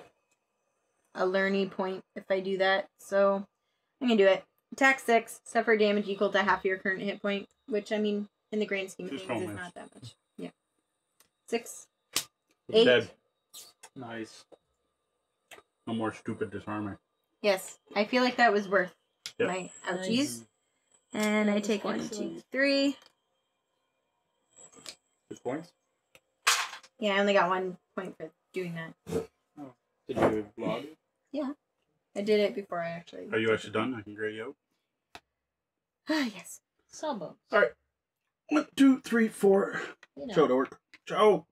a learning point if I do that, so I'm gonna do it. Attack six, suffer damage equal to half your current hit point, which I mean, in the grand scheme of Just things, is not that much. Yeah. Six. Eight. Dead. Nice. No more stupid disarming. Yes, I feel like that was worth Yep. my ouchies. Nice. And I take one, excellent. two, three. Six points. Yeah, I only got one point for doing that. Did you log it? I did it before I actually. Are you actually done? I can grade you out. Ah, yes. Sawbones. One, two, three, four. You know. Joe to work. Joe.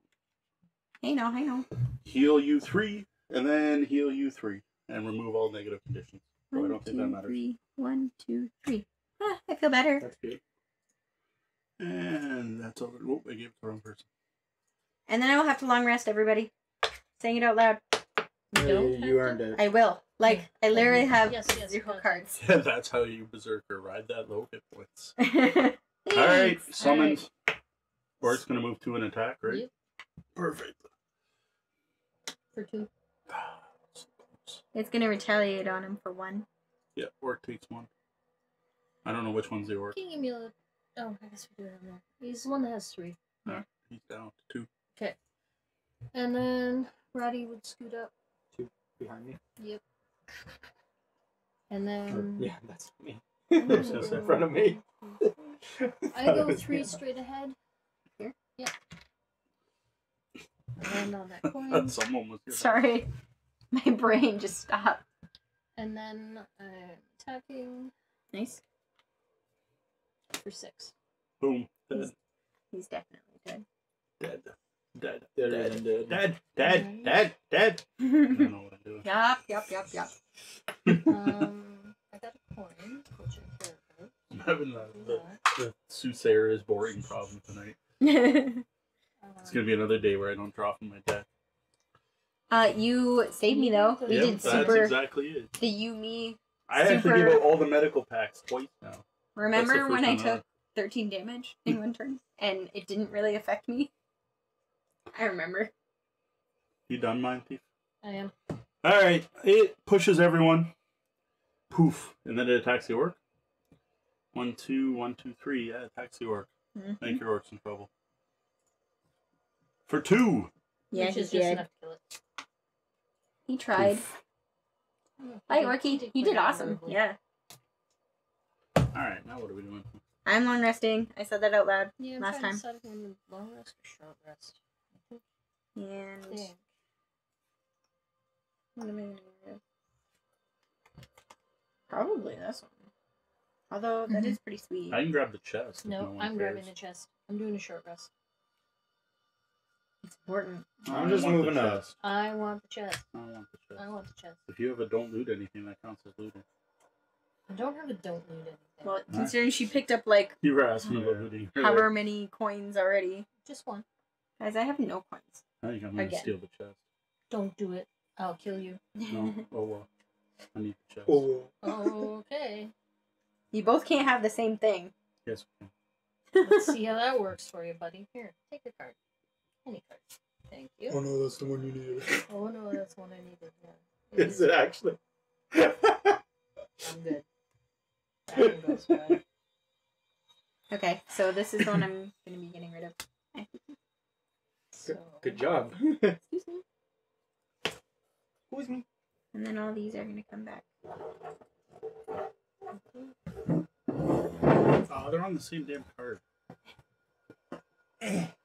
I know, I know. Heal you three, and then heal you three, and remove all negative conditions. so i don't think that matters me one two three Ah, I feel better. That's good. And that's all. Oh, I gave it to the wrong person. And then I will have to long rest, everybody. Saying it out loud. You don't Uh, you earned it. I will. Like, I literally have Yes, yes, zero yes. cards. Yeah, that's how you berserker ride that low hit points. All All right, All summons. Bart's gonna move to an attack, right? Yep, Perfect. for two. So close. It's gonna retaliate on him for one. Yeah, Orc takes one. I don't know which one's the Orc. Can you give me a... Oh, I guess we do it on there. He's the one that has three. He's down to two. Okay. And then Ratty would scoot up. Two Behind me. Yep. And Or- then... yeah, that's me. I'm Just go- in front of me. I go three me. straight ahead. Here? Yeah. I land on that coin. Someone was here. Sorry. My brain just stopped. And then I'm attacking Nice. for six. Boom. Dead. He's definitely dead. Dead. Dead. Dead Dead. than dead. Dead. Dead. Dead. Dead. I don't know what I'm doing. yup, yup, yup, yup. Um, I got a coin, which I care about. I'm having the, Do the, that. the soothsayer is boring problem tonight. It's Um, gonna be another day where I don't draw from my deck. Uh, you saved me though. We Yeah, did that's super. exactly it. The you me. I actually Super- give out all the medical packs twice now. Remember when I took ever. 13 damage in one turn and it didn't really affect me? I remember. You done, Mind Thief? I am. All right, it pushes everyone. Poof, and then it attacks the orc. One, two, one, two, three. Yeah, it attacks the orc. I Mhm. think your orc's in trouble. For two. Yeah, which is just did. enough to kill it. He tried. Poof. Hi, Orky. You did awesome. Yeah. All right, now what are we doing? I'm long resting. I said that out loud. Yeah, I'm Last trying time. to decide if I'm long rest or short rest. And I think. what am I gonna do? Probably this one. Although that mm-hmm. is pretty sweet. I can grab the chest. if No, I'm grabbing the chest. I'm doing a short rest. It's important. I'm just want the moving up. chest. I want the chest. I want the chest. I want the chest. If you have a don't loot anything, that counts as looting. I don't have a don't loot anything. Well, considering she picked up like You were asking about Yeah. looting. however many coins already. Just one. Guys, I have no coins. I think I'm gonna Again. steal the chest. Don't do it. I'll kill you. No, oh well. I need the chest. Oh. Okay. you both can't have the same thing. Yes. we can. Let's see how that works for you, buddy. Here, take the card. Any card. Thank you. Oh no, that's the one you needed. Oh no, that's the one I needed. Yeah. Is it actually? I'm good. That one goes bad. Okay, so this is the one I'm gonna be getting rid of. So, Good job. Excuse me. Who's me? And then all these are gonna come back. Oh, they're on the same damn card.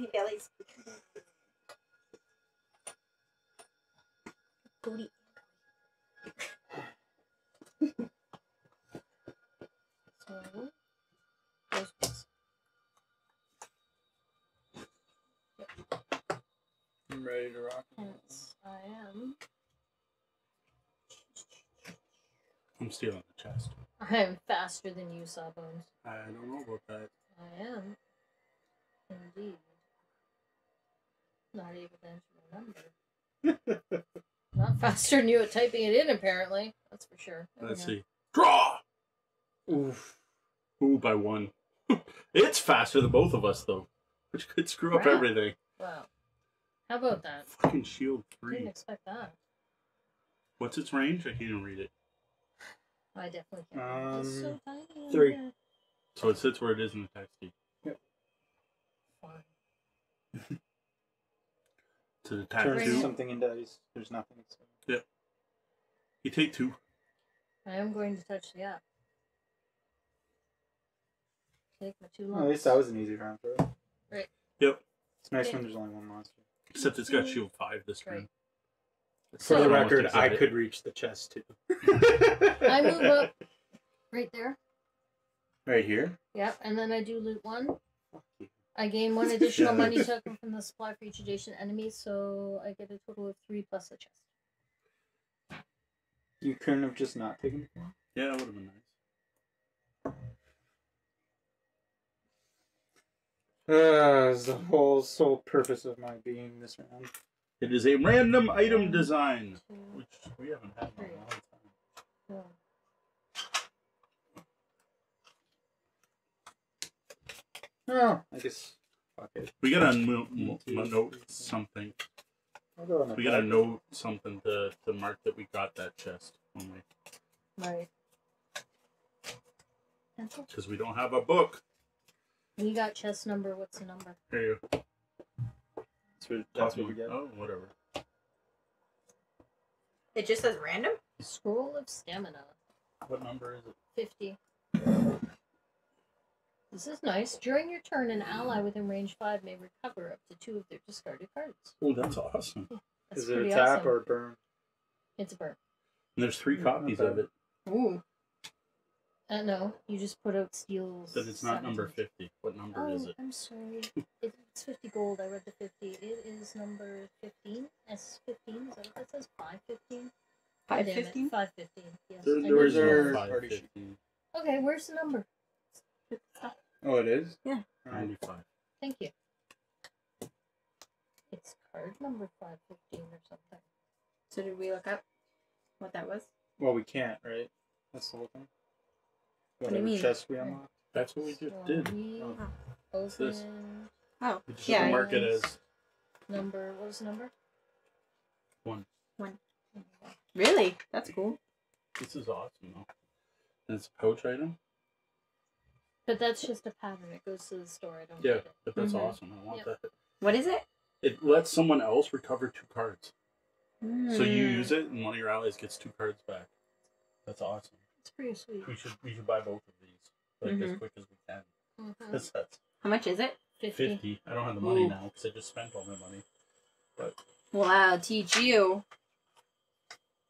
My booty. So, those ones. I'm ready to rock. Hence, I am. I'm stealing the chest. I am faster than you, Sawbones. I don't know about that. I am. Indeed. Not even to enter my number. Not faster than you at typing it in, apparently. That's for sure. There Let's see. Draw! Oof. Ooh, by one. it's faster than both of us, though. Which could screw up everything. Wow. How about that? Fucking shield three. Didn't expect that. What's its range? I can't even read it. I definitely can't. it's so Um, tiny. three. the So it sits where it is in the text sheet. Fine. To the attack Turns Three. two. something into ice. There's nothing. So. You take two. I am going to touch the app. Take my two lumps. at least that was an easy round for us. Yep. It's nice Okay. when there's only one monster. Except it's got shield five this turn. Right. For So- the Almost record, I excited. could reach the chest too. I move up right there. Right here. Yep, and then I do loot one. Fuck you. I gain one additional money token from the supply for each adjacent enemy, so I get a total of three plus a chest. You couldn't have just not taken it. Yeah, that would have been nice. Uh, is the whole sole purpose of my being this round. It is a random item design, which we haven't had in a long time. four. Oh, I guess. Fuck it. We gotta mo- mo- mo- note something. I'll go on the We gotta back. note something to, to mark that we got that chest when we Right. Pencil? because we don't have a book. We got chest number. What's the number? Here you go. That's what, that's what we one. get. Oh, whatever. It just says random. Scroll of stamina. What number is it? 50. This is nice. During your turn, an ally within range 5 may recover up to two of their discarded cards. Oh, that's awesome. That's Is it a pretty tap awesome. or a burn? It's a burn. And there's three copies of it, Ooh. Uh, no, you just put out steals. but it's not number 50. What number Oh, is it? I'm sorry. It's 50 gold. I read the 50. It is number 15. S15. Is that what that says? 515? Five Damn it, fifteen. 515. Yes. There, I there know is no Party sheet. 515. Okay, where's the number? Oh, it is? Yeah. 95. Thank you. It's card number 515 or something. So did we look up what that was? Well, we can't, right? That's the whole thing. What do you mean? chest we unlocked. That's what we just did. Twenty, Oh. This. Open Oh, We just yeah. have to mark it as number. What was the number? one. One. Really? That's cool. This is awesome, though. And it's a pouch item? But that's just a pattern. It goes to the store. I don't Yeah, get it. but that's Mhm. awesome. I want Yep. that. What is it? It lets someone else recover two cards. So you Hmm. use it, and one of your allies gets two cards back. That's awesome. It's pretty sweet. We should we should buy both of these like as Mhm. quick as we can. Mhm. That's that's How much is it? 50. fifty. I don't have the money Ooh. now because I just spent all my money. Well, I'll teach you.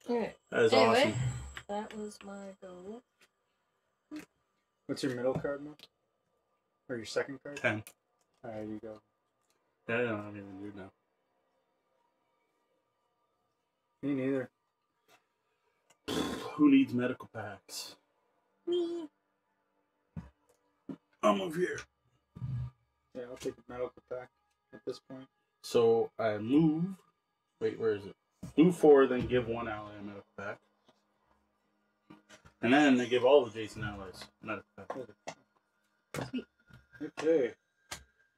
Alright, That is Anyway. awesome. that was my go. What's your middle card, Mo? Or your second card? Ten. Alright, you go. Yeah, I don't even do now. Me neither. Who needs medical packs? Me. I'm over here. Yeah, I'll take a medical pack at this point. So I move. Wait, where is it? Move forward, then give one ally a medical pack. And then they give all the Jason allies a medical. Okay.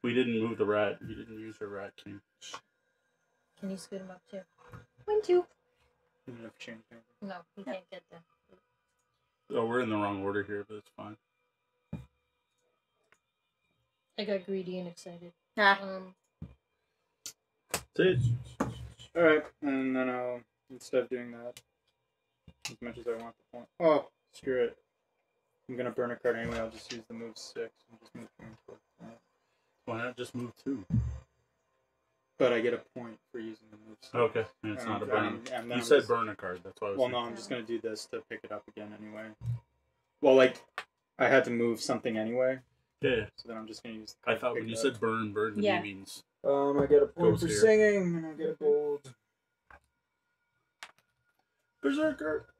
We didn't move the rat. You didn't use your rat king. Can you scoot him up too? One, two. You have to change anything. No, he can't get there. Oh, we're in the wrong order here, but it's fine. I got greedy and excited. Ah, Um, That's it. Alright, and then I'll, instead of doing that, as much as I want the point. Oh, screw it. I'm gonna burn a card anyway, I'll just use the move six and just move three and four. Alright. Why not just move two? But I get a point for using the move six. Okay, and it's And not a I'm- burn. and then You I'm said just- burn a card. That's why I was. Well, no. I'm just gonna do this to pick it up again anyway. Well, like, I had to move something anyway, Yeah, so then I'm just gonna use. The I card to thought when you it said burn, burn to Yeah. means Um, I get a point for here. singing, and I get a gold. berserker.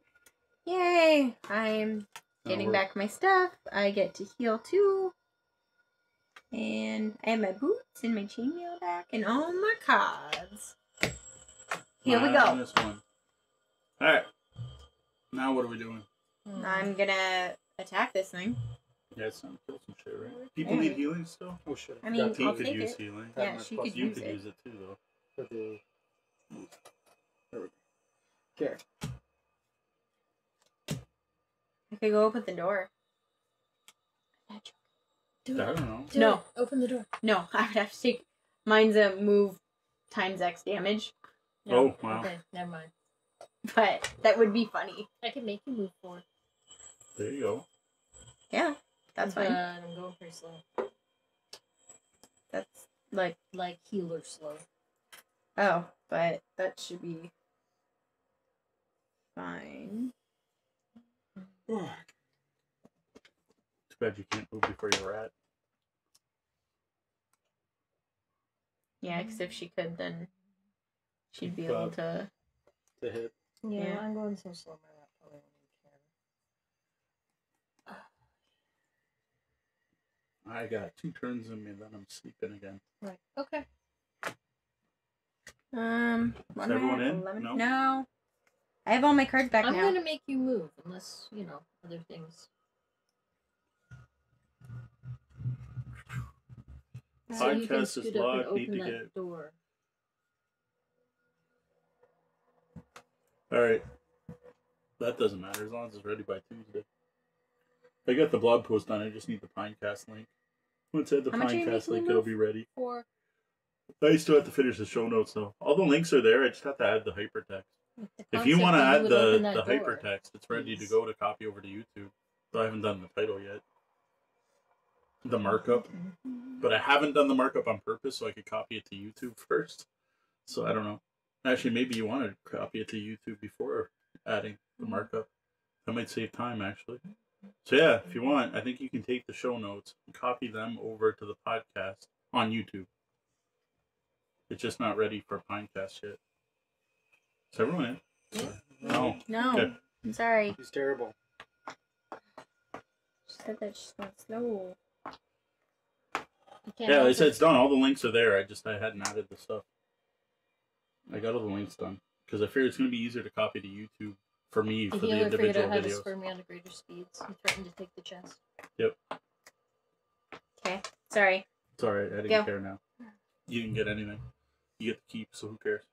Yay! I'm oh, getting we're- back my stuff. I get to heal too. And I have my boots and my chainmail back and all my cards. Here we go. This Minus one. All right. Now what are we doing? I'm gonna attack this thing. Yeah, it's time to kill some shit, right? People Yeah. need healing still. Oh shit! I mean, T I'll could take use it. healing. Yeah, my she plus could You use could it. use it too, though. for the. There we go. Okay. I could go open the door. Do I don't know. Do No. it. Open the door. No, I would have to take. Mine's a move times X damage, Oh wow. Okay, never mind. but that would be funny. I could make you move forward. There you go. Yeah, that's but fine. I'm going pretty slow. That's Like like healer slow. oh, but that should be fine. Too bad you can't move before you're at. Yeah, because if she could, then she'd be able But- to. To hit. Yeah, Yeah. I'm going so slow. My rat probably won't even care. I got two turns in me, then I'm sleeping again. Right. Okay. Um, what am everyone in? 11? No? No. I have all my cards back I'm now. gonna make you move unless you know other things. So Podcast is scoot up and locked, need open to that get- door. All right. That doesn't matter as long as it's ready by Tuesday. I got the blog post done. I just need the Pinecast link. Once I have the How much are you Pinecast link, it'll be ready. Or I still have to finish the show notes though. All the links are there. I just have to add the hypertext. If you want to add the, the door. hypertext, it's ready to go to copy over to YouTube. But I haven't done the title yet. The markup. But I haven't done the markup on purpose so I could copy it to YouTube first. So I don't know. Actually, maybe you want to copy it to YouTube before adding the markup. That might save time, actually. So yeah, if you want, I think you can take the show notes and copy them over to the podcast on YouTube. It's just not ready for Pinecast yet. Is everyone in? Yeah. No. No, Okay. I'm sorry. He's terrible. She said that she's not slow. Yeah, help they said it's done. All the links are there. I just I hadn't added the stuff. I got all the links done because I figured it's going to be easier to copy to YouTube for me The for the healer figured individual out how to videos. spur me on to greater speeds and threatened to take the chest. Yep. Okay, sorry. It's all right. I didn't Go. care now. You didn't get anything. You get to keep, so who cares?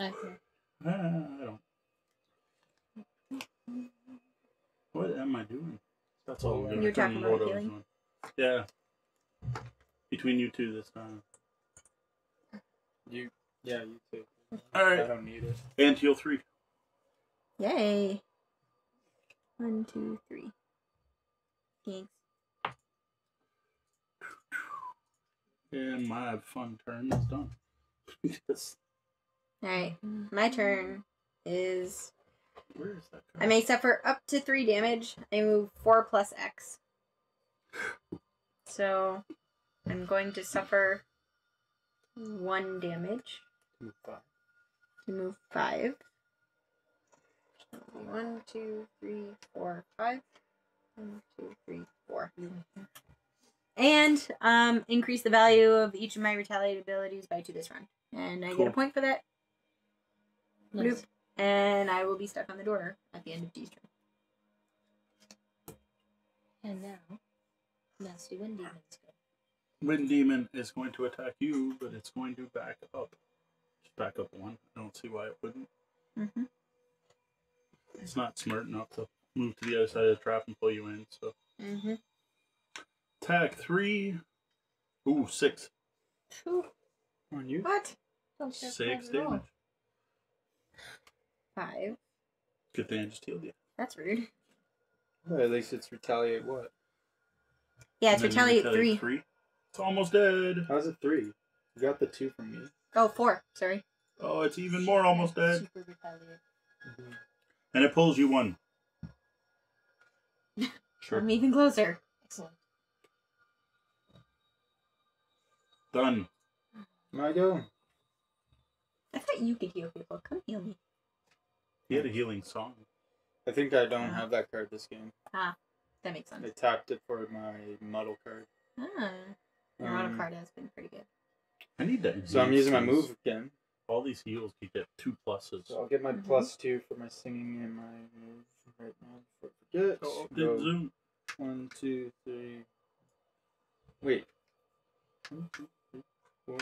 Okay. Ah, I don't. What am I doing? That's all. You good. were I talking about what I was healing? Yeah. Between you two this time. You. Yeah, you too. All right. I don't need it. And heal three. Yay. One, two, three. Thanks. And my fun turn is done. Yes. Alright, my turn is. Where is that? I may suffer up to three damage. I move four plus X. So, I'm going to suffer one damage Move five. to move five. One, two, three, four, five. One, two, three, four. And um, increase the value of each of my retaliate abilities by two this round. And I get a point for that. Nice. Bloop. And I will be stuck on the door at the end of D's turn. And now, nasty wind demons go. Wind Demon is going to attack you, but it's going to back up. Just back up one. I don't see why it wouldn't. Mm-hmm. It's not smart enough to move to the other side of the trap and pull you in. So Mm-hmm. attack three. Ooh, six. Phew. On you? What? Don't Six for that at all. damage. Five. Good thing I just healed you. That's rude. Well, at least it's retaliate what? Yeah, it's And then retaliate three. three. It's almost dead. How's it three? You got the two from me. Oh, four. Sorry. Oh, it's even more almost dead. Super retaliate. Mm-hmm. And it pulls you one. Sure. I'm even closer. Excellent. Done. My go. I thought you could heal people. Come heal me. He had a healing song. I think I don't have that card this game. Ah, That makes sense. I tapped it for my muddle card. Ah, your auto Um, card has been pretty good. I need that. So I'm using my move again. All these heals, you get two pluses. So I'll get my Mhm. plus two for my singing and my move right now before I forget. Oh, Go zoom. One, two, three. Wait. One, two, three, four,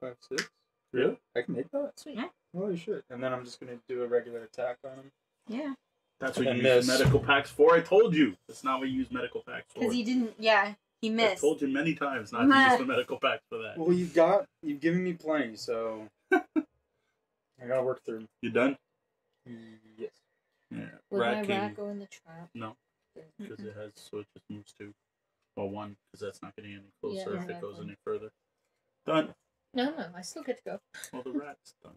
five, six. Really? I can make that? Sweet. Yeah. Holy shit. And then I'm just gonna do a regular attack on him. Yeah, That's And what you then use medical packs for. I told you. That's not what you use medical packs for. because he didn't. Yeah, he missed. I told you many times not to use the medical packs for that. Well, you've got, you've given me plenty, so. I gotta work through. You done? Yes. Yeah. Would Rat my rat go in the trap? No, because it has so it just moves two. Well, one, because that's not getting any closer Yeah, if it goes exactly. any further. Done. No, no, I still get to go. Well, the rat's done.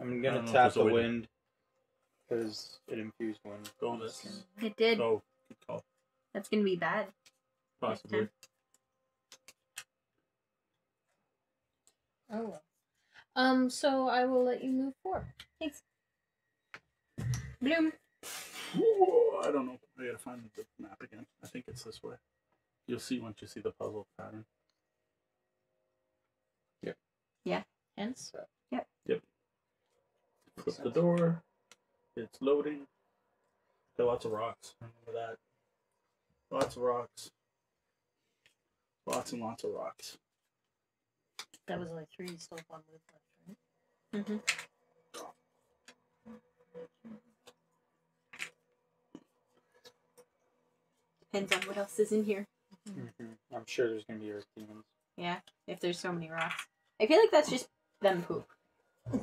I'm I gonna don't know if tap there's a the way to- wind because it infused wind. Go this. It did. Oh, good call. That's gonna be bad. Possibly. Oh well. Um, so I will let you move forward. Thanks. Bloom. Whoa, I don't know. I gotta find the map again. I think it's this way. You'll see once you see the puzzle pattern. Hence, So. Yep. Yep. Flip the door. It's loading. Got lots of rocks. Remember that. Lots of rocks. Lots and lots of rocks. that was like three, still one move left, right? Mm-hmm. Depends on what else is in here. Mm-hmm. I'm sure there's gonna be earth demons. Yeah, if there's so many rocks. I feel like that's just them poop.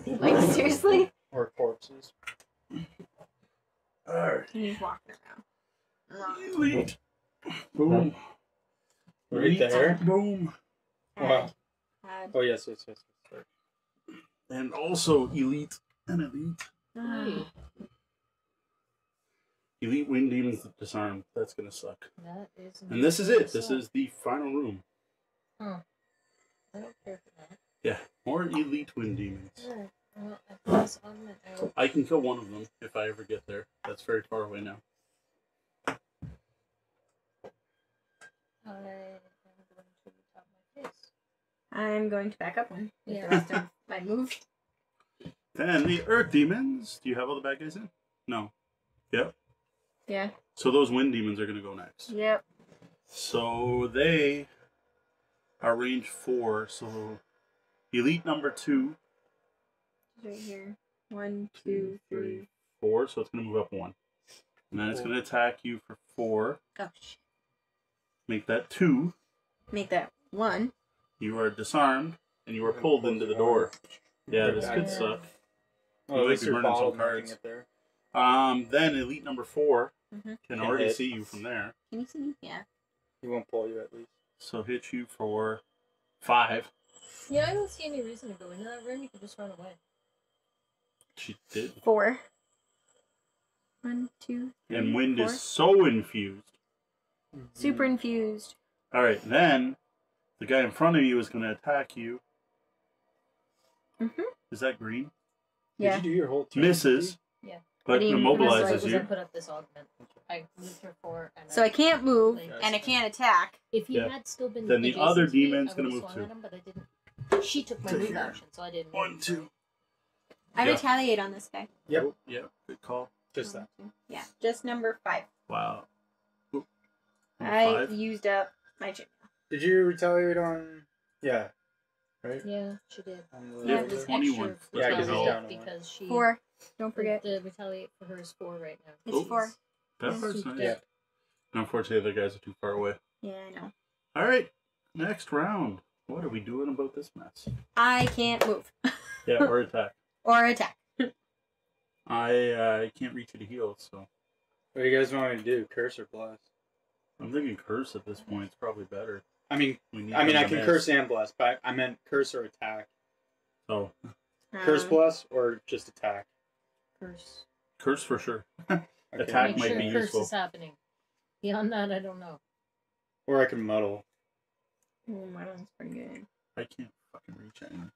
Like seriously, Or corpses. Alright. he's walking around. Elite. Boom. Right Elite. there. Boom. Wow. Add, Oh yes, yes, yes. yes. Sorry. And also elite and elite. add. Elite wind demons disarmed. That's gonna suck. That is. And this is it. This is the final room. I don't care for that. Yeah. More elite wind demons. I pass augment out. I can kill one of them if I ever get there. That's very far away now. I am going to top my face. I'm going to back up one. With Yeah. the rest of my move. Then the earth demons. Do you have all the bad guys in? No. Yep. Yeah. So those wind demons are gonna go next. Yep. So they are range four. So elite number two, Right here. One, two, three. four. So it's gonna move up one, and then it's gonna attack you for four. Gosh. Make that two. Make that one. You are disarmed, and you are pulled into the door. Yeah, this could suck. Oh, You might be burning some cards. Um, then elite number 4 Mhm. can Can already hit. see you from there. Can you see me? Yeah. He won't pull you at least. So hit you for five. Yeah, I don't see any reason to go into that room. You could just run away. She did. Four. One, two, three, And wind four. is so infused. super infused. All right, then the guy in front of you is going to attack you. Mhm. Is that green? Yeah. Did you do your whole turn? Misses. Yeah. But But he- immobilizes That's why I you. put up this augment. I moved her forward. And So I can't move and I can't attack. If he Yeah. had still been Then the adjacent other to me, demon's I gonna would've move swung too. at him, but I didn't. She took my To move here. action, so I didn't. One, two. I Yeah. retaliate on this guy. Yep. Oh, yeah, good call. Just that. Two. Yeah, just number five. Wow. Oop. Number I five. used up my chip. Did you retaliate on? Yeah. Right. Yeah, she did. On the Yeah, It was 21. extra Yeah, 'cause he's retaliate down to one. because she Four. Don't forget. the retaliate for her is four right now. It's Oh. four. That Yeah. part's nice. Yeah. Unfortunately, the guys are too far away. Yeah, I know. All right, next round. What are we doing about this mess? I can't move Yeah, or attack. or attack. I uh, can't reach you to heal, so What do you guys want me to do? Curse or bless? I'm thinking curse at this point. It's probably better. I mean, I mean, I can miss. curse and bless, but I meant curse or attack. Oh. Curse Um, bless or just attack. Curse. curse for sure. Okay. Attack Make might sure be curse useful. is happening. Beyond that, I don't know. Or I can muddle. Ooh, my one's pretty good. I can't fucking reach anything.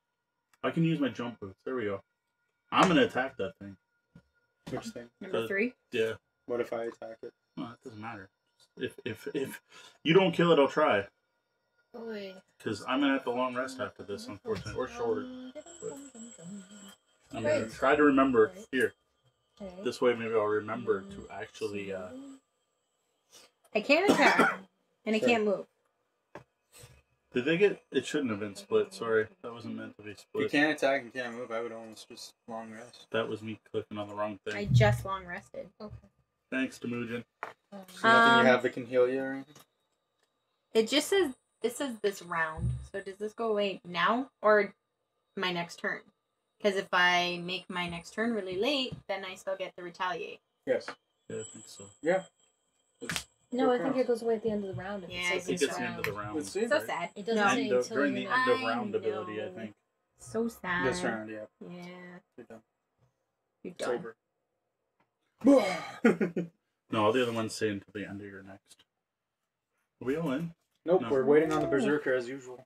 I can use my jump boots. There we go. I'm gonna attack that thing. Which thing? Number Uh, three. Yeah. What if I attack it? Well, that doesn't matter. If if if you don't kill it, I'll try. Oy. Because I'm gonna have to long rest after this, unfortunately, or shorter. I'm gonna Right. try to remember here. Okay. This way, maybe I'll remember to actually. Uh, I can't attack and I Sure. can't move. Did they get? It shouldn't have been split. Sorry, that wasn't meant to be If you split. can't attack and can't move, I would almost just long rest. That was me clicking on the wrong thing. I just long rested. Okay. Thanks, Temujin. Um, So nothing Um, you have that can heal you or anything? It just says this says this round. So does this go away now or my next turn? Because if I make my next turn really late, then I still get the retaliate. Yes. Yeah, I think so. Yeah. It's No, I think it goes away at the end of the round. If Yeah, it says I think it's the end of the round. Let's see. So sad. It doesn't No. say End of, until during you the end of I round ability, I know. think. So sad. This round, yeah. Yeah. You're done. You're It's done. over. No, all the other ones say until the end of your next. Are we all in? nope, No. we're waiting on the berserker as usual.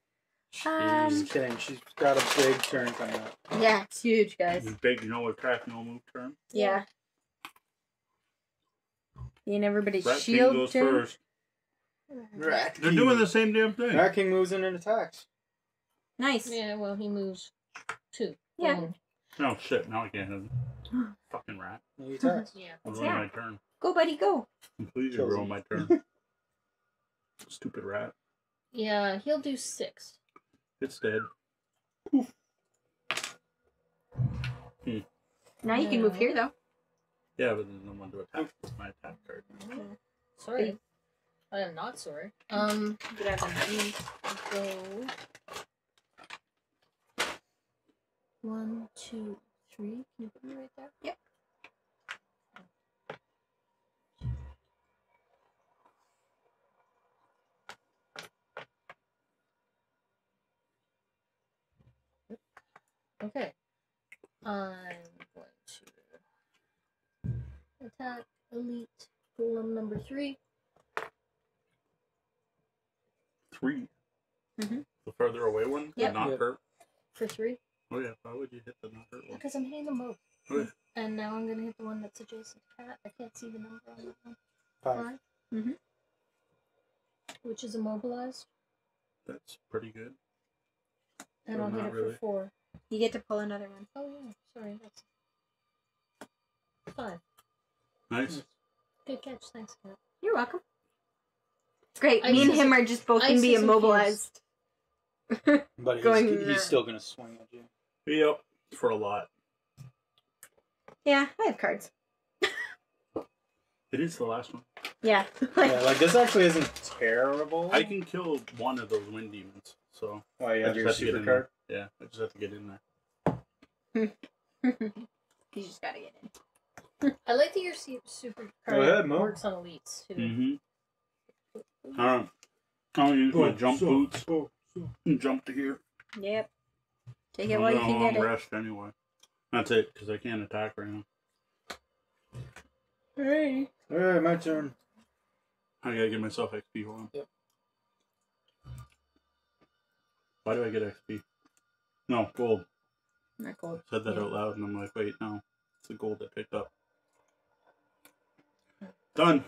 Um, Just kidding. She's got a big turn coming up. Yeah, it's huge, guys. Big no attack, no move turn. Yeah. Being everybody's Rat King shield goes turn. first. Rat They're doing the same damn thing. Rat King moves in and attacks. Nice. Yeah, well, he moves two. Yeah. Um, Oh shit, now I can't hit him. Fucking rat. He attacks. yeah. I'm What's ruining that? my turn. Go, buddy, go. Completely Kills ruined him. my turn. Stupid rat. Yeah, he'll do six. It's dead. Now you can move here, though. Yeah, but there's no one to attack. It's my attack card. Sorry. I am not sorry. Um, You could have them. go. One, two, three. Can you put me right there? Yep. Okay. I'm going to attack elite golem number three. Three. Mhm. The further away one? Yep. The not Yep. hurt? For three? Oh yeah, why would you hit the not hurt one? Because I'm hitting them both. Okay. And now I'm gonna hit the one that's adjacent to Cat. I can't see the number on that one. Five. Mhm. Which is immobilized. That's pretty good. And I'll hit it really. for four. You get to pull another one. Oh yeah, sorry, that's five. Nice. Good catch, thanks, Cat. You're welcome. It's great. Ice Me and him a- are just both ice gonna be immobilized. But he's, Going he's there. still gonna swing at you. Yep. For a lot. Yeah, I have cards. It is the last one. Yeah. Yeah, like this actually isn't terrible. I can kill one of those wind demons, so Oh, you I have just your have to get super card. Yeah, I just have to get in there. you just gotta get in. I like that your su- super Go card ahead, Mo. works on elites too. Mm-hmm. Alright. I'll use my jump so, boots so, so. and jump to here. Yep. Take it I'm while you gonna can long get it. rest anyway. That's it, because I can't attack right now. Hey. Alright, my turn. I gotta give myself XP. Hold on. Yep. Why do I get XP? No, gold. Not gold. said that Yeah. out loud, and I'm like, wait, no, it's the gold I picked up. Done.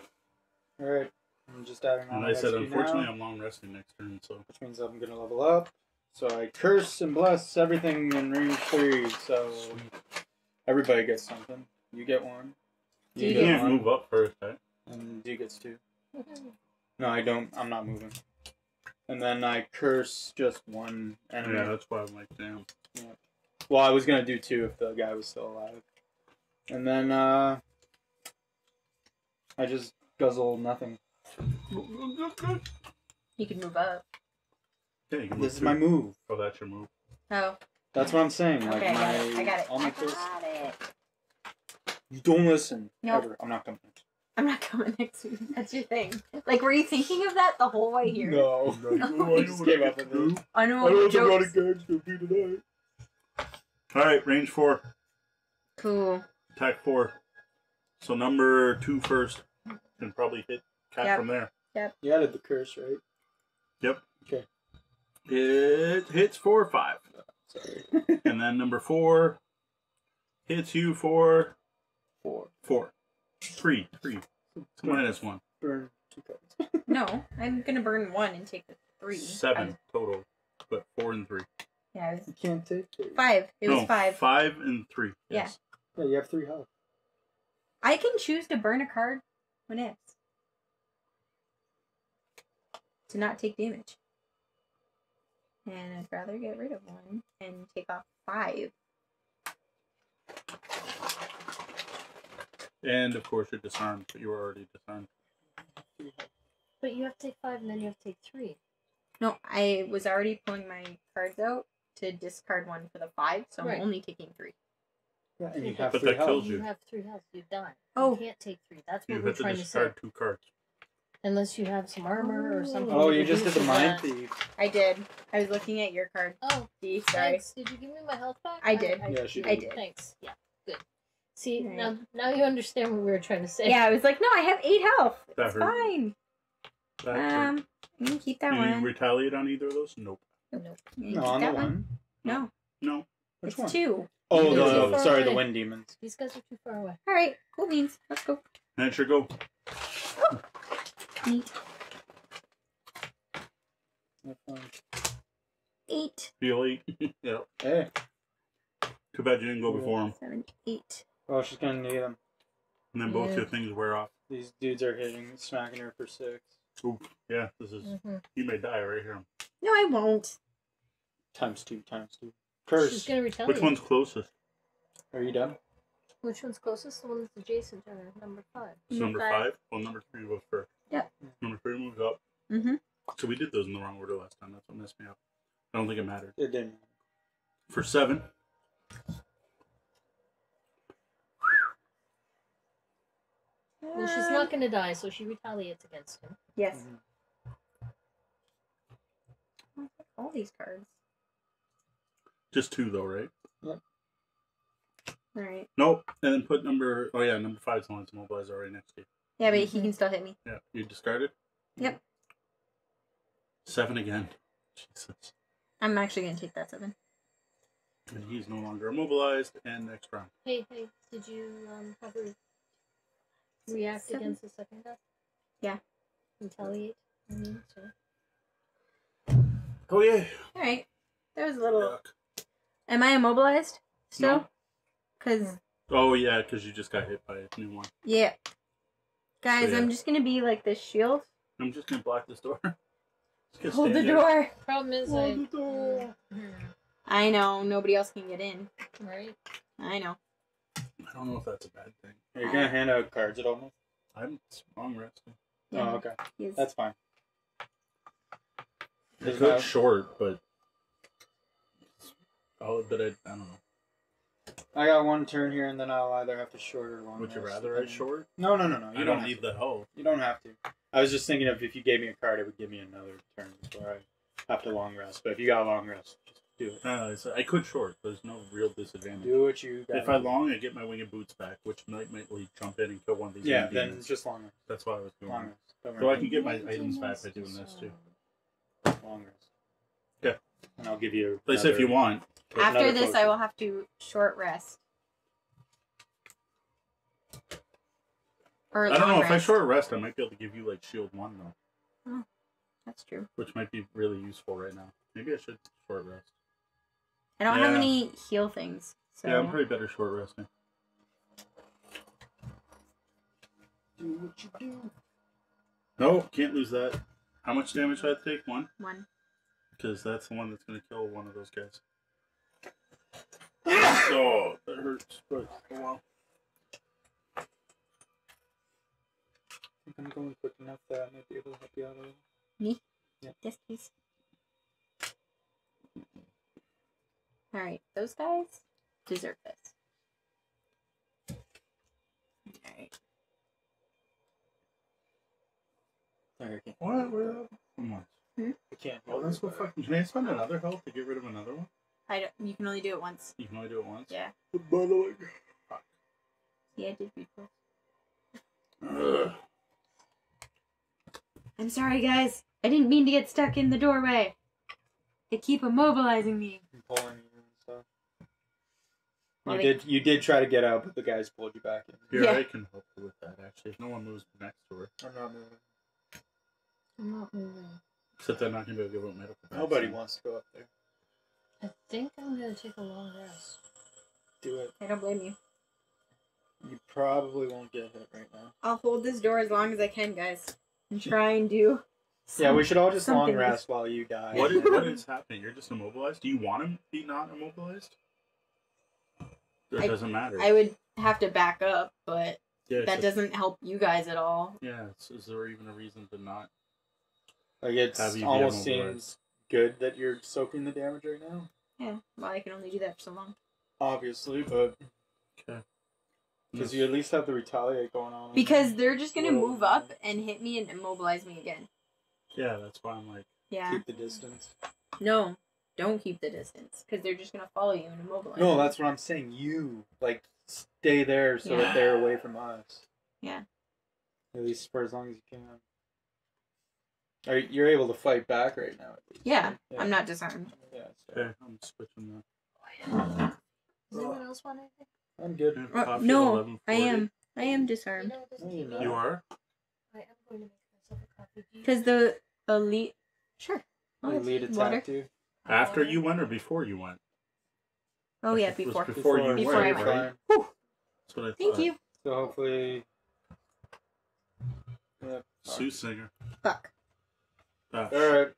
Alright. I'm just adding on And I said, unfortunately, now, I'm long resting next turn, so which means I'm gonna level up. So I curse and bless everything in range three. So Sweet. everybody gets something. You get one. Do you get can't one, move up first, right? And D gets two. No, I don't. I'm not moving. And then I curse just one enemy. Yeah, that's why I'm like, damn. Well, I was gonna do two if the guy was still alive. And then uh I just guzzle nothing. You can move up. Yeah, you can This move is my too. move. Oh, that's your move. Oh. That's what I'm saying. Like Okay, I my got it. I got it. all I my curse. got it. You don't listen. No. Ever. I'm not coming. I'm not coming next week. That's your thing. Like, were you thinking of that the whole way here? No. I just came up with it. I know. jokes. game's gonna be tonight. Alright, range four, Cool. attack four. So number two first. Can probably hit cat Yep. from there. Yep. You added the curse, right? Yep. Okay. It hits four or five. Sorry. And then number four hits you for Four. four. Three. Three. It's minus one. Burn two cards. No, I'm gonna burn one and take the three. Seven total. But four and three. Yeah, it was You can't take three. five. It was No, five. Five and three. Yeah. Yes. Yeah, you have three health. I can choose to burn a card when it's to not take damage. And I'd rather get rid of one and take off five. And of course you're disarmed, but you were already disarmed. But you have to take five and then you have to take three. No, I was already pulling my cards out to discard one for the five, so Right. I'm only taking three. Yeah, and you But have that health. kills You you. have three health. You die. Oh. You can't take three. That's what You we're have to trying to say. discard two cards. Unless you have some armor or something. Oh, to you just reduce did the mind that. thief. I did. I was looking at your card. Oh, D, sorry. thanks. Did you give me my health back? I did. Yeah, she I did. did. Thanks. Yeah, good. See, Right. now now you understand what we were trying to say. Yeah, I was like, no, I have eight health. That It's hurt. fine. That hurt. Um, you can keep that one. Do you one. retaliate on either of those? Nope. Nope. You can No, keep on the that one. No, No. Which it's one? two. Oh, They're too the far sorry, the wind demons. These guys are too far away. All right, cool beans. Let's go. And it should go. Neat. Eight, Feel eight. yeah. Hey, Too bad you didn't go before him. seven, eight. well, she's gonna need them. And then both Yeah. your things wear off. These dudes are hitting, smacking her for six. Ooh, yeah, this is. hmm You may die right here. No, I won't. Times two, times two. She's gonna retaliate. Which one's closest? Are you done? Which one's closest? The one that's adjacent to her, number five. It's Number number five. five. Well, number three was first. Yep. Number three moves up. Mm-hmm. So we did those in the wrong order last time. That's what messed me up. I don't think it mattered. It didn't. For seven, Well, she's not gonna die, so she retaliates against him. Yes. Mhm. All these cards. Just two though, right? Yep. All right. Nope. And then put number. Oh yeah, number five's the one that's mobilized already next to you. Yeah, but Mhm. he can still hit me. Yeah, you discarded. Yep. Seven again. Jesus. I'm actually gonna take that seven. And he's no longer immobilized. And next round. Hey, hey, did you um have her react Seven. against the second guy? Yeah. Retaliate. I mean, so. Oh yeah. All right. That was a little. Yuck. Am I immobilized still? No. Cause Oh yeah, because you just got hit by a new one. yeah. Guys, yeah. I'm just gonna be like this shield. I'm just gonna block this door. Hold the stand there. door. Problem is, Hold I. the door. I know nobody else can get in. Right? I know. I don't know if that's a bad thing. Are you gonna hand out cards at all? I'm long resting. Yeah, Oh, okay. he That's fine. It's Is good short, but oh, but I, I don't know. I got one turn here, and then I'll either have to short or long. Would you rest, rather I short? No, no, no, no. You You don't don't need have the help. You don't have to. I was just thinking of if you gave me a card, it would give me another turn before I have to long rest. But if you got a long rest, just do it. Uh, it's- I could short. There's no real disadvantage. Do what you got. If I long, I get my winged boots back, which might might lead jump in and kill one of these. yeah, then demons. just long rest. that's why I was doing. Long rest. Don't So I can get my items back by doing this too. long rest. Okay. And I'll give you. Least if you want. After another this, I will have to short rest. Or I don't long know if I short rest, I might be able to give you like shield one though, Oh, That's true. which might be really useful right now. Maybe I should short rest. I don't have any heal things. So Yeah, I'm pretty better short resting. Do what you do. No, can't lose that. How much damage do I take? One, one. because that's the one that's gonna kill one of those guys. Oh, that hurts, but oh well. I think I'm going quick enough that I might be able to help you out a little. Me? Yeah. Yes, please. Alright, those guys deserve this. Alright. Sorry, I can't. What? What? Come on. Hmm? I can't. Oh, that's so fucking. Can I spend another health to get rid of another one? I don't, you can only do it once. You can only do it once. Yeah. By the way. Yeah, I did read both. Ugh. I'm sorry, guys. I didn't mean to get stuck in the doorway. They keep immobilizing me. I'm pulling you and stuff. Well, you they- did. You did try to get out, but the guys pulled you back in. Here, Yeah. I can help you with that. Actually, if no one moves next to her, I'm not moving. I'm not moving. except they're not gonna be able to give out medical. packs. Nobody wants to go up there. I think I'm gonna take a long rest. Do it. I don't blame you. You probably won't get hit right now. I'll hold this door as long as I can, guys. And try and do. Yeah, we should all just long something with- rest while you die. What is, and what then- is happening? You're just immobilized. Do you want him to be not immobilized? It I- doesn't matter. I would have to back up, but yeah, that doesn't help you guys at all. Yeah. it's- Is there even a reason to not? Like it's Have you almost seems good that you're soaking the damage right now. Yeah, well, I can only do that for so long. Obviously, but Okay. Because you at least have the retaliate going on. Because they're just gonna Well, move up and hit me and immobilize me again. Yeah, that's why I'm like, Yeah. keep the distance. No, don't keep the distance because they're just gonna follow you and immobilize. No, you. that's what I'm saying. You like stay there so Yeah. that they're away from us. Yeah. At least for as long as you can. Are you're able to fight back right now? Yeah, Yeah. I'm not disarmed. Yeah. So okay, I'm switching Does anyone else want anything? I'm good. Uh, no, I am. I am disarmed know, this No, you're You are? I am going to make myself a coffee. Do you- because the elite. Sure. I'll The water. attacked. After you went or before you went? Oh yeah, It was before. Before you Before went, I you're right? That's what I thought. Thank you. So hopefully. Yeah. Soothsinger. Fuck. Ah, All right.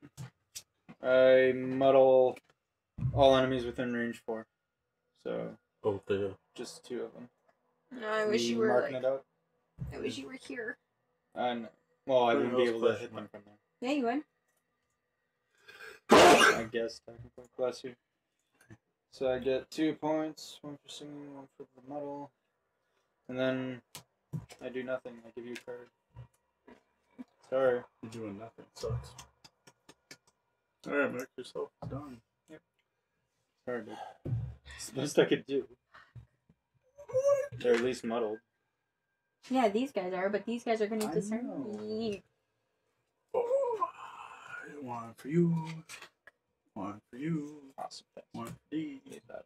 I muddle all enemies within range four. So Both the. just two of them. No, I wish Me you were marking like. it out. I wish you were here. And well, I wouldn't be able to hit them from there. Yeah, you would. I guess technically. Bless you. So I get two points, one for singing, one for the muddle, and then I do nothing. I give you a card. Sorry. You're doing nothing. Sucks. Alright, mark yourself done. Yep. Sorry, dude. It's the best I could do. They're at least muddled. Yeah, these guys are, but these guys are gonna I disarm know. me. Oh, one for you. One for you. Awesome. Thanks. One for D. Need that.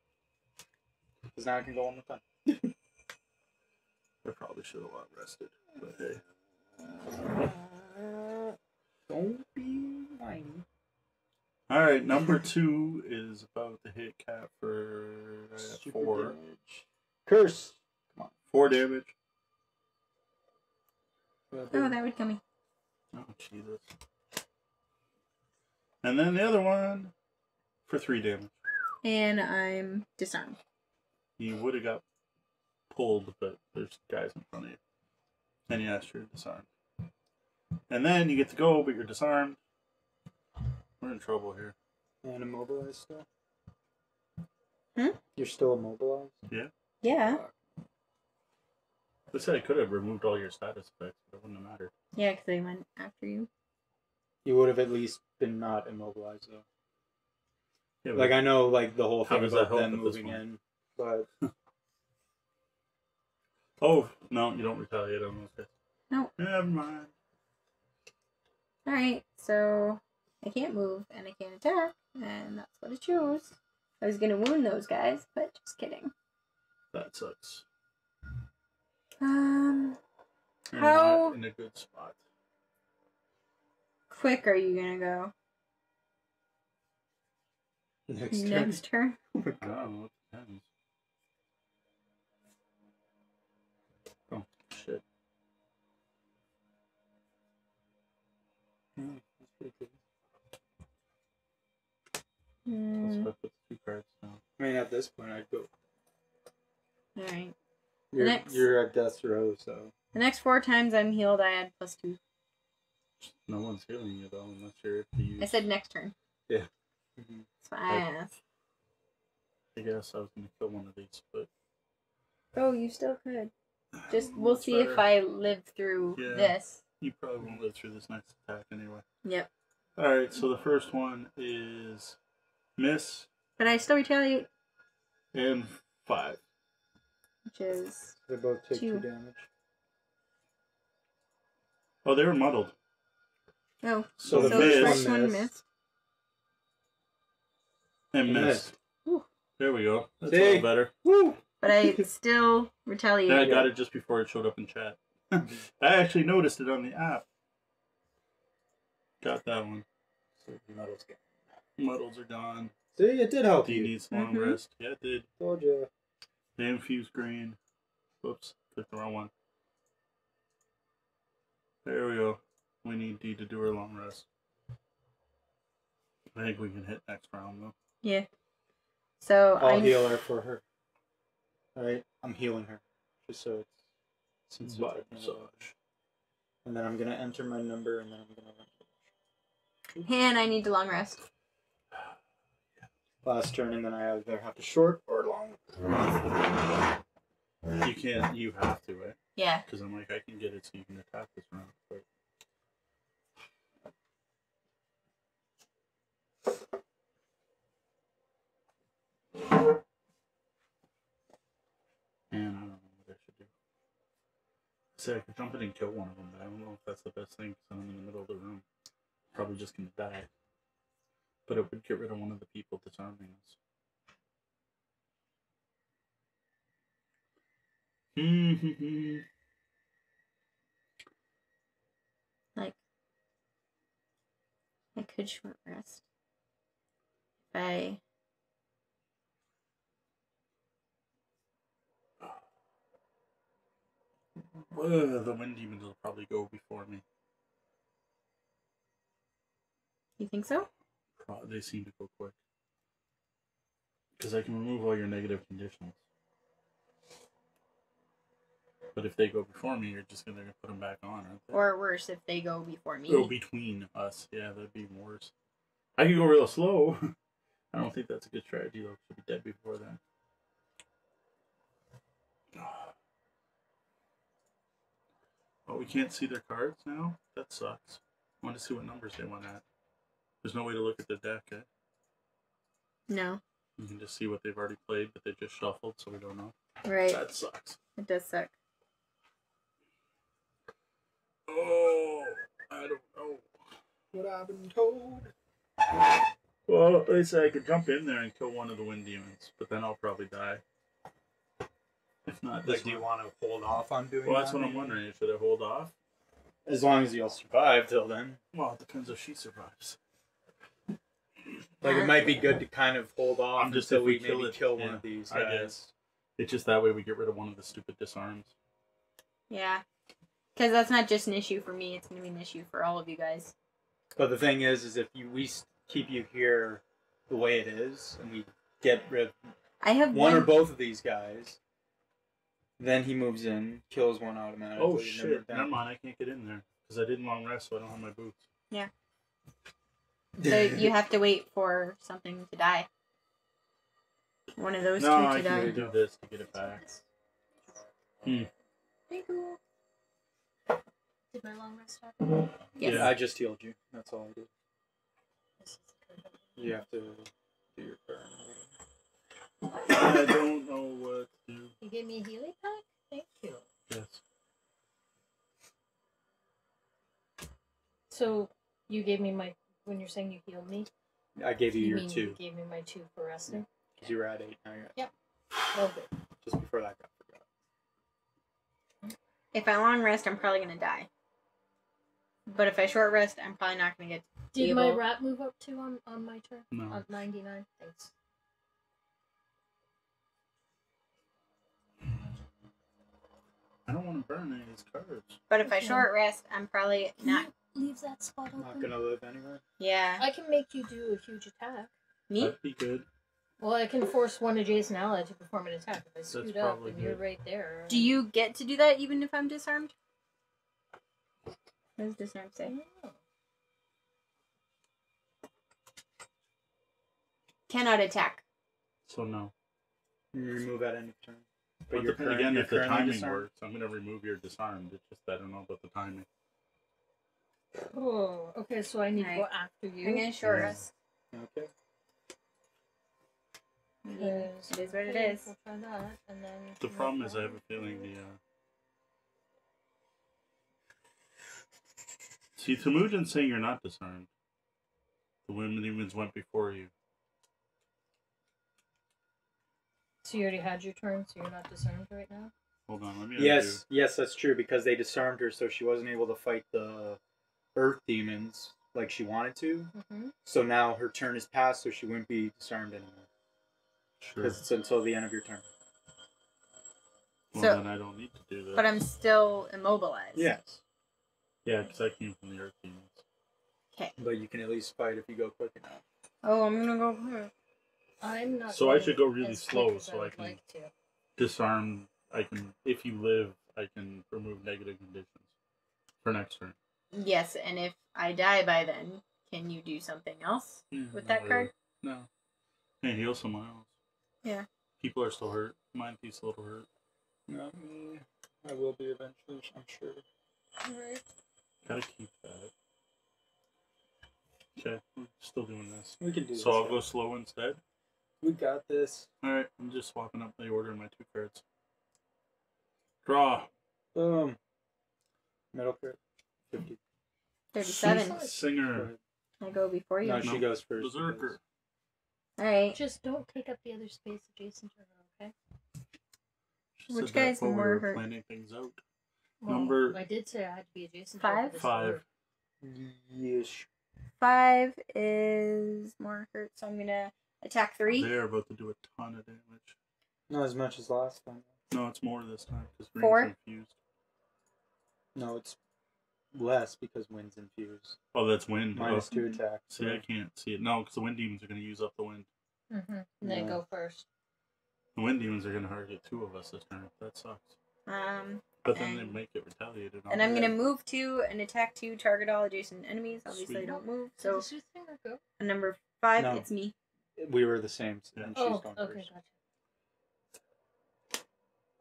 Because now I can go one more time. I probably should have lot rested. But hey. Don't be whiny. Alright, number two is about to hit cat for uh, Super four. damage. Curse. Four damage. Oh, that would kill me. Oh, Jesus. And then the other one for three damage. And I'm disarmed. You would have got pulled, but there's guys in front of you. And yes, you're disarmed. And then you get to go, but you're disarmed. We're in trouble here. And immobilized still? Hmm? You're still immobilized? Yeah. Yeah. They said I could have removed all your status effects, but it wouldn't have mattered. Yeah, because they went after you. You would have at least been not immobilized though. Yeah, Like I know like the whole thing does that about them moving in, but oh no, you don't retaliate on those guys. No. Never mind. Alright, so I can't move and I can't attack, and that's what I chose. I was gonna wound those guys, but just kidding. That sucks. Um, You're How- not in a good spot. quick are you gonna go? next turn. Next turn? Oh my I god. don't know. It depends. Mm, why I two cards down. I mean at this point I'd go Alright. you're, Next. you're at death's row, so The next four times I'm healed, I add plus two. No one's healing you though, unless you're if you. I said next turn. Mhm. That's what I asked. I guess I was gonna kill one of these, but Oh, you still could. Just we'll Much see if. I live through Yeah. this. You probably won't live through this next attack anyway. Yep. All right, so the first one is miss But I still retaliate, and five. which is they both take two Two. damage. Oh, they were muddled. oh. So, So the So the miss first one missed. missed. and You miss. missed. Whew. There we go. That's a little better. Woo! But I still retaliate. Yeah, I got it just before it showed up in chat. I actually noticed it on the app. Got that one. So the medal's gone. Muddles are gone. See, it did help D you. needs long Mhm. rest. Yeah, it did. Told you. The infused green. Whoops, clicked the wrong one. There we go. We need D to do her long rest. I think we can hit next round though. Yeah. So I'll I heal her for her. Alright? I'm healing her. Just so it's since it's But at the end of so it. And then I'm gonna enter my number and then I'm gonna and I need to long rest. Last turn and then I either have to short or long. You can't. You have to, right? Yeah. Because I'm like, I can get it so you can attack this round. But... And I don't know what I should do. Say I could jump in and kill one of them, but I don't know if that's the best thing because I'm in the middle of the room. Probably just gonna die. But it would get rid of one of the people disarming us. Like, I could short rest. If I. The wind demons will probably go before me. You think so? Pro- They seem to go quick. Because I can remove all your negative conditions. But if they go before me, you're just gonna put them back on, aren't they? Or worse, if they go before me. go between us. Yeah, that'd be worse. I could go real slow. I don't think that's a good strategy though. Should be dead before then. Oh, we can't see their cards now. That sucks. I want to see what numbers they went at. There's no way to look at the deck. Eh? No. You can just see what they've already played, but they just shuffled, so we don't know. Right. That sucks. It does suck. Oh, I don't know what I've been told. Well, they say I could jump in there and kill one of the wind demons, but then I'll probably die. If not, this Like, do you want to hold off on doing Well, that's that, what I'm wondering. Should I hold off? As long as you'll survive till then. Well, it depends if she survives. Like, it might be good to kind of hold off I'm just until if we we kill maybe it, kill one yeah, of these I guys. guess. It's just that way we get rid of one of the stupid disarms. Yeah. Because that's not just an issue for me, it's going to be an issue for all of you guys. But the thing is, is if you we s- keep you here the way it is, and we get rid of I have one one. or both of these guys, then he moves in, kills one automatically. Oh and then we're shit! done. Never mind. I can't get in there because I didn't long rest, so I don't have my boots. So you have to wait for something to die. One of those no, two I to can die. do this to get it back. Hmm. Hey, cool. Did my long rest happen? Yes. Yeah, I just healed you. That's all I did. This is good. You have to do your turn. I don't know what to do. You gave me a healing pack? Thank you. Yes. So, you gave me my. When you're saying you healed me, I gave you, you your mean two you gave me my two for resting? because you were at eight. Now you're at Oh, good. just before that got forgot. If I long rest, I'm probably going to die. But if I short rest, I'm probably not going to get. Did my Able- rat move up too on, on my turn? No. On 99? Thanks. I don't want to burn any of these cards. But if I short rest, I'm probably not. Leave that spot open. Not gonna live anyway. Yeah. I can make you do a huge attack. Me? That'd be good. Well, I can force one adjacent ally to perform an attack if I scoot up probably and you're right there. Do you get to do that even if I'm disarmed? What does disarm say? don't. Cannot attack. So no. You remove at any turn. But, you're then current- again, you're if the currently timing disarmed? works, I'm gonna remove your disarmed. It's just I don't know about the timing. Oh, okay, so I need to go after you. I'm going to short Yeah. rest. Okay. I mean, Because- It is what it okay, is. We'll try that, and then The problem is I have a feeling the. Uh... See, Temujin's saying you're not disarmed. The wind demons went before you. So you already had your turn, so you're not disarmed right now. Hold on, let me. Yes, yes, that's true because they disarmed her, so she wasn't able to fight the earth demons like she wanted to. Mm-hmm. So now her turn is passed, so she wouldn't be disarmed anymore Sure. because it's until the end of your turn. Well, So- then I don't need to do that. But I'm still immobilized. Yes, Yeah, because I came from the Earth demons. Okay. but you can at least fight if you go quick enough. Oh, I'm going to go here. I'm not. So I should go really slow so I would can- Like to. Disarm. I can, if you live, I can remove negative conditions for next turn. Yes, and if I die by then, can you do something else Yeah, with that really. card? No. Can't heal someone else. Yeah. People are still hurt. Mindthief a little hurt. Not me. I will be eventually, I'm sure. Alright. Gotta keep that. Okay, I'm still doing this. We can do this. So I'll yeah. go slow instead. We got this. Alright, I'm just swapping up the order of my two cards. Draw. Boom. Metal crit. 50. 37. Go Singer. I go before you. No, she goes first. Berserker. Alright. Just don't take up the other space adjacent to her, okay? She Which guy's while we more were hurt? Planning things out. Well, Number- I did say I had to be adjacent to her Five? Five. order. because- Yeesh. Five is more hurt, so I'm gonna attack three. They're about to do a ton of damage. Not as much as last time. No, it's more this time because Four? confused. No, it's less because wind's infused. Oh, that's wind. Minus oh. two attack. See, I can't see it. No, because the wind demons are going to use up the wind. Mm-hmm. And then Yeah. go first. The wind demons are going to target two of us this turn. That sucks. Um, But then they make it retaliated. and I'm gonna move two and attack two, target all adjacent enemies. Obviously, I don't move. So, So does your thing go? number five, No. it's me. We were the same, Yeah. and she's Oh, going okay, first. gotcha.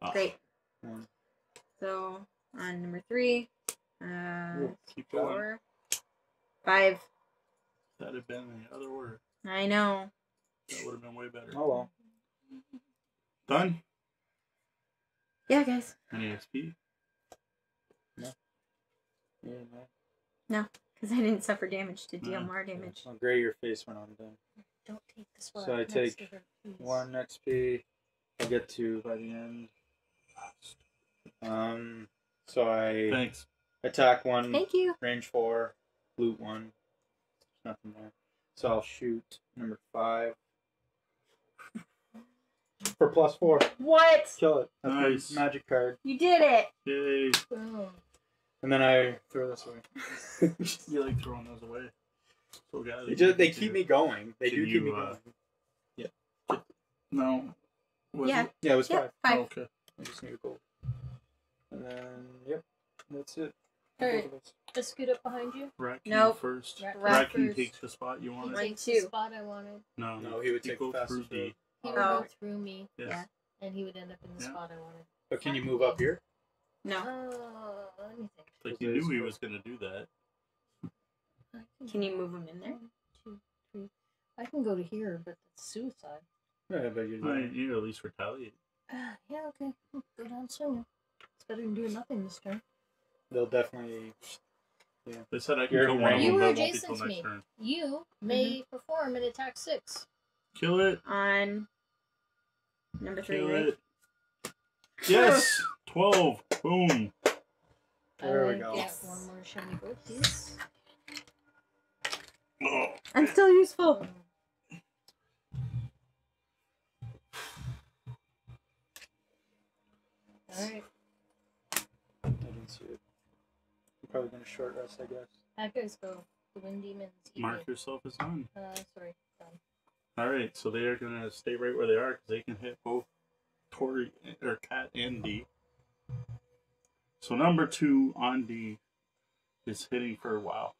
Ah, Great. One. So on number three, uh, Ooh, Keep going. four, five. That'd have been the other order. I know. That would have been way better. Oh well. Done? Yeah, guys. Any XP? No. Yeah, no. Because I didn't suffer damage to deal No. more damage. I'll gray your face when I'm done. Don't take this spot. So I next take to her. One XP. I'll get two by the end. Um. So I Thanks. Attack one, Thank you. range four, loot one. There's nothing there. So I'll shoot number five. For plus four. What? Kill it. That's Nice. magic card. You did it. Yay. Boom. And then I throw this away. You like throwing those away. So, guys, they, just, they keep me going. They Can do keep me you, uh, going. No. Was Yeah. it? Yeah, it was Yep, five. five. Oh, okay. I just need a gold. And then, yep, that's it. Alright. Both of us. Let's scoot up behind you. Raccoon Nope. first. Ra- Raccoon first. takes the spot you He wanted. Right. takes the two. spot I wanted. No, No, he would you take go the through fastest D. He Oh. would Oh. go through me, Yes. Yeah. and he would end up in the Yeah. spot I wanted. But can you move up here? No. Uh, let me think. Like you knew he was gonna do that. I Can you move him in there? One, two, three. I can go to here, but that's suicide. Yeah, but you Well, you at least retaliate. Ah, yeah, okay. Go down swinging. It's better than doing nothing this turn. They'll definitely. Yeah. They said I could You're kill in one of range. them, You but were it won't adjacent to me. turn. You mm-hmm. may perform an attack six. Kill it. On number three, Kill it. Yes. Twelve. Boom. There I we uh, go. Yes. one more shiny gold piece. Oh. I'm still useful. Alright, I didn't see it. I'm probably gonna short rest, I guess. that goes go. The wind demons eat Mark me. yourself as done. Uh, sorry. Done. All right, so they are gonna stay right where they are because they can hit both Tori or Cat and D. So number two on D is hitting for a while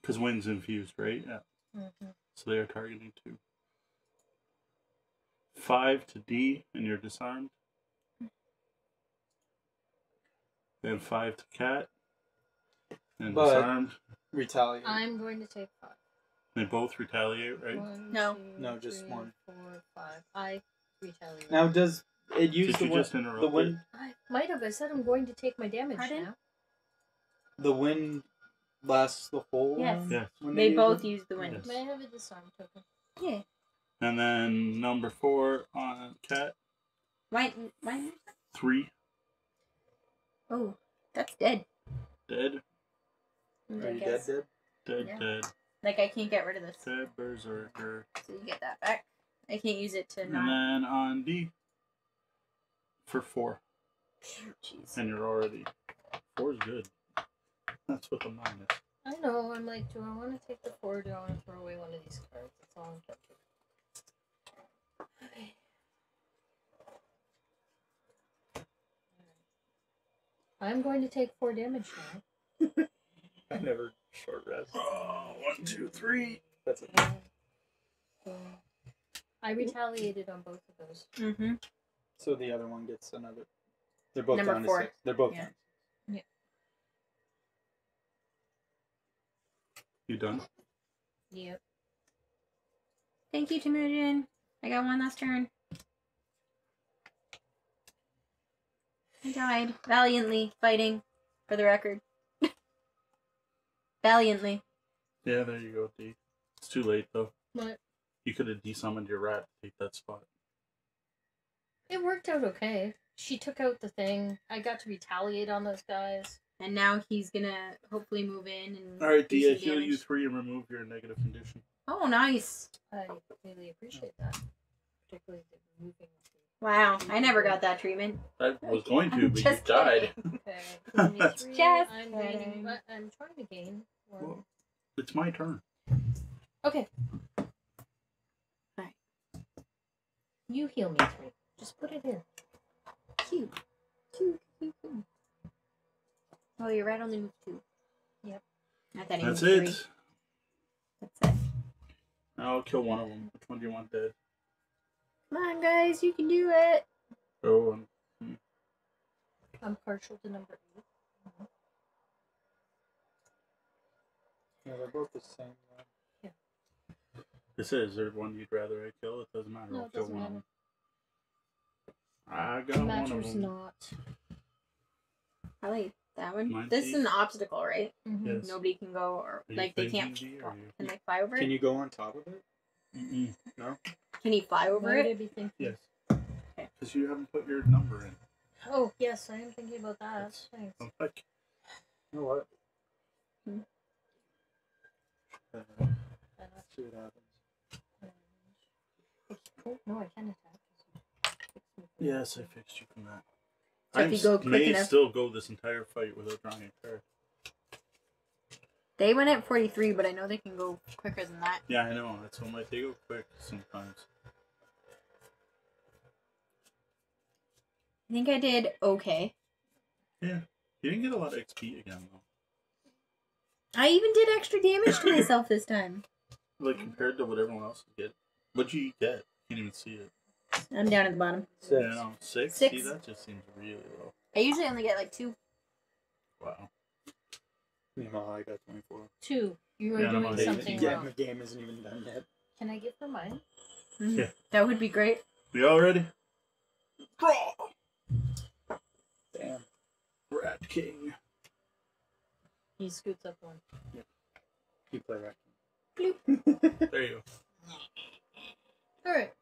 because wind's infused, right? Yeah. Mhm. So they are targeting two. Five to D, and you're disarmed. Then five to Cat, and But- disarmed. Retaliate. I'm going to take five. They both retaliate, right? One, No. two, No, just three, one. four, five. I retaliate. now, does it use Did the you wind? just interrupt The it? wind. I might have. I said I'm going to take my damage Pardon? now. The wind lasts the whole. Yes. round Yes. when They use both it? use the wind. Yes. May I have a disarm token? Yeah. And then number four on Cat, Why? Why? three Oh, that's dead. dead, I Are you dead? guess. Dead. dead, Yeah. dead, Like I can't get rid of this, dead, berserker. so you get that back. I can't use it to And then on D for four, Jeez. and you're already four is good. That's with a minus. I know. I'm like, do I want to take the four? Or do I want to throw away one of these cards? That's all I'm thinking. Okay. I'm going to take four damage now. I never short rest. Oh, one, two, three. That's it. So, I retaliated on both of those. Mm-hmm. So the other one gets another. They're both Number down four. to six. They're both Yeah. down. You done? Yep. Thank you, Temujin. I got one last turn. I died valiantly fighting, for the record. valiantly. Yeah, there you go, D. It's too late though. But You could have desummoned your rat to take that spot. it worked out okay. She took out the thing. I got to retaliate on those guys. And now he's gonna hopefully move in and. All right, do D. I some heal you three and remove your negative condition. Oh, nice. I really appreciate that. Particularly the removing of Wow, I never got that treatment. I was going to, I'm but you just died. kidding. the. Okay. give That's- Just I'm gaining. kidding. but I'm trying to gain one. Well- It's my turn. Okay. Alright. You heal me three. Just put it in. Cute. Cute, cute, cute. Oh, you're right on the move two. Yep. I thought he That's it. three. That's it. I'll kill one of them. Which one do you want dead? Come on, guys, you can do it. Oh, and I'm partial to number eight. Yeah, they're both the same. One. this is there one you'd rather I kill? It doesn't matter. No, I'll it kill doesn't one of matter. them. I It got one of matters them. not. I like that one. Mine's this is an obstacle, right? Mhm. Yes. Nobody can go, or like they can't. Or you- Can they fly over Can it? you go on top of it? Mm-mm. Can he fly over Why would I it? be thinking? Yes. Okay. Because you haven't put your number in. Oh yes, I am thinking about that. That's- Thanks. Oh, heck. You know what? Hmm. Uh, Uh, see what happens. Oh no, I can attack. Fix me for Yes. I fixed you from that. So if I you go quick may enough- still go this entire fight without drawing a card. They went at 43, but I know they can go quicker than that. Yeah, I know. That's why they go quick sometimes. I think I did okay. Yeah. You didn't get a lot of XP again, though. I even did extra damage to myself this time. Like, compared to what everyone else would get. What'd you get? Can't even see it. I'm down at the bottom. Six. Yeah, no, six? Six. See, that just seems really low. I usually only get like two. Wow. Meanwhile, I got 24. Two. You are Yeah, I'm doing on Hey, something yeah, wrong. the game isn't even done yet. Can I get for mine? Mhm. Yeah. That would be great. We all ready? Draw! Damn. Rat King. He scoots up one. You play right. There you go. All right.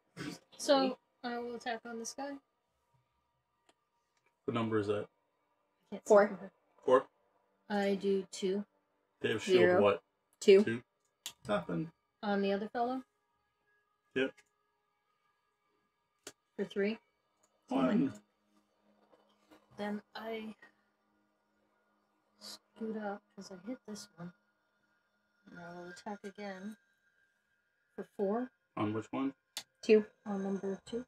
So I will attack on this guy. What number is that? Can't see Four. from here. Four? I do two They have shield Zero. what? Two. Two? Nothing. on the other fellow Yep. for three. One. Then I scoot up because I hit this one. And I will attack again for four On which one? Two. on number two.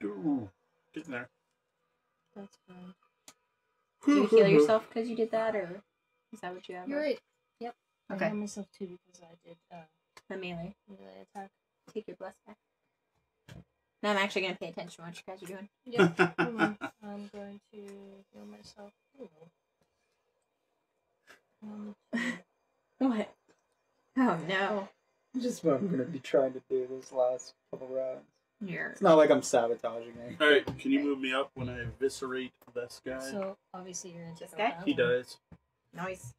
Two. Getting there. That's fine. Do you heal yourself because you did that, or is that what you have? You're right. Yep. I Okay. heal myself too because I did uh, The melee. melee attack. Take your bless back. Now I'm actually gonna pay attention to what you guys are doing. Yep. I'm going to heal myself. Ooh. One. What? Oh no. Just what I'm gonna be trying to do this last couple rounds. You're It's not like I'm sabotaging it. Alright, can you move me up when I eviscerate this guy? So obviously you're gonna This guy? he one. does. nice.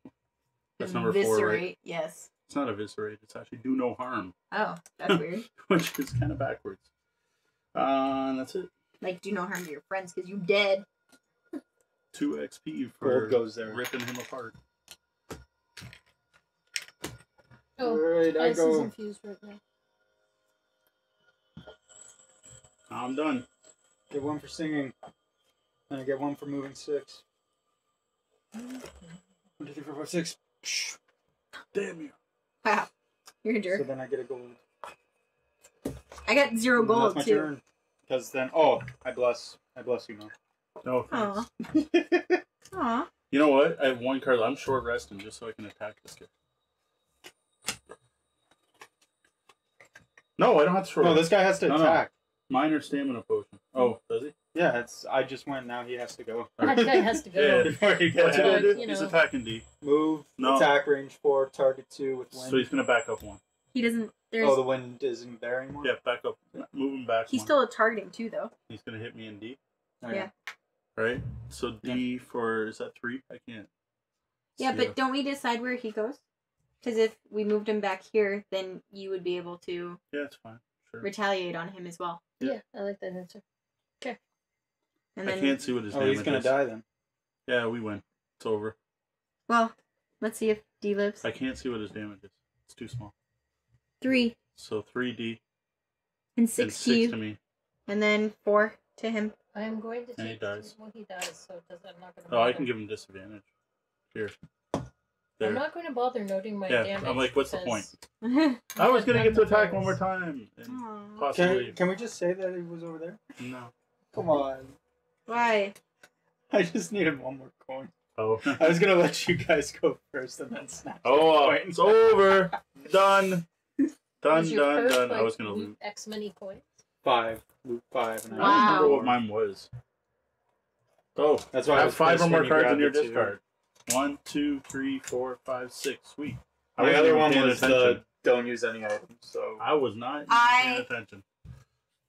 That's number four, right? Eviscerate, Yes. It's not eviscerate, it's actually do no harm, Oh, that's weird. which is kind of backwards. Uh, and that's it. Like, do no harm to your friends because you dead. Two XP for Gold goes there. ripping him apart. Oh, Alright, I ice is go. infused right now. I'm done. Get one for singing. And I get one for moving six. One, two, three, four, five, six. Damn you. Wow. You're a So jerk. then I get a gold. I got zero And then gold That's my too. turn. Because then, oh, I bless. I bless you now. No thanks. Aw. Aw. You know what? I have one card. I'm short resting just so I can attack this guy. No, I don't have to short No, rest. this guy has to No, no. attack. Minor stamina potion. Oh, does he? Yeah, it's. I just went. Now he has to go. That guy has to go. Yeah. Before he What's he gonna it. do? you He's know. attacking D. Move. No. Attack range four. Target two with wind. So he's gonna back up one. he doesn't. There's. oh, the wind isn't there anymore. Yeah, back up. Move him back. he's one. still targeting too, though. He's gonna hit me in D. Oh, okay. Yeah. Right. So D for is that three? I can't. Yeah, see but it. don't we decide where he goes? Because if we moved him back here, then you would be able to yeah, it's fine. Sure. retaliate on him as well. Yeah, I like that answer. And I can't see what his Oh, damage he's gonna die then. Yeah, we win. It's over. well, let's see if D lives. I can't see what his damage is. It's too small. Three So three D and and six, six to you, to me. and then four to him. I am going to And he dies. Well, he dies, so it does, I'm not going to. Oh, I can give him disadvantage. Here. I'm not going to bother noting my Yeah, damage. I'm like, what's the point? I was gonna get to attack one more time. And Can, can we just say that it was over there? No. Come on. Why? I just needed one more coin. Oh. I was gonna let you guys go first and then snap. Oh, Wait. Uh, it's over. Done. Done, was your done, perk, done. I was gonna loot loot. X many coins. Five. Loot five. And I I don't Wow. remember what mine was. Oh, That's why I have was five or more cards in your the two. discard. One, two, three, four, five, six. Sweet. I My wasn't other one was attention. the don't use any items. So I was not I- paying attention.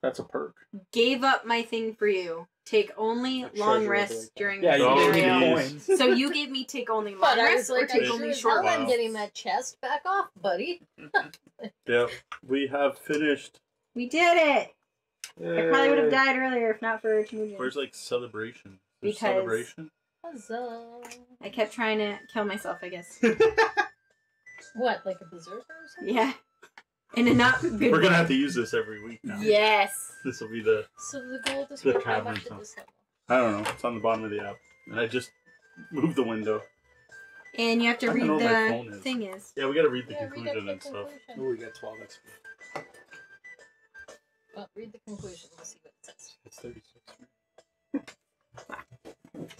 That's a perk. Gave up my thing for you. Take only Treasure long will be rest like during yeah, the you Oh, gave me coins. So you gave me take only long But I rest was or like, take I'm only sure short hell. I'm getting that chest back off, buddy. Yep. We have finished. We did it. I probably would have died earlier if not for Chameleon. Where's like celebration? Because- celebration. Huzzah. I kept trying to kill myself, I guess. What, like a berserker or something? yeah. In a not good We're gonna have to use this every week now. Yes. This will be the. So the gold is The worth how cavern much at stuff. this level? I don't know. It's on the bottom of the app, and I just moved the window. And you have to I read know what my phone the is. thing is. Yeah, we gotta read the Yeah, read conclusion the and stuff. conclusion. Ooh, we got 12 XP. Well, read the conclusion. We'll see what it says. It's 36.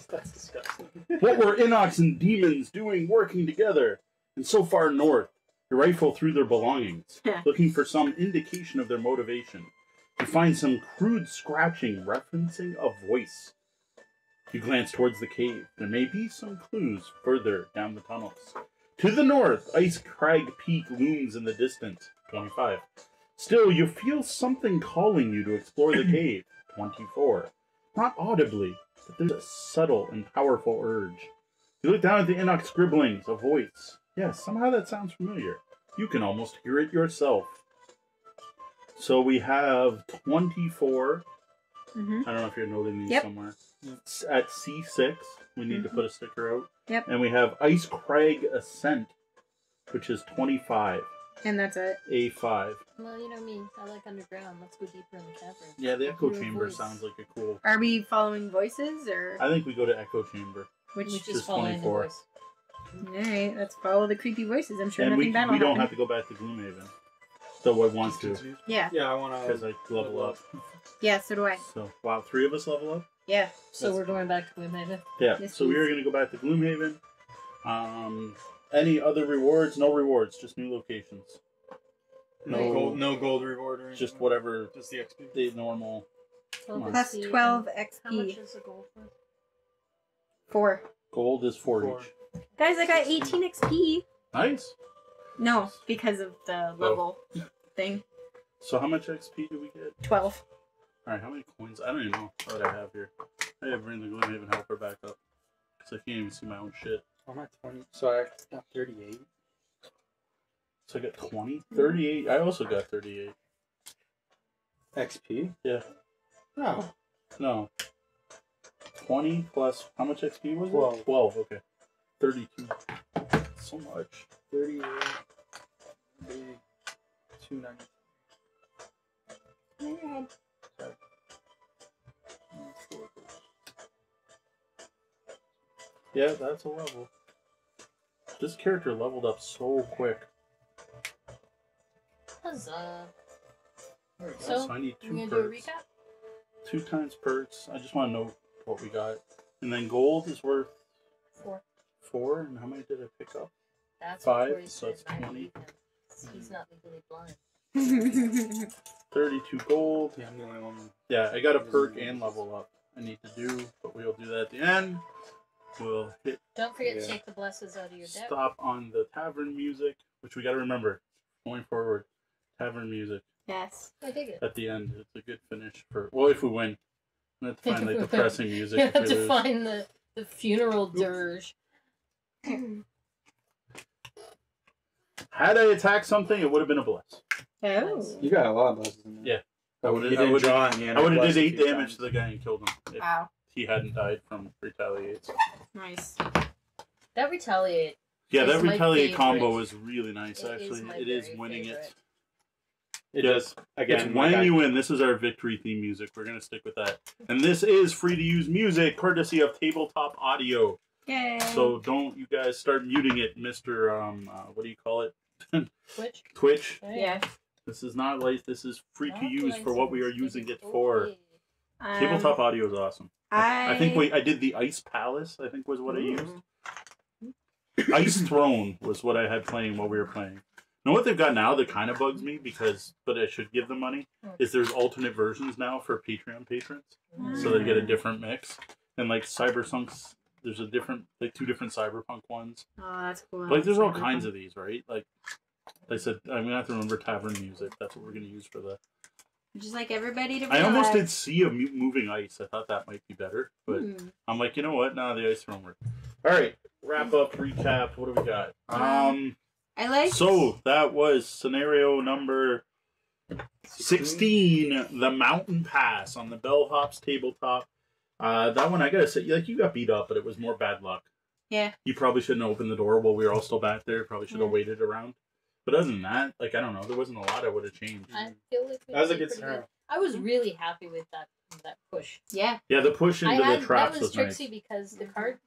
That's disgusting. What were Inox and demons doing working together? And so far north, your rifle through their belongings, looking for some indication of their motivation. You find some crude scratching referencing a voice. You glance towards the cave. There may be some clues further down the tunnels. To the north, Ice Crag Peak looms in the distance. 25. Still, you feel something calling you to explore the cave. 24. Not audibly, but there's a subtle and powerful urge. You look down at the Inox scribblings, a voice. Yes, somehow that sounds familiar. You can almost hear it yourself. So we have 24. hmm I don't know if you're noting these Yep. somewhere. It's At C6, we need to Mhm. put a sticker out. Yep. And we have Ice Crag Ascent, which is 25. And that's it. A5. Well, you know me. I like underground. Let's go deeper in the cavern. Yeah, the Echo Hear a Chamber voice. sounds like a cool. Are we following voices or I think we go to Echo Chamber. which? Which just is following the 24. voice. All right, let's follow the creepy voices. I'm sure and nothing we, bad will we don't happen. have to go back to Gloomhaven. Though I want to, Yeah, Yeah, I want to. because to. I level up. yeah. So do I. So, wow, three of us level up? Yeah. So That's- we're going back to Gloomhaven. Yeah, Yes, so we are going to go back to Gloomhaven. Um, any other rewards? No rewards, just new locations. No, No, gold, no gold reward or just whatever Just the XP. the normal. Twelve on. Plus XP, twelve XP. How much is the gold worth? Four. Gold is four, Four. each. Guys, I got 18 XP. Nice. No, because of the oh. level thing. So, how much XP do we get? 12. All right, how many coins? I don't even know what I have here. I gotta bring the Gloomhaven helper back up because I can't even see my own shit. I'm at 20. So I got 38. So I got 20, 38. I also got 38. XP? Yeah. No. No. 20 plus, how much XP was Twelve. it? 12, okay. 32. So much. 38. 290. Sorry. Yeah, that's a level. This character leveled up so quick. Huzzah. There we go. So, I need two gonna do a perks. recap? Two times perks. I just want to know what we got. And then gold is worth Four. four. And how many did I pick up? That's Five, so said, it's 20. He's not legally blind. 32 gold. Yeah, I'm the only one. Yeah, I got a perk and level up I need to do, but we'll do that at the end. We'll hit Don't forget Yeah. to take the blesses out of your deck. stop on the tavern music, which we got to remember going forward. Tavern music Yes. I dig it. at the end. It's a good finish for well, if we win. We have to find like If depressing music. You if have we to lose. find the, the funeral dirge. Had I attacked something, it would have been a bless. Oh. You got a lot of blesses in there. Yeah. I I would've- I didn't would've- draw in the end. I would have did eight damage to the guy and killed him if Wow. He hadn't died from retaliates. Nice. That retaliate. Yeah, that my retaliate combo favorite. is really nice. It is actually, my it is very winning favorite. it. It Yeah. just again. it's like when I- you win. This is our victory theme music. We're gonna stick with that. And this is free to use music, courtesy of Tabletop Audio. Yay. So don't you guys start muting it, Mister. Um, uh, what do you call it? Twitch. Twitch. There yeah. This is not like this is free to Not use for what we are licensed. using it for. Um, Tabletop Audio is awesome. I, I think we I did the Ice Palace. I think was what I used. Ooh. Ice Throne was what I had playing while we were playing. Now what they've got now that kind of bugs me because, but I should give them money. Hmm. Is there's alternate versions now for Patreon patrons, so they get a hmm. different mix. And like Cyberpunks, there's a different like two different Cyberpunk ones. Oh, that's cool. Like there's all kinds of these, right? Like I said, I'm gonna have to remember tavern music. That's what we're gonna use for the. Just like everybody to I almost did see a moving ice. I thought that might be better, but Hmm. I'm like, you know what? Nah, the ice throne worked. All right, wrap up, recap. What do we got? Um. I like. So that was scenario number 16, the mountain pass on the bellhops tabletop. Uh, that one I gotta say, like you got beat up, but it was more bad luck. Yeah. You probably shouldn't have opened the door while we were all still back there. Probably should have Yeah. waited around. But other than that, like I don't know, there wasn't a lot I would have changed. I feel like That was a good pretty scenario. I was really happy with that that push. Yeah. Yeah, the push into I had the traps that was, was, nice. tricksy because the card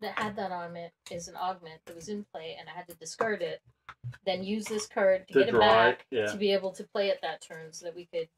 that had that on it is an augment that was in play, and I had to discard it, then use this card to, To get it back it, yeah. to be able to play it that turn, so that we could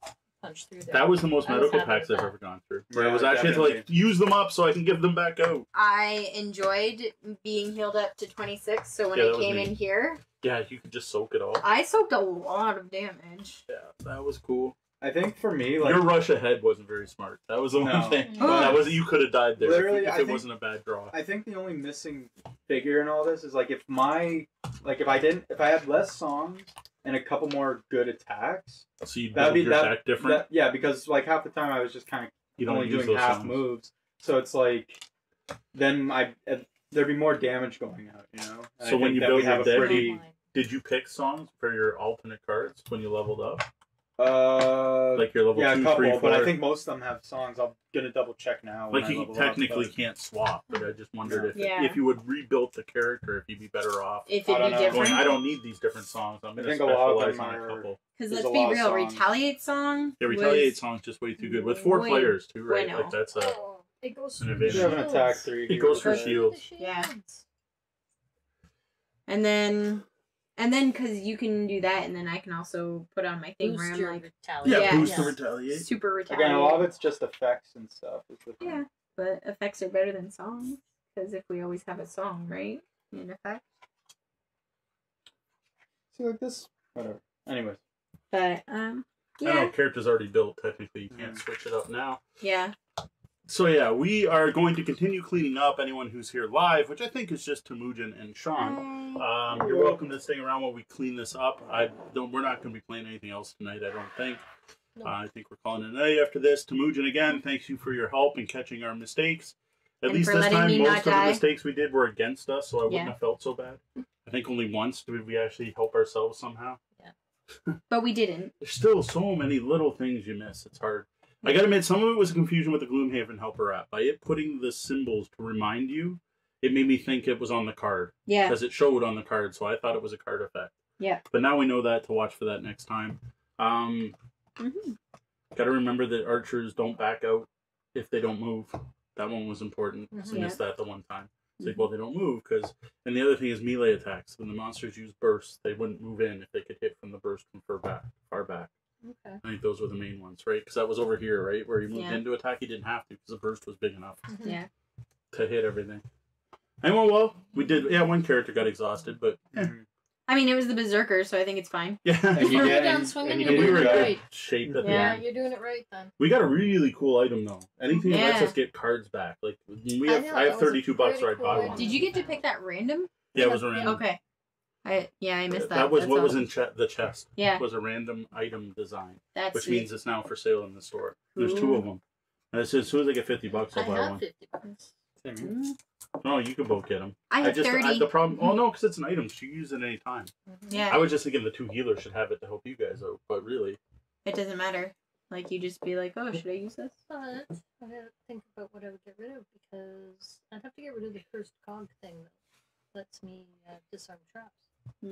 punch through there. That was the most I was medical happy packs with I've that. ever gone through. Where I Yeah, was actually had to like definitely. use them up so I can give them back out. I enjoyed being healed up to 26, so when Yeah, that I was came me. in here, Yeah, you could just soak it all. I soaked a lot of damage. Yeah, that was cool. I think for me, like Your rush ahead wasn't very smart. That was the one No. thing. That was you could have died there Literally, if, if I it think- wasn't a bad draw. I think the only missing figure in all this is like if my like if I didn't if I had less songs and a couple more good attacks. So you That'd build be your that, deck different. that- yeah, because like half the time I was just kind of you only doing half songs. moves, so it's like then I uh, there'd be more damage going out, you know. And So I when you that build we have your a deck, pretty Did you pick songs for your alternate cards when you leveled up? Uh Like your level yeah, two, a couple, three, four. but I think most of them have songs. I'm gonna double check now. like you level up, technically but- can't swap, but I just wondered if Yeah. if you would rebuild the character, if you'd be better off If I it'd be different. going. I don't need these different songs. I'm going to think a lot of specialize on a are- couple. Because let's be real. Retaliate song. Yeah, was- retaliate song's just way too good with four Way- players too, right? bueno. Like that's a Oh, it goes an through advantage. You have an shields. attack three. It goes for that. Through the shields. Yeah. And then, and then because you can do that, and then I can also put on my thing where I'm like retaliate. yeah, Yeah. boost Yeah. to retaliate. super retaliate. Again, a lot of it's just effects and stuff. is the. Yeah, but effects are better than songs because if we always have a song, right? In effect. See, like this, whatever. Anyways, But um, I know, character's already built. Technically, you can't Mhm. switch it up now. yeah. So yeah, we are going to continue cleaning up. Anyone who's here live, which I think is just Temujin and Sean. Um, you're welcome to stay around while we clean this up. I don't. We're not going to be playing anything else tonight. I don't think. No. Uh, I think we're calling it a night after this. Temujin again, thanks you for your help in catching our mistakes. At And least this time, most of the mistakes we did were against us, so I wouldn't have felt so bad. I think only once did we actually help ourselves somehow. Yeah. but we didn't. There's still so many little things you miss. It's hard. I gotta admit, some of it was a confusion with the Gloomhaven Helper app. By it putting the symbols to remind you, it made me think it was on the card Yeah, because it showed on the card, so I thought it was a card effect. Yeah. But now we know that to watch for that next time. Um, hmm got to remember that archers don't back out if they don't move. That one was important. So I Yeah. missed that the one time. It's like, well, they don't move because. And the other thing is melee attacks. When the monsters use bursts, they wouldn't move in if they could hit from the burst from far back. Far back. Okay. I think those were the main ones, right? Because that was over here, right, where he moved Yeah. into attack. He didn't have to because the burst was big enough yeah. to hit everything. And well, well, we did. Yeah, one character got exhausted, but eh. I mean, it was the Berserker, so I think it's fine. Yeah. And you Slow down and- swinging, and you you're we were in doing it your- good shape at the Yeah, end. you're doing it right then. We got a really cool item though. Anything that lets us get cards back. Like we I have, know, I, have 32 bucks, so I pretty bought cool one. Did you get to pick that random? Yeah, it was a random. Okay. I yeah, I missed that. That was That's what was in che- the chest. Yeah, it Was a random item design, that's which sweet. means it's now for sale in the store. There's two of them. And as soon as I get 50 bucks, I I'll buy have one. 50 bucks. Mm, No, you can both get them. I have just I, thirty. the problem. Oh no, because it's an item. So you use it any time. Mhm. yeah, I was just thinking the two healers should have it to help you guys out, but really, it doesn't matter. Like you just be like, oh, should I use this? But I gotta think about what I would get rid of because I'd have to get rid of the first cog thing that lets me uh, disarm traps.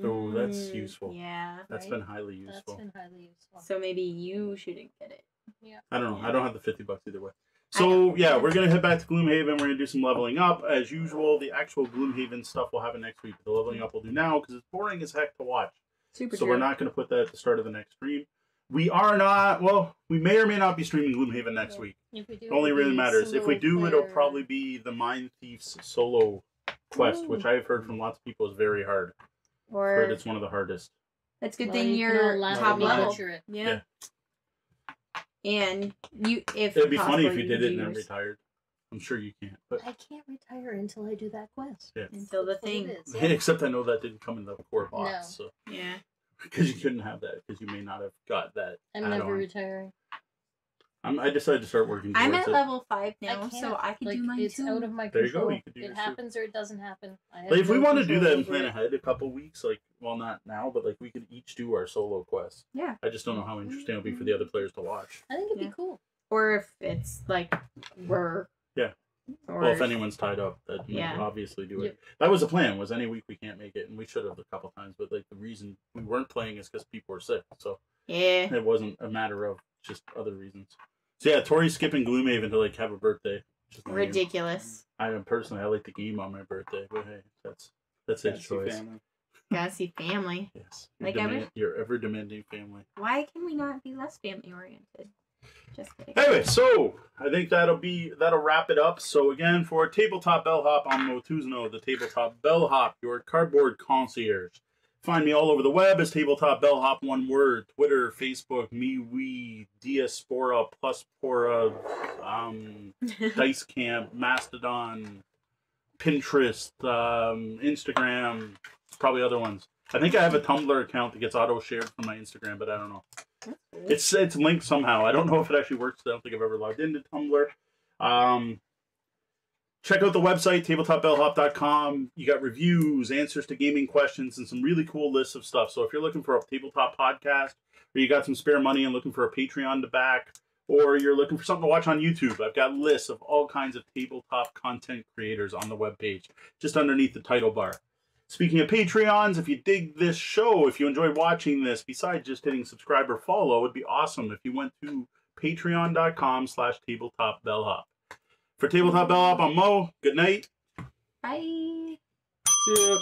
Oh, that's Mm, useful. Yeah. that's Right. been highly That's useful. been highly useful. So maybe you shouldn't get it. Yeah. I don't know. I don't have the 50 bucks either way. I So yeah, we're gonna head back to Gloomhaven. We're gonna do some leveling up as usual. The actual Gloomhaven stuff will happen next week. The leveling up we'll do now because it's boring as heck to watch. Super so true. we're not gonna put that at the start of the next stream. We are not. Well, we may or may not be streaming Gloomhaven next Yeah. week. If we do, It only really matters. If we single do, it'll probably be the Mind Thieves solo quest, Ooh. which I've heard from lots of people is very hard. Or Heard it's one of the hardest. that's a good Well, thing you can you're all top at me level. Yeah. Yeah. And you, if It'd be funny if possible, you did it and then yours. retired. I'm sure you can't, but I can't retire until I do that quest. Yeah. Until the That's what it thing. is. except I know that didn't come in the core box, No. so Yeah. because you couldn't have that because you may not have got that. I'm add-on. never retiring. I'm, I decided to start working. I'm at it. level five now, can't. so I can like, do mine it's too. out of my There you go, you could do it yours too. happens or it doesn't happen. I Like if we want to do that and plan ahead a couple weeks, like well, not now, but like we could each do our solo quest. Yeah. I just don't know how interesting it'll be for the mm-hmm. other players to watch. I think it'd Yeah. be cool. or if it's like we're Yeah. Or well, if anyone's tied up, that Yeah. yeah. obviously do it. Yep. That was the plan. Was any week we can't make it, and we should have a couple times. But like the reason we weren't playing is because people were sick, so yeah, it wasn't a matter of just other reasons. So yeah, Tori's skipping Gloomhaven to like have a birthday. which is lame. ridiculous. I am personally I like the game on my birthday, but hey, that's that's his Fancy choice. family. Gotta see family. Yes, Like your, ever- demand, your ever demanding family. Why can we not be less family oriented? Just kidding. Anyway, so I think that'll be that'll wrap it up. So again, for tabletop bellhop on Motuzno, the tabletop bellhop, your cardboard concierge. Find me all over the web as tabletop bellhop, one word. Twitter, Facebook, MeWe, Diaspora, Pluspora, um, Dice Camp, Mastodon, Pinterest, um, Instagram, probably other ones. I think I have a Tumblr account that gets auto shared from my Instagram, but I don't know. It's it's linked somehow. I don't know if it actually works. I don't think I've ever logged into Tumblr. Um, check out the website tabletopbellhop.com. You got reviews, answers to gaming questions, and some really cool lists of stuff. So if you're looking for a tabletop podcast, or you got some spare money and looking for a Patreon to back, or you're looking for something to watch on YouTube, I've got lists of all kinds of tabletop content creators on the webpage, just underneath the title bar. Speaking of Patreons, if you dig this show, if you enjoy watching this, besides just hitting subscribe or follow, it'd be awesome if you went to patreon.com slash tabletop bellhop. For Tabletop Bellhop, I'm Mo. Good night. Bye. See ya.